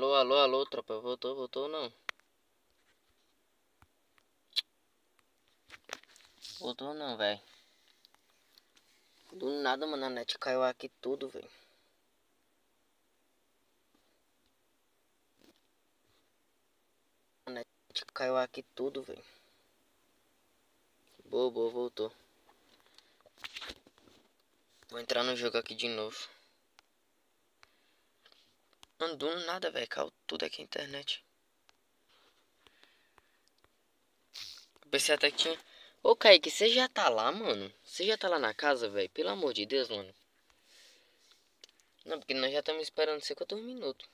Alô, alô, alô, tropa. Voltou, voltou ou não? Voltou ou não, velho? Do nada, mano, a net caiu aqui tudo, velho. A net caiu aqui tudo, velho. Boa, boa, voltou. Vou entrar no jogo aqui de novo. Andou nada, velho. Caiu tudo aqui na internet. Eu pensei até que tinha. Ô, Kaique, você já tá lá, mano? Você já tá lá na casa, velho? Pelo amor de Deus, mano. Não, porque nós já estamos esperando 50 minutos.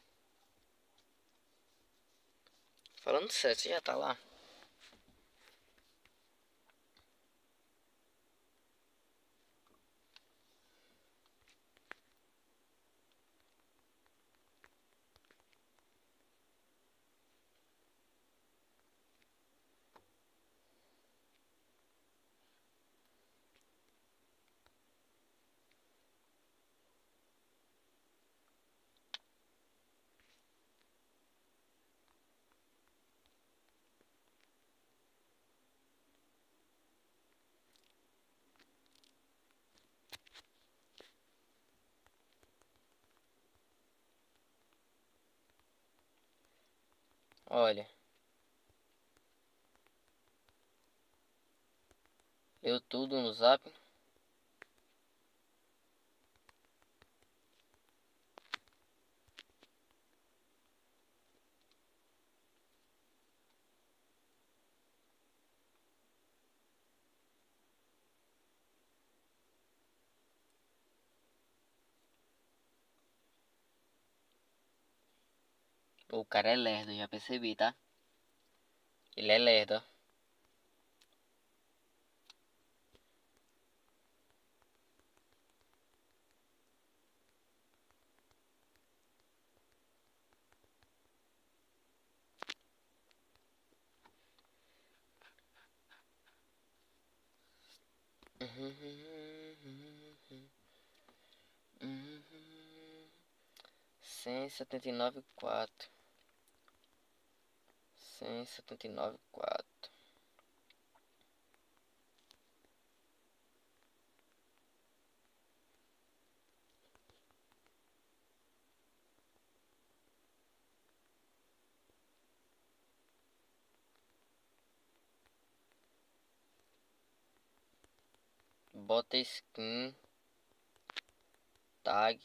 Falando sério, você já tá lá? Olha. Leu tudo no zap. O cara é lerdo, já percebi, tá? Ele é lerdo. Cem setenta e nove quatro. Cem setenta e nove quatro. Bota skin. Tag.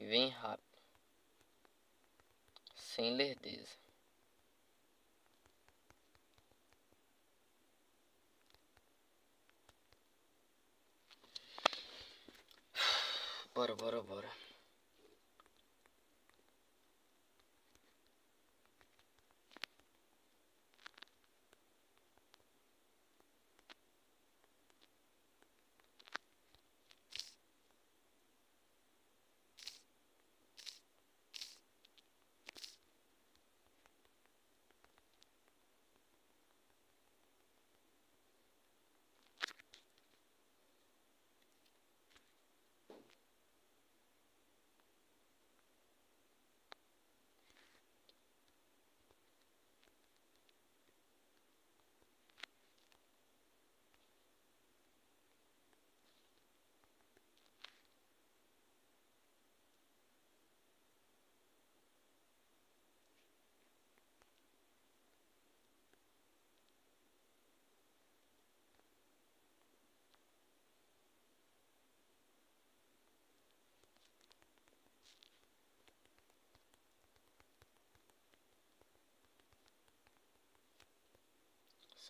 E vem rápido. Sem lerdeza. Bora, bora, bora.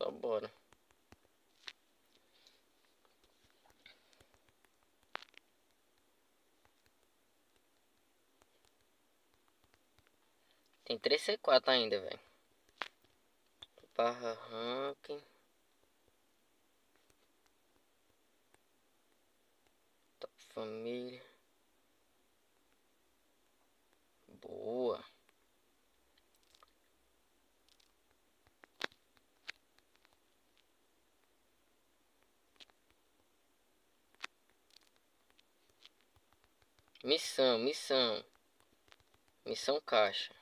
Só bora. Tem 3 C4 ainda, velho. Barra ranking. Top família. Boa. Missão, missão. Missão caixa.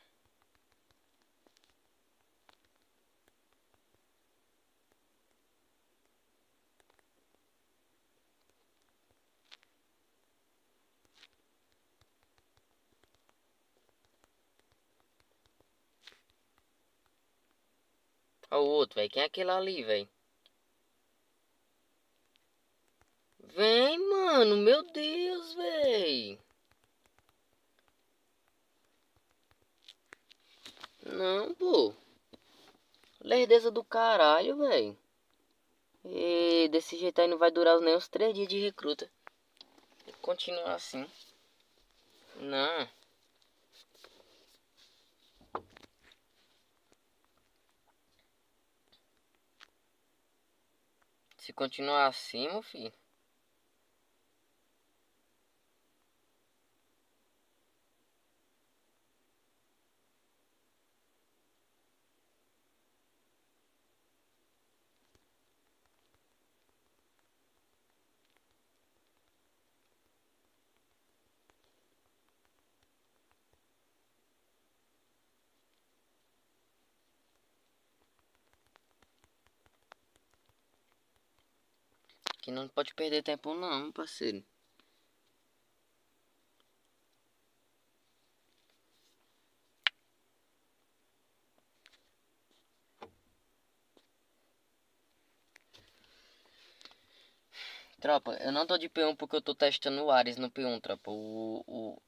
Olha o outro, velho. Quem é aquele ali, velho? Vem, mano. Meu Deus, velho. Não, pô. Lerdeza do caralho, velho. E desse jeito aí não vai durar nem uns três dias de recruta. Continuar assim. Não. Se continuar assim, meu filho. Não pode perder tempo não, parceiro. Tropa, eu não tô de P1 porque eu tô testando o Ares no P1, tropa. O, o,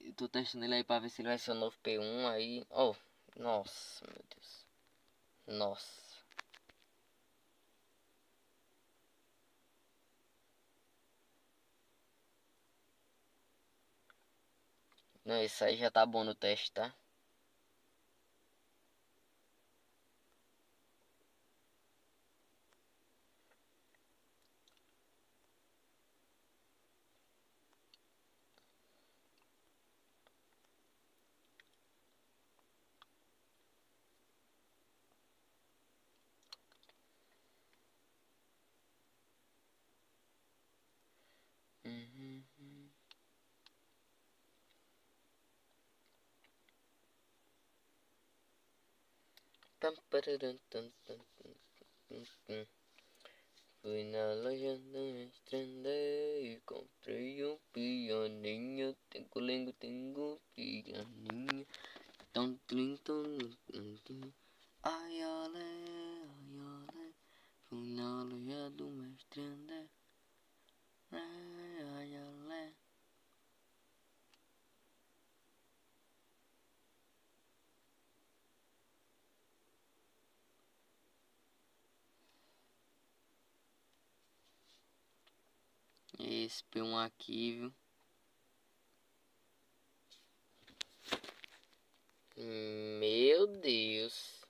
eu tô testando ele aí pra ver se ele vai ser o novo P1 aí. Oh, nossa, meu Deus. Nossa. Não, isso aí já tá bom no teste, tá? Tam, Fui na loja da estrada e comprei um pianinho. Tengo, lengo, tengo pianinho. Tom, tom, tom. Ai, olé, ai, olé. Fui na loja do mestre André. Ai, ai, P1 aqui, viu? Meu Deus.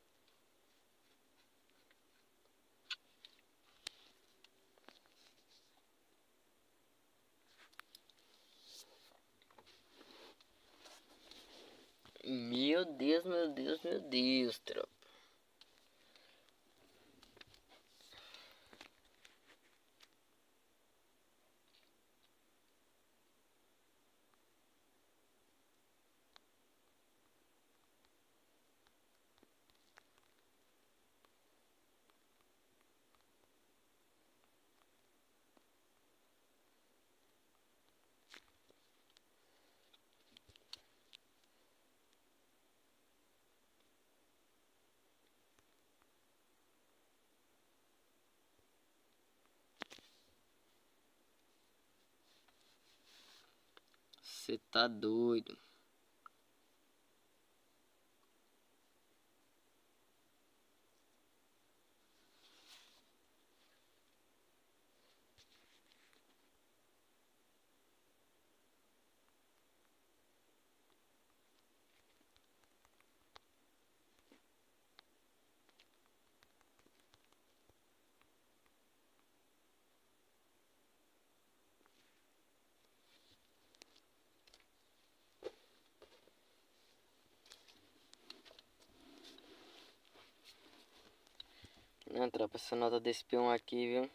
Meu Deus, meu Deus, meu Deus, tropa. Você tá doido. Não, tropa, essa nota desse peão aqui, viu?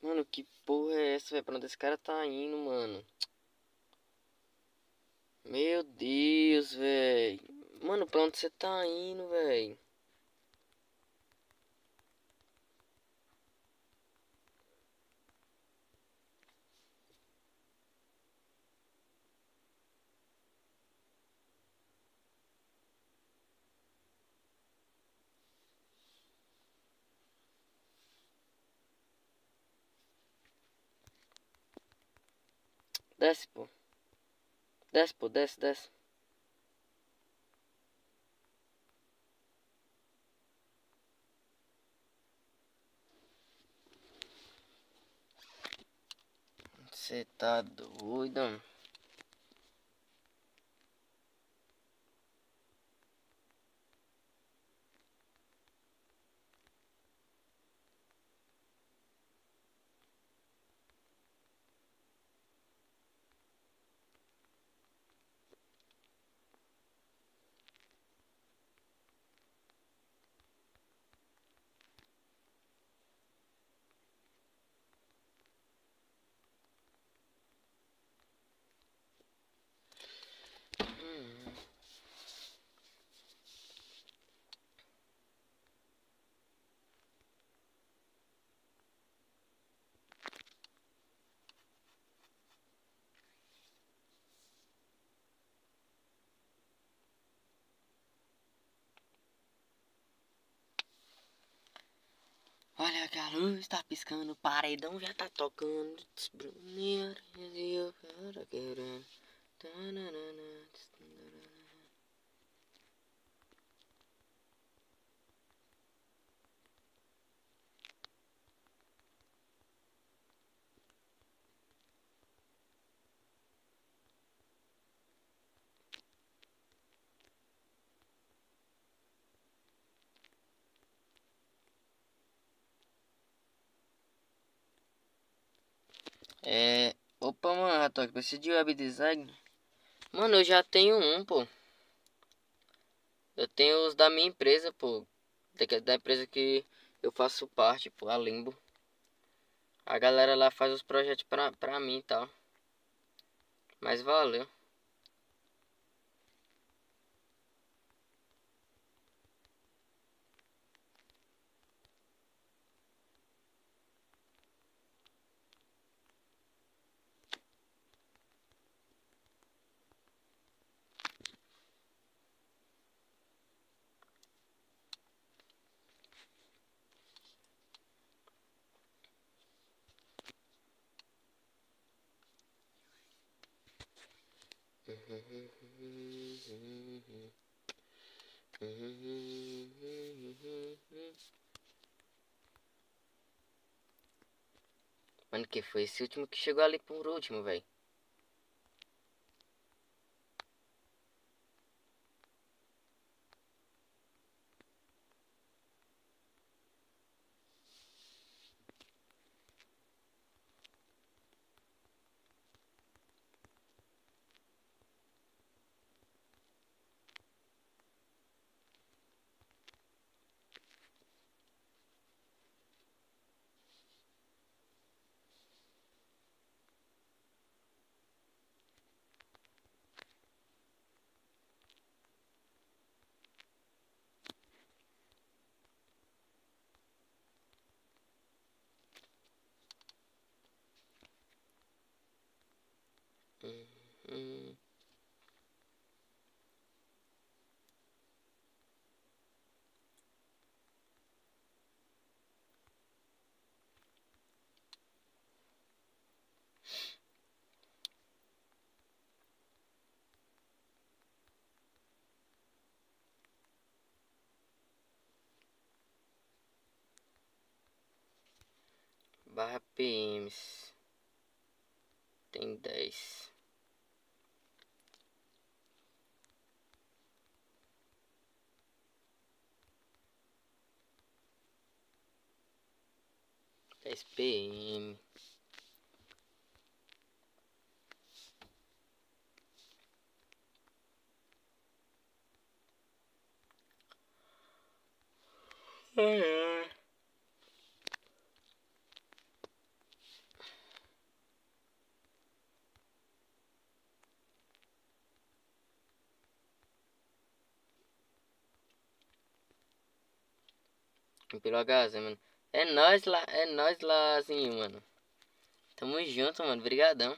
Mano, que porra é essa, velho? Pra onde esse cara tá indo, mano? Meu Deus, velho. Mano, pra onde você tá indo, velho? Desce, pô. Desce, pô, desce, desce. Você tá doido? Olha que a luz tá piscando, o paredão já tá tocando. É. Opa, mano, Ratok, precisa de web design? Mano, eu já tenho um, pô. Eu tenho os da minha empresa, pô. Da, da empresa que eu faço parte, pô, a Limbo. A galera lá faz os projetos pra, pra mim e tal. Mas valeu. Mano, que foi esse último que chegou ali por último, velho? Hum. Barra PMs tem dez dez PM Ai, ai. Pelo HZ, mano. É nóis lá, é nóis lázinho, mano. Tamo junto, mano. Brigadão.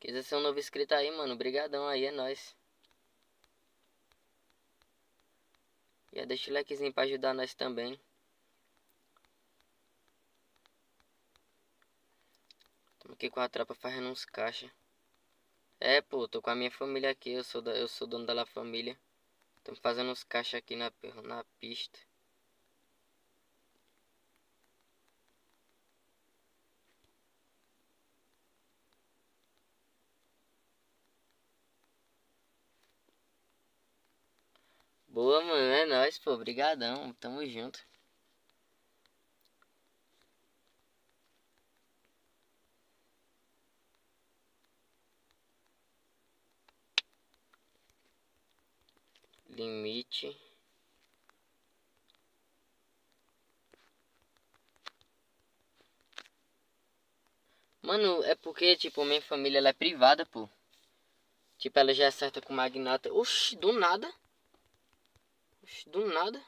Quiser ser um novo inscrito aí, mano. Brigadão aí, é nóis. E deixa o likezinho pra ajudar nós também. Tamo aqui com a tropa fazendo uns caixa. É, pô, tô com a minha família aqui. Eu sou, da, eu sou dono da La Família. Estamos fazendo uns caixas aqui na, na pista. Boa, mano. É nóis, pô. Obrigadão. Tamo junto. limite Mano, é porque, tipo, minha família ela é privada, pô. Tipo, ela já é certa com magnata. Oxi, do nada. Do nada.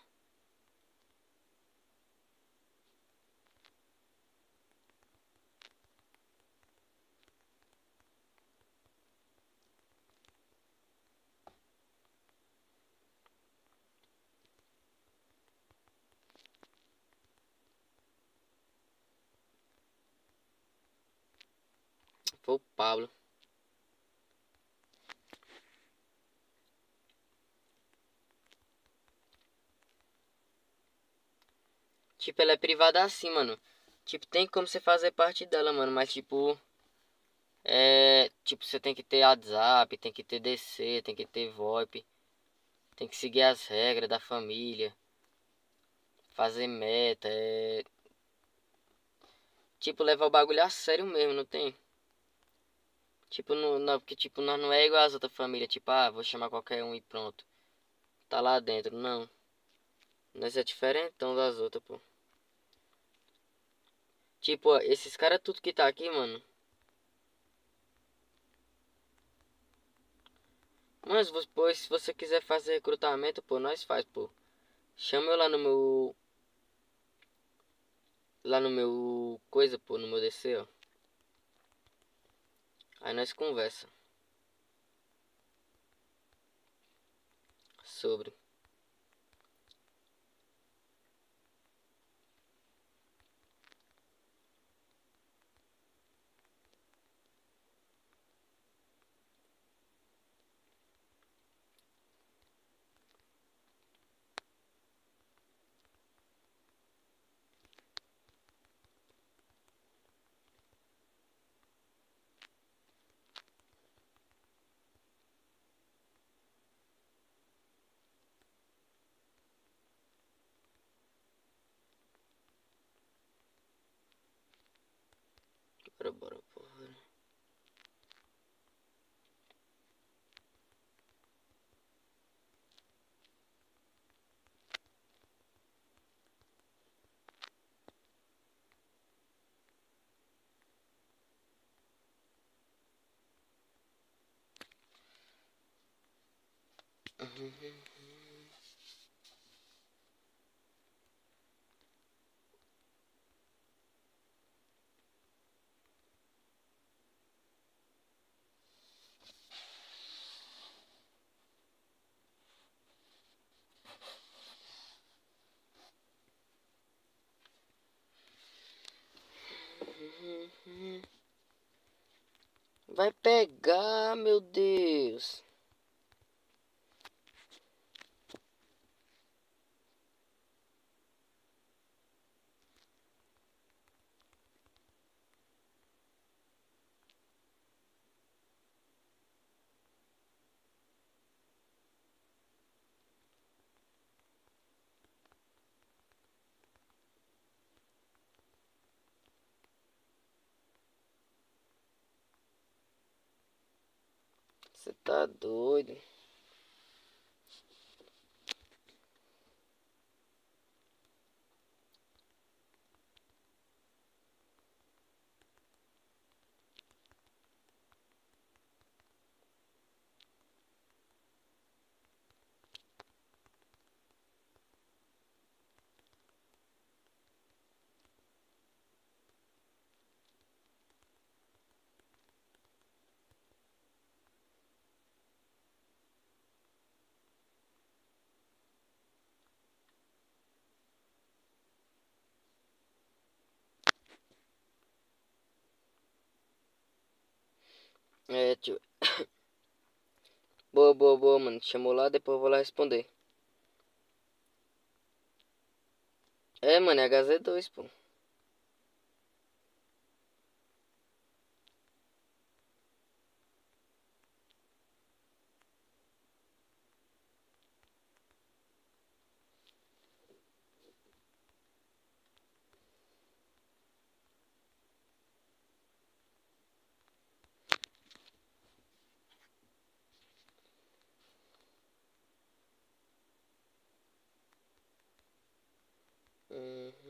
Foi o Pablo. Tipo, ela é privada assim, mano. Tipo, tem como você fazer parte dela, mano. Mas, tipo... É... Tipo, você tem que ter WhatsApp, tem que ter DC, tem que ter VoIP. Tem que seguir as regras da família. Fazer meta, é... Tipo, levar o bagulho a sério mesmo, não tem? Tipo, não, não, porque tipo, nós não é igual as outras famílias, tipo, ah, vou chamar qualquer um e pronto. Tá lá dentro, não. Nós é diferentão das outras, pô. Tipo, ó, esses caras tudo que tá aqui, mano. Mas, pô, se você quiser fazer recrutamento, pô, nós faz, pô. Chama eu lá no meu... Lá no meu... Coisa, pô, no meu DC, ó. Aí nós conversa. Sobre. Bora, bora, bora. Vai pegar, meu Deus. Você tá doido? É, tio. boa, boa, boa, mano. Chamou lá, depois eu vou lá responder. É, mano, é HZ2, pô.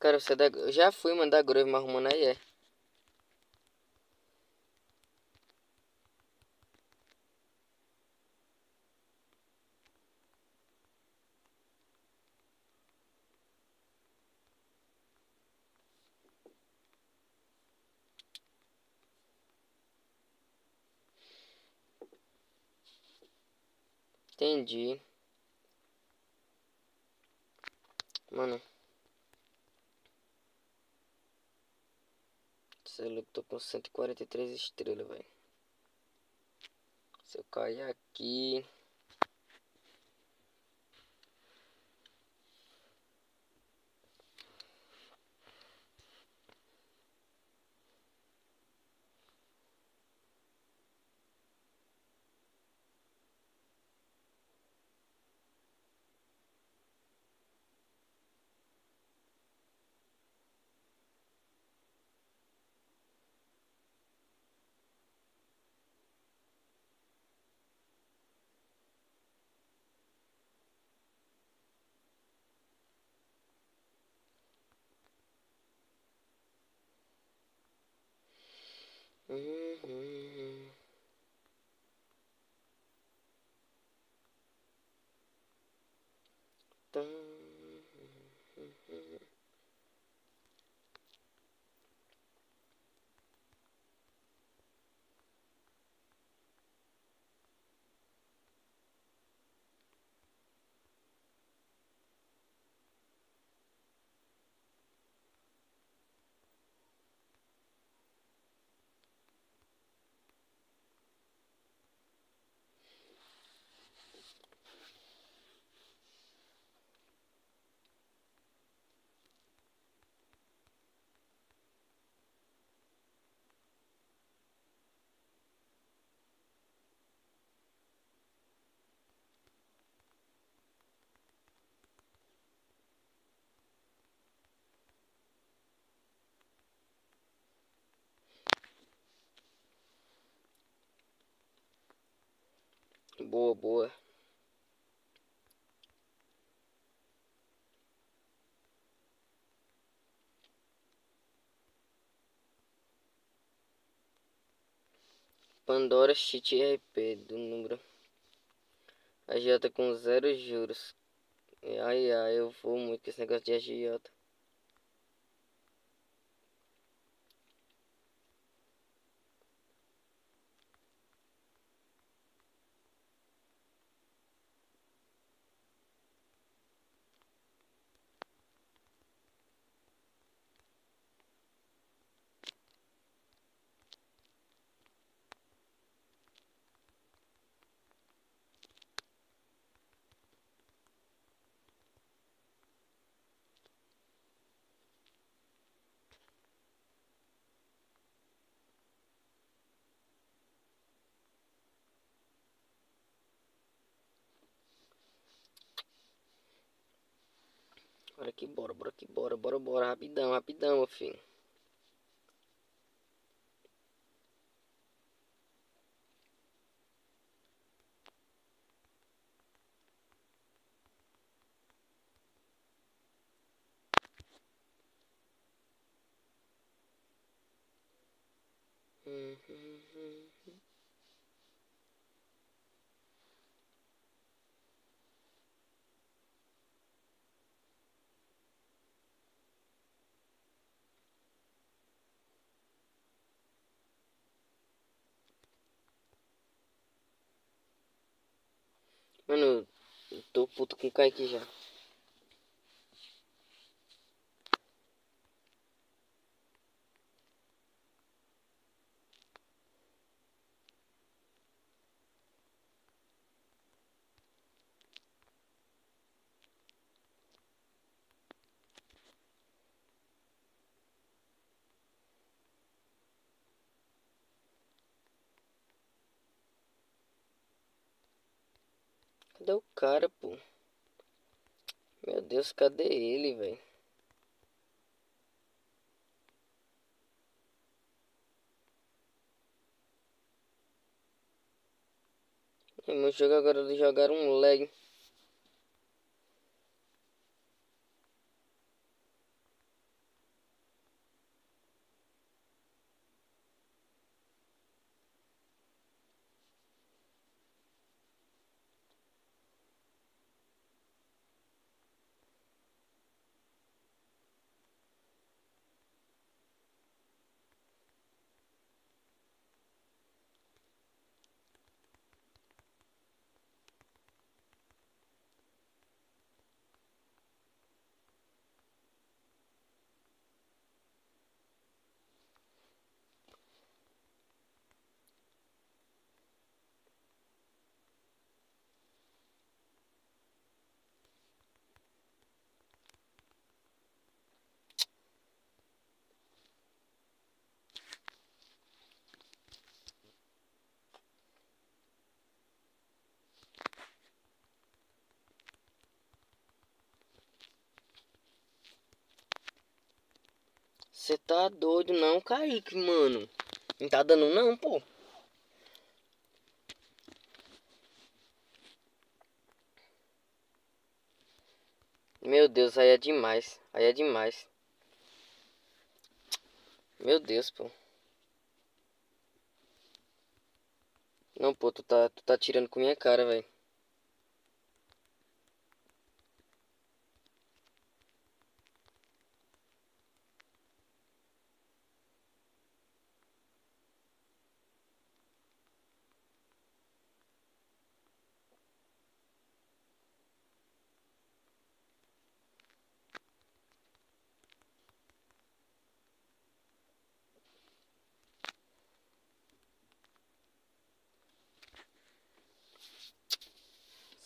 Cara, você da... eu já fui mandar Grove, mas arrumando aí é. Entendi. Mano. Louco, tô com 143 estrelas, velho. Se eu cair aqui. Uhum. Tá. Uhum. Boa, boa. Pandora Cheat RP do número. Agiota com zero juros. Ai ai, eu vou muito com esse negócio de agiota. Bora que bora, bora que bora, bora, bora, rapidão, rapidão, meu filho. Uhum. Mano, tô puto com o Kaique já. Cadê o cara, pô? Meu Deus, cadê ele, velho? Meu jogo agora de jogar um lag. Você tá doido não, Kaique, mano. Não tá dando não, pô. Meu Deus, aí é demais. Aí é demais. Meu Deus, pô. Não, pô, tu tá, tu tá tirando com minha cara, velho.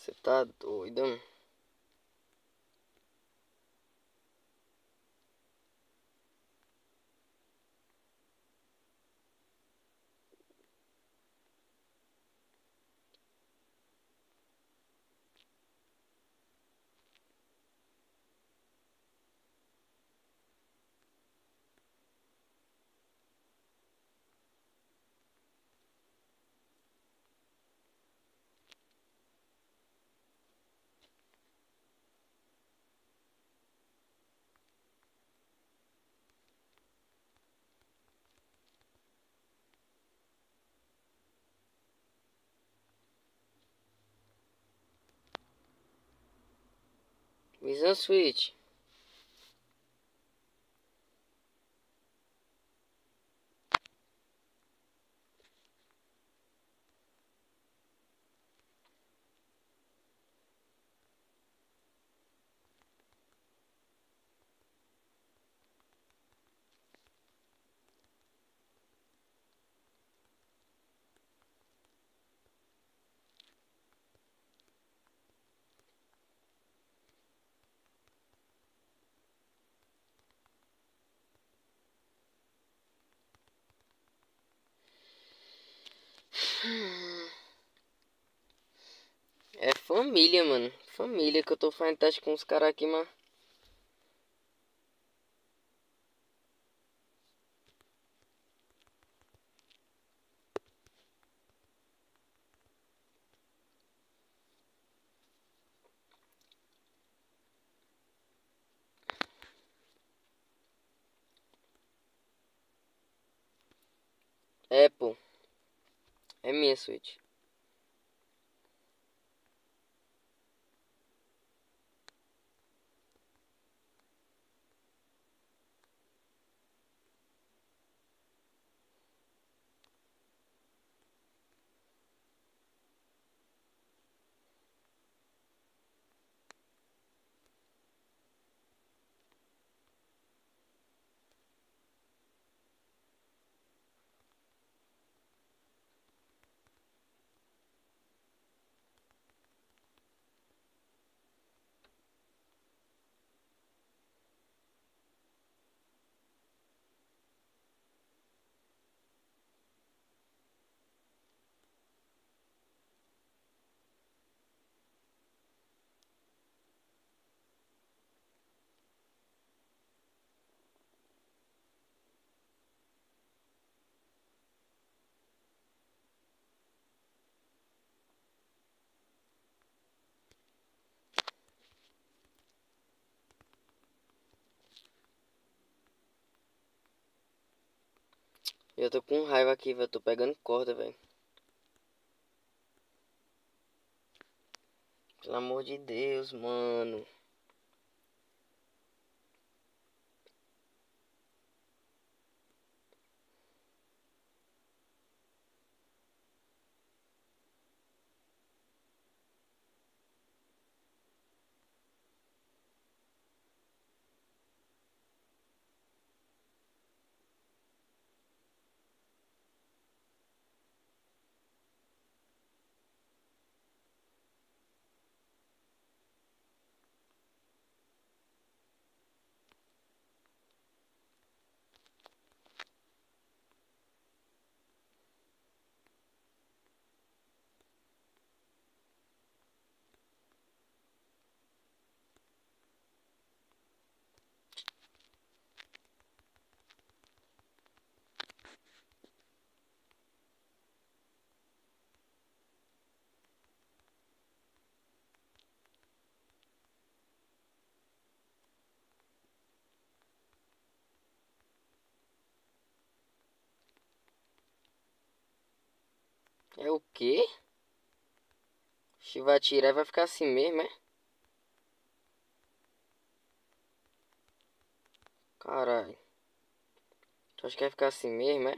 Você tá doido? Visão Switch. É família, mano. Família que eu tô fazendo teste com os caras aqui, mas. É, pô. É minha Switch. Eu tô com raiva aqui, velho. Tô pegando corda, velho. Pelo amor de Deus, mano. É o quê? Se vai tirar e vai ficar assim mesmo, é? Caralho. Tu acha que vai ficar assim mesmo, é?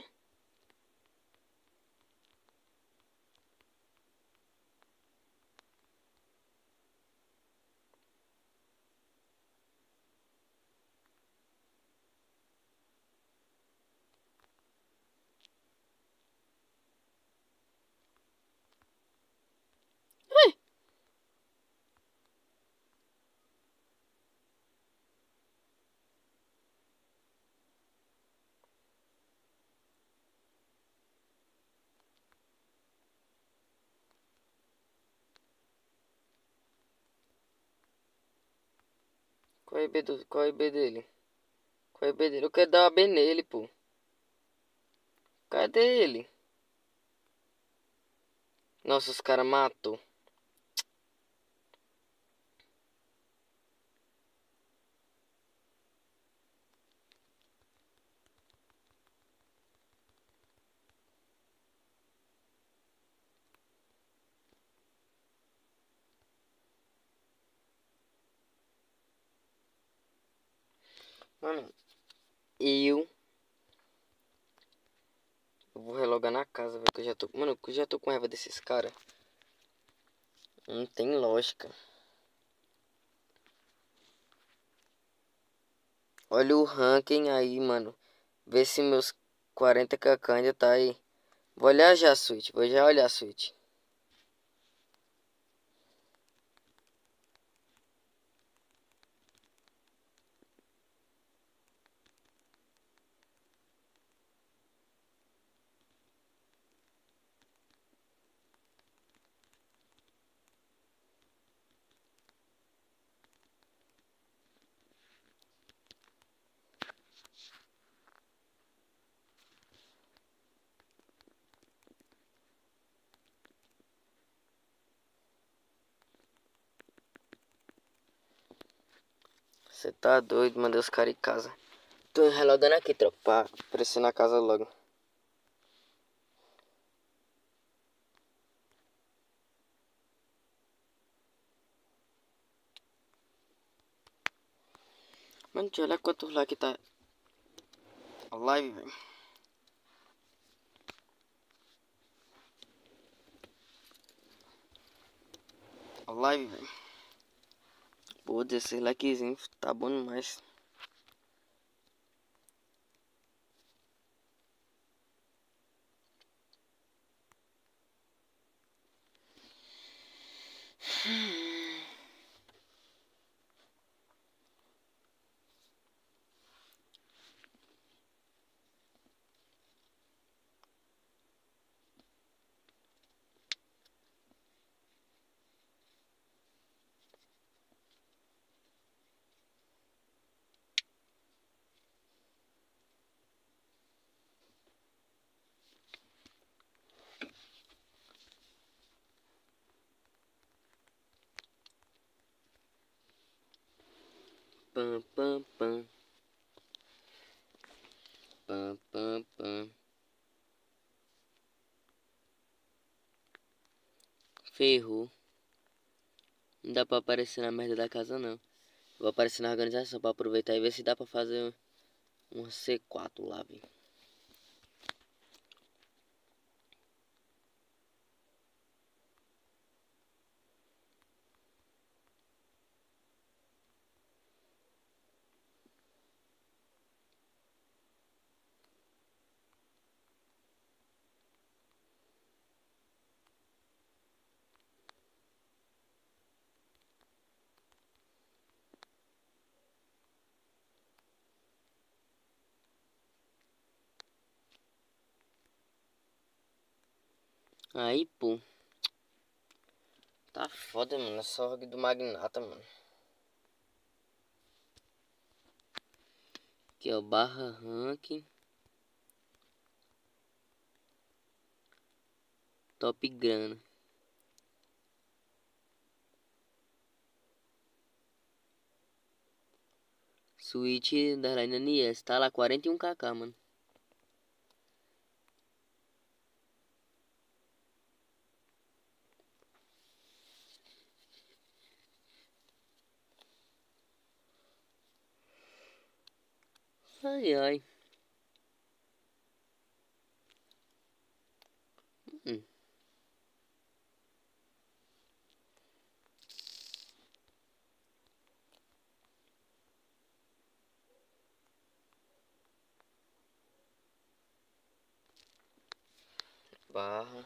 Qual é IB, do, qual é o IB dele? Qual é o IB dele? Eu quero dar uma B nele, pô. Cadê ele? Nossa, os caras matou. Mano, eu. Eu vou relogar na casa, velho. Que eu já tô. Mano, eu já tô com raiva desses caras. Não tem lógica. Olha o ranking aí, mano. Vê se meus 40kk ainda tá aí. Vou olhar já a suíte. Vou já olhar a suíte. Tá doido, mandei os caras em casa. Tô relogando aqui, tropa, pra na casa logo. Mano, deixa eu olhar quantos likes tá a live, velho. A live, velho. Pô, 16 likezinhos, tá bom demais. Pam, pam, pam. Pam, pam, pam. Ferrou. Não dá pra aparecer na merda da casa, não. Vou aparecer na organização pra aproveitar e ver se dá pra fazer um C4 lá, velho. Aí, pô. Tá foda, mano. Só org do Magnata, mano. Aqui, ó. Barra rank. Top grana. Switch da Line NS. Tá lá 41kk, mano. Ai, ai. Hum. Barra.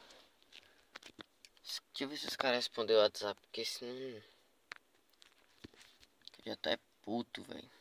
Deixa eu ver se os caras respondem o WhatsApp, porque senão. Eu já tá é puto, velho.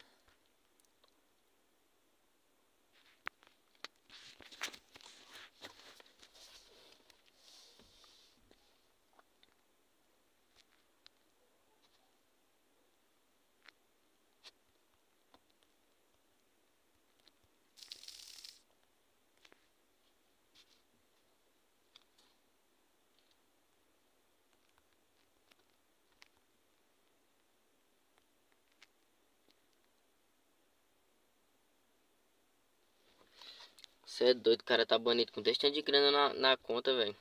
Você é doido, cara tá bonito com texto de grana na, na conta, velho.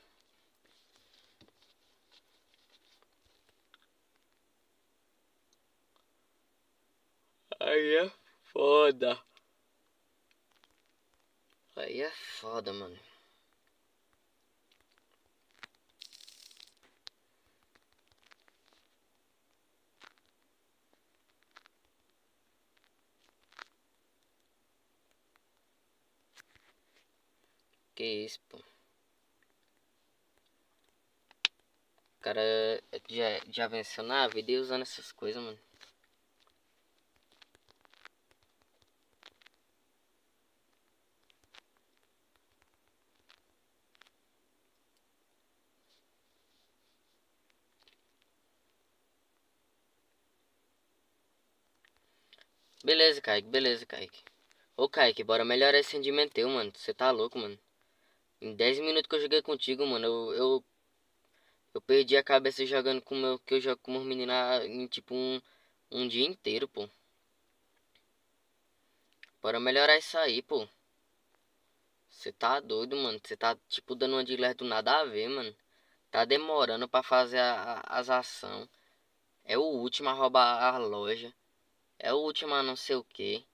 Aí é foda. Aí é foda, mano. Que isso, pô. O cara já, já venceu na vida usando essas coisas, mano. Beleza, Kaique, beleza, Kaique. Ô, Kaique, bora melhorar esse rendimento teu, mano. Você tá louco, mano. Em 10 minutos que eu joguei contigo, mano, eu, eu, eu perdi a cabeça jogando com meu, que eu jogo com meus meninos em tipo um, um dia inteiro, pô. Bora melhorar isso aí, pô. Você tá doido, mano. Você tá tipo dando uma de do nada a ver, mano. Tá demorando pra fazer a, a, as ações. É o último a roubar a loja. É o último a não sei o que.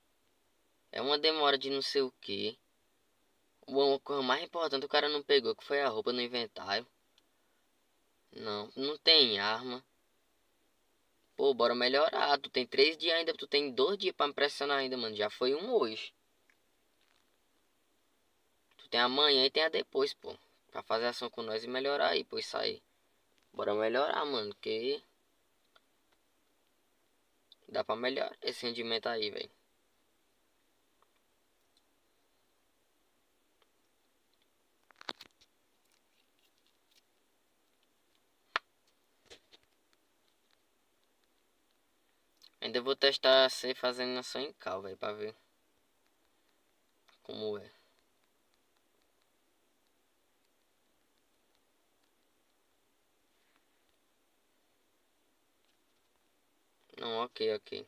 É uma demora de não sei o que. Uma coisa mais importante o cara não pegou, que foi a roupa no inventário. Não, não tem arma. Pô, bora melhorar. Tu tem três dias ainda, tu tem dois dias pra me pressionar ainda, mano. Já foi um hoje. Tu tem amanhã e tem a depois, pô. Pra fazer ação com nós e melhorar aí, pô, isso aí. Bora melhorar, mano, que... Dá pra melhorar esse rendimento aí, velho. Ainda vou testar você fazendo ação em cal, velho, pra ver como é. Não, ok, ok.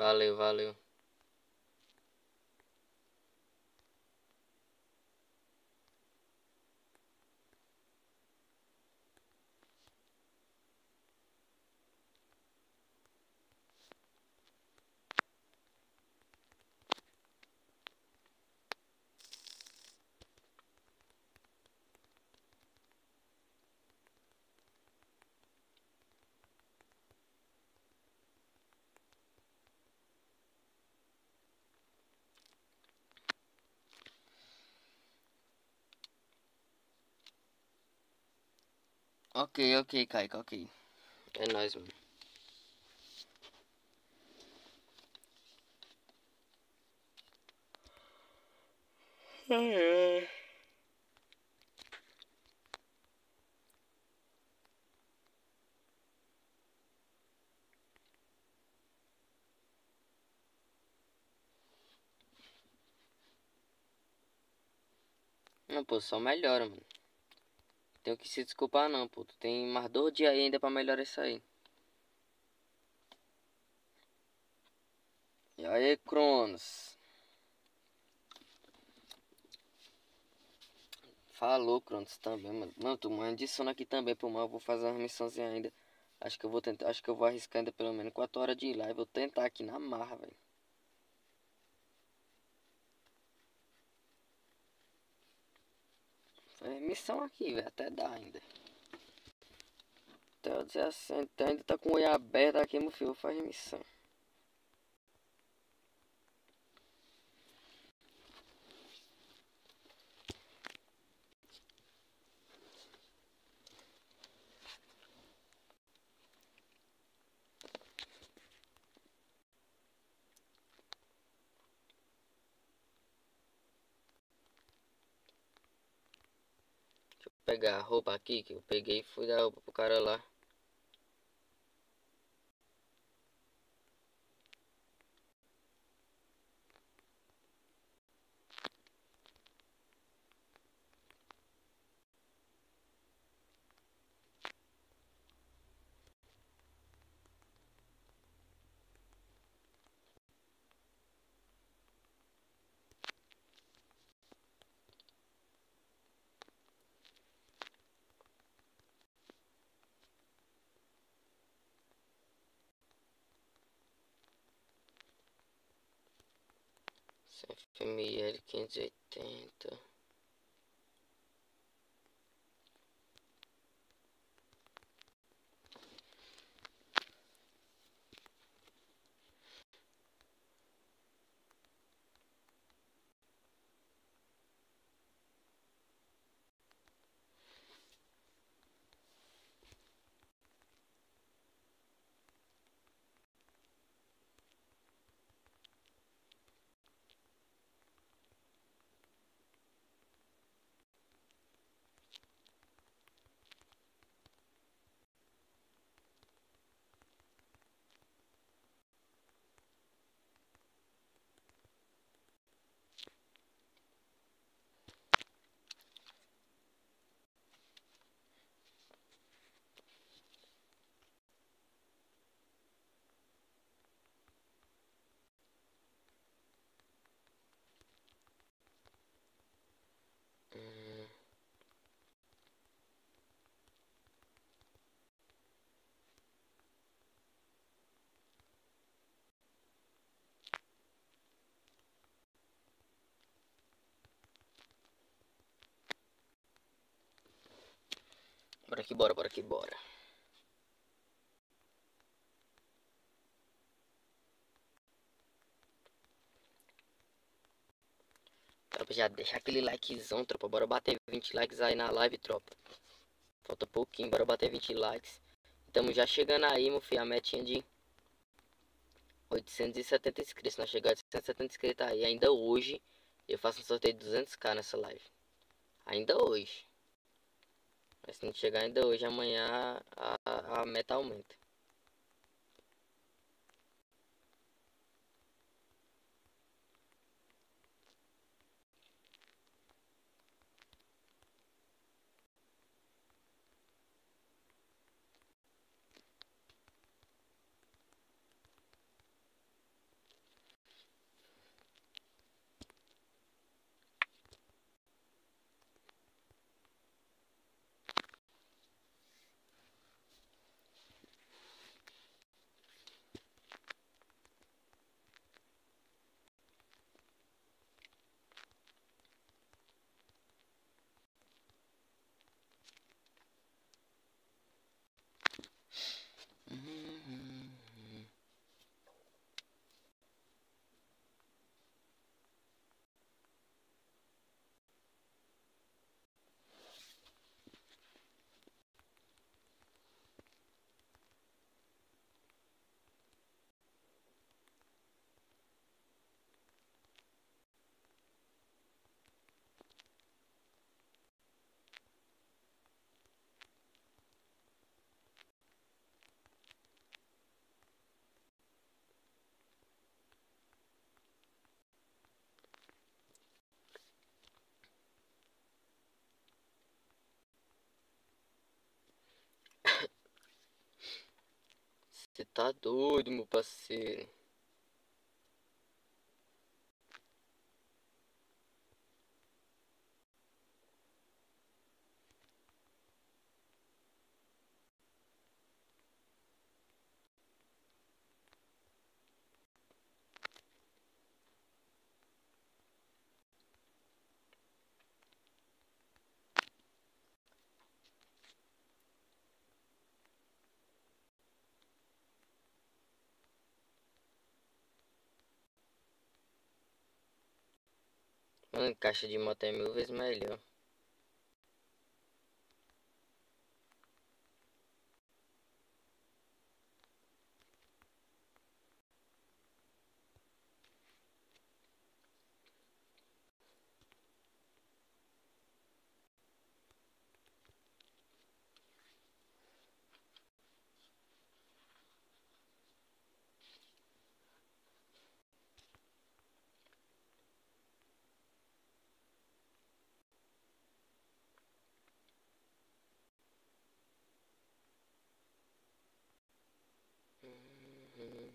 Valeu, valeu. Ok, ok, Kaique, ok. É nóis, mano. Ai, ai. Não, pô, só melhora, mano. Tenho que se desculpar não, pô. Tem mais dois dias ainda pra melhorar isso aí. E aí, Cronos? Falou, Cronos, também, mano. Mano, tô morrendo de sono aqui também, pô, mas eu vou fazer uma missãozinha ainda. Acho que eu vou tentar, acho que eu vou arriscar ainda pelo menos 4 horas de live. Vou tentar aqui na marra, velho. É missão aqui, velho. Até dá ainda. Até eu dizer assim, ainda tá com o olho aberto aqui, meu filho. Faz missão. Pegar a roupa aqui que eu peguei e fui dar roupa pro cara lá. FML 580 Hum. Bora que bora, bora que bora. Tropa, já deixa aquele likezão, tropa. Bora bater 20 likes aí na live, tropa. Falta pouquinho, bora bater 20 likes. Estamos já chegando aí, meu filho, a metinha de 870 inscritos. Nós chegamos a 870 inscritos aí. Ainda hoje eu faço um sorteio de 200k nessa live. Ainda hoje. Mas se não chegar ainda hoje, amanhã a, a meta aumenta. Você tá doido, meu parceiro. Mano, caixa de moto é mil vezes melhor. Uhum.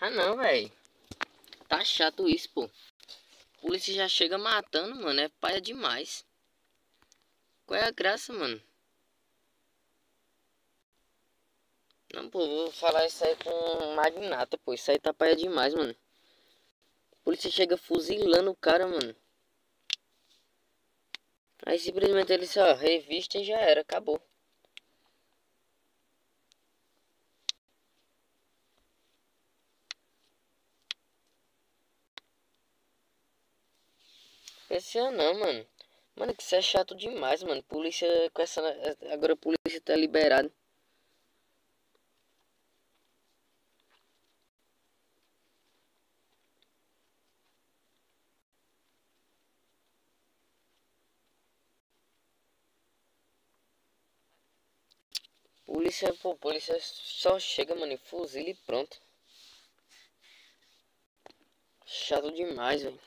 Ah não, velho. Tá chato isso, pô. Polícia já chega matando, mano. É paia demais. Qual é a graça, mano? Não, pô, vou falar isso aí com magnata, pô. Isso aí tá paia demais, mano. Polícia chega fuzilando o cara, mano. Aí simplesmente ele só revista e já era, acabou. Esse ano não, mano. Mano, que isso é chato demais, mano. Polícia com essa. Agora a polícia tá liberada. Polícia, pô, polícia só chega, mano, e fuzila e pronto. Chato demais, velho.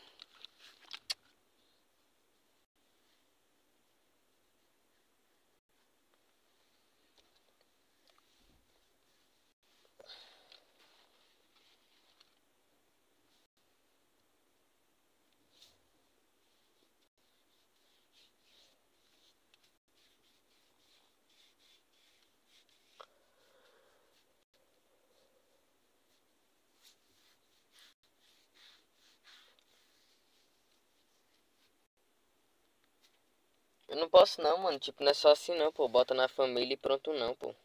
não posso não, mano. Tipo, não é só assim não, pô. Bota na família e pronto não, pô.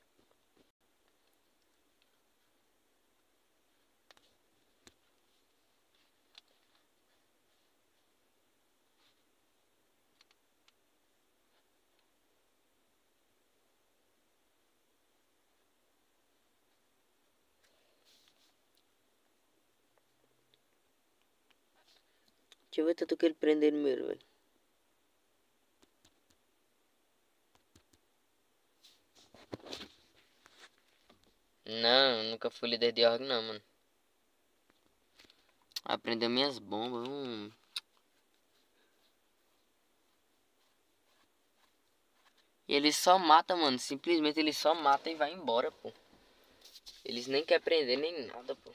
Deixa eu ver tanto que ele querendo prender meu, velho. Não, nunca fui líder de org não, mano. Aprendeu minhas bombas. Hum. E eles só matam, mano. Simplesmente eles só matam e vai embora, pô. Eles nem querem prender nem nada, pô.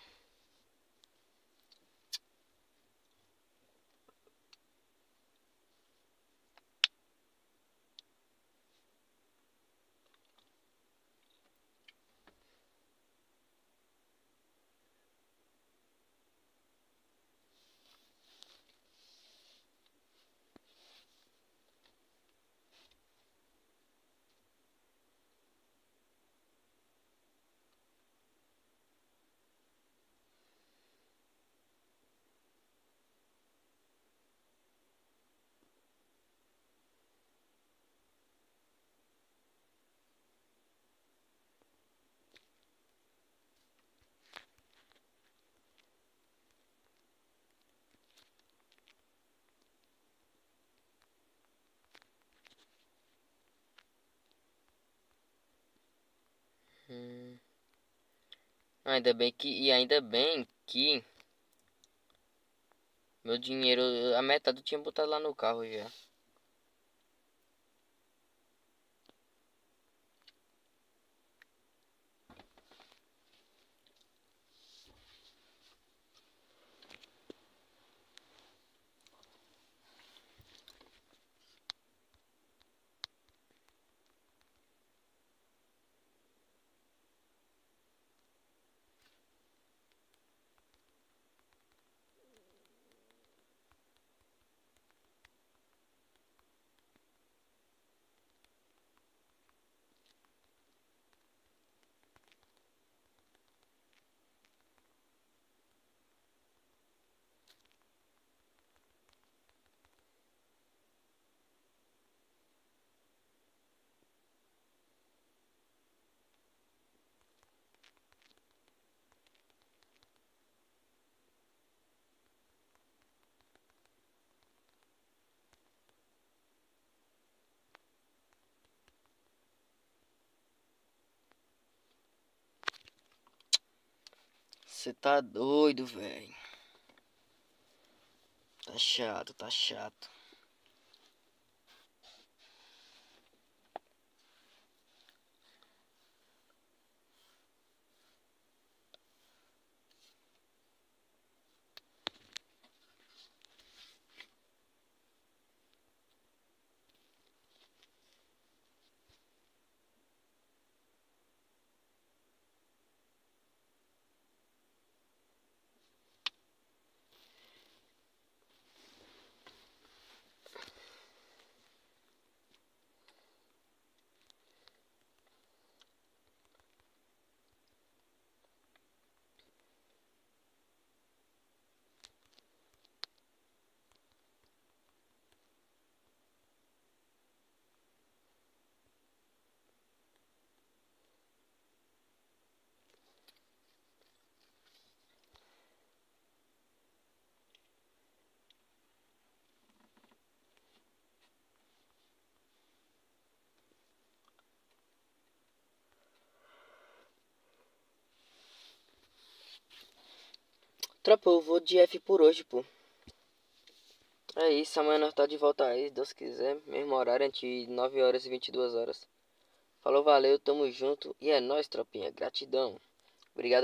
Hum. Ainda bem que e ainda bem que meu dinheiro a metade eu tinha botado lá no carro já. Você tá doido, velho. Tá chato, tá chato. Tropa, eu vou de F por hoje, pô. É isso, amanhã nós tá de volta aí, se Deus quiser. Mesmo horário, entre 9 horas e 22 horas. Falou, valeu, tamo junto. E é nóis, tropinha. Gratidão. Obrigado.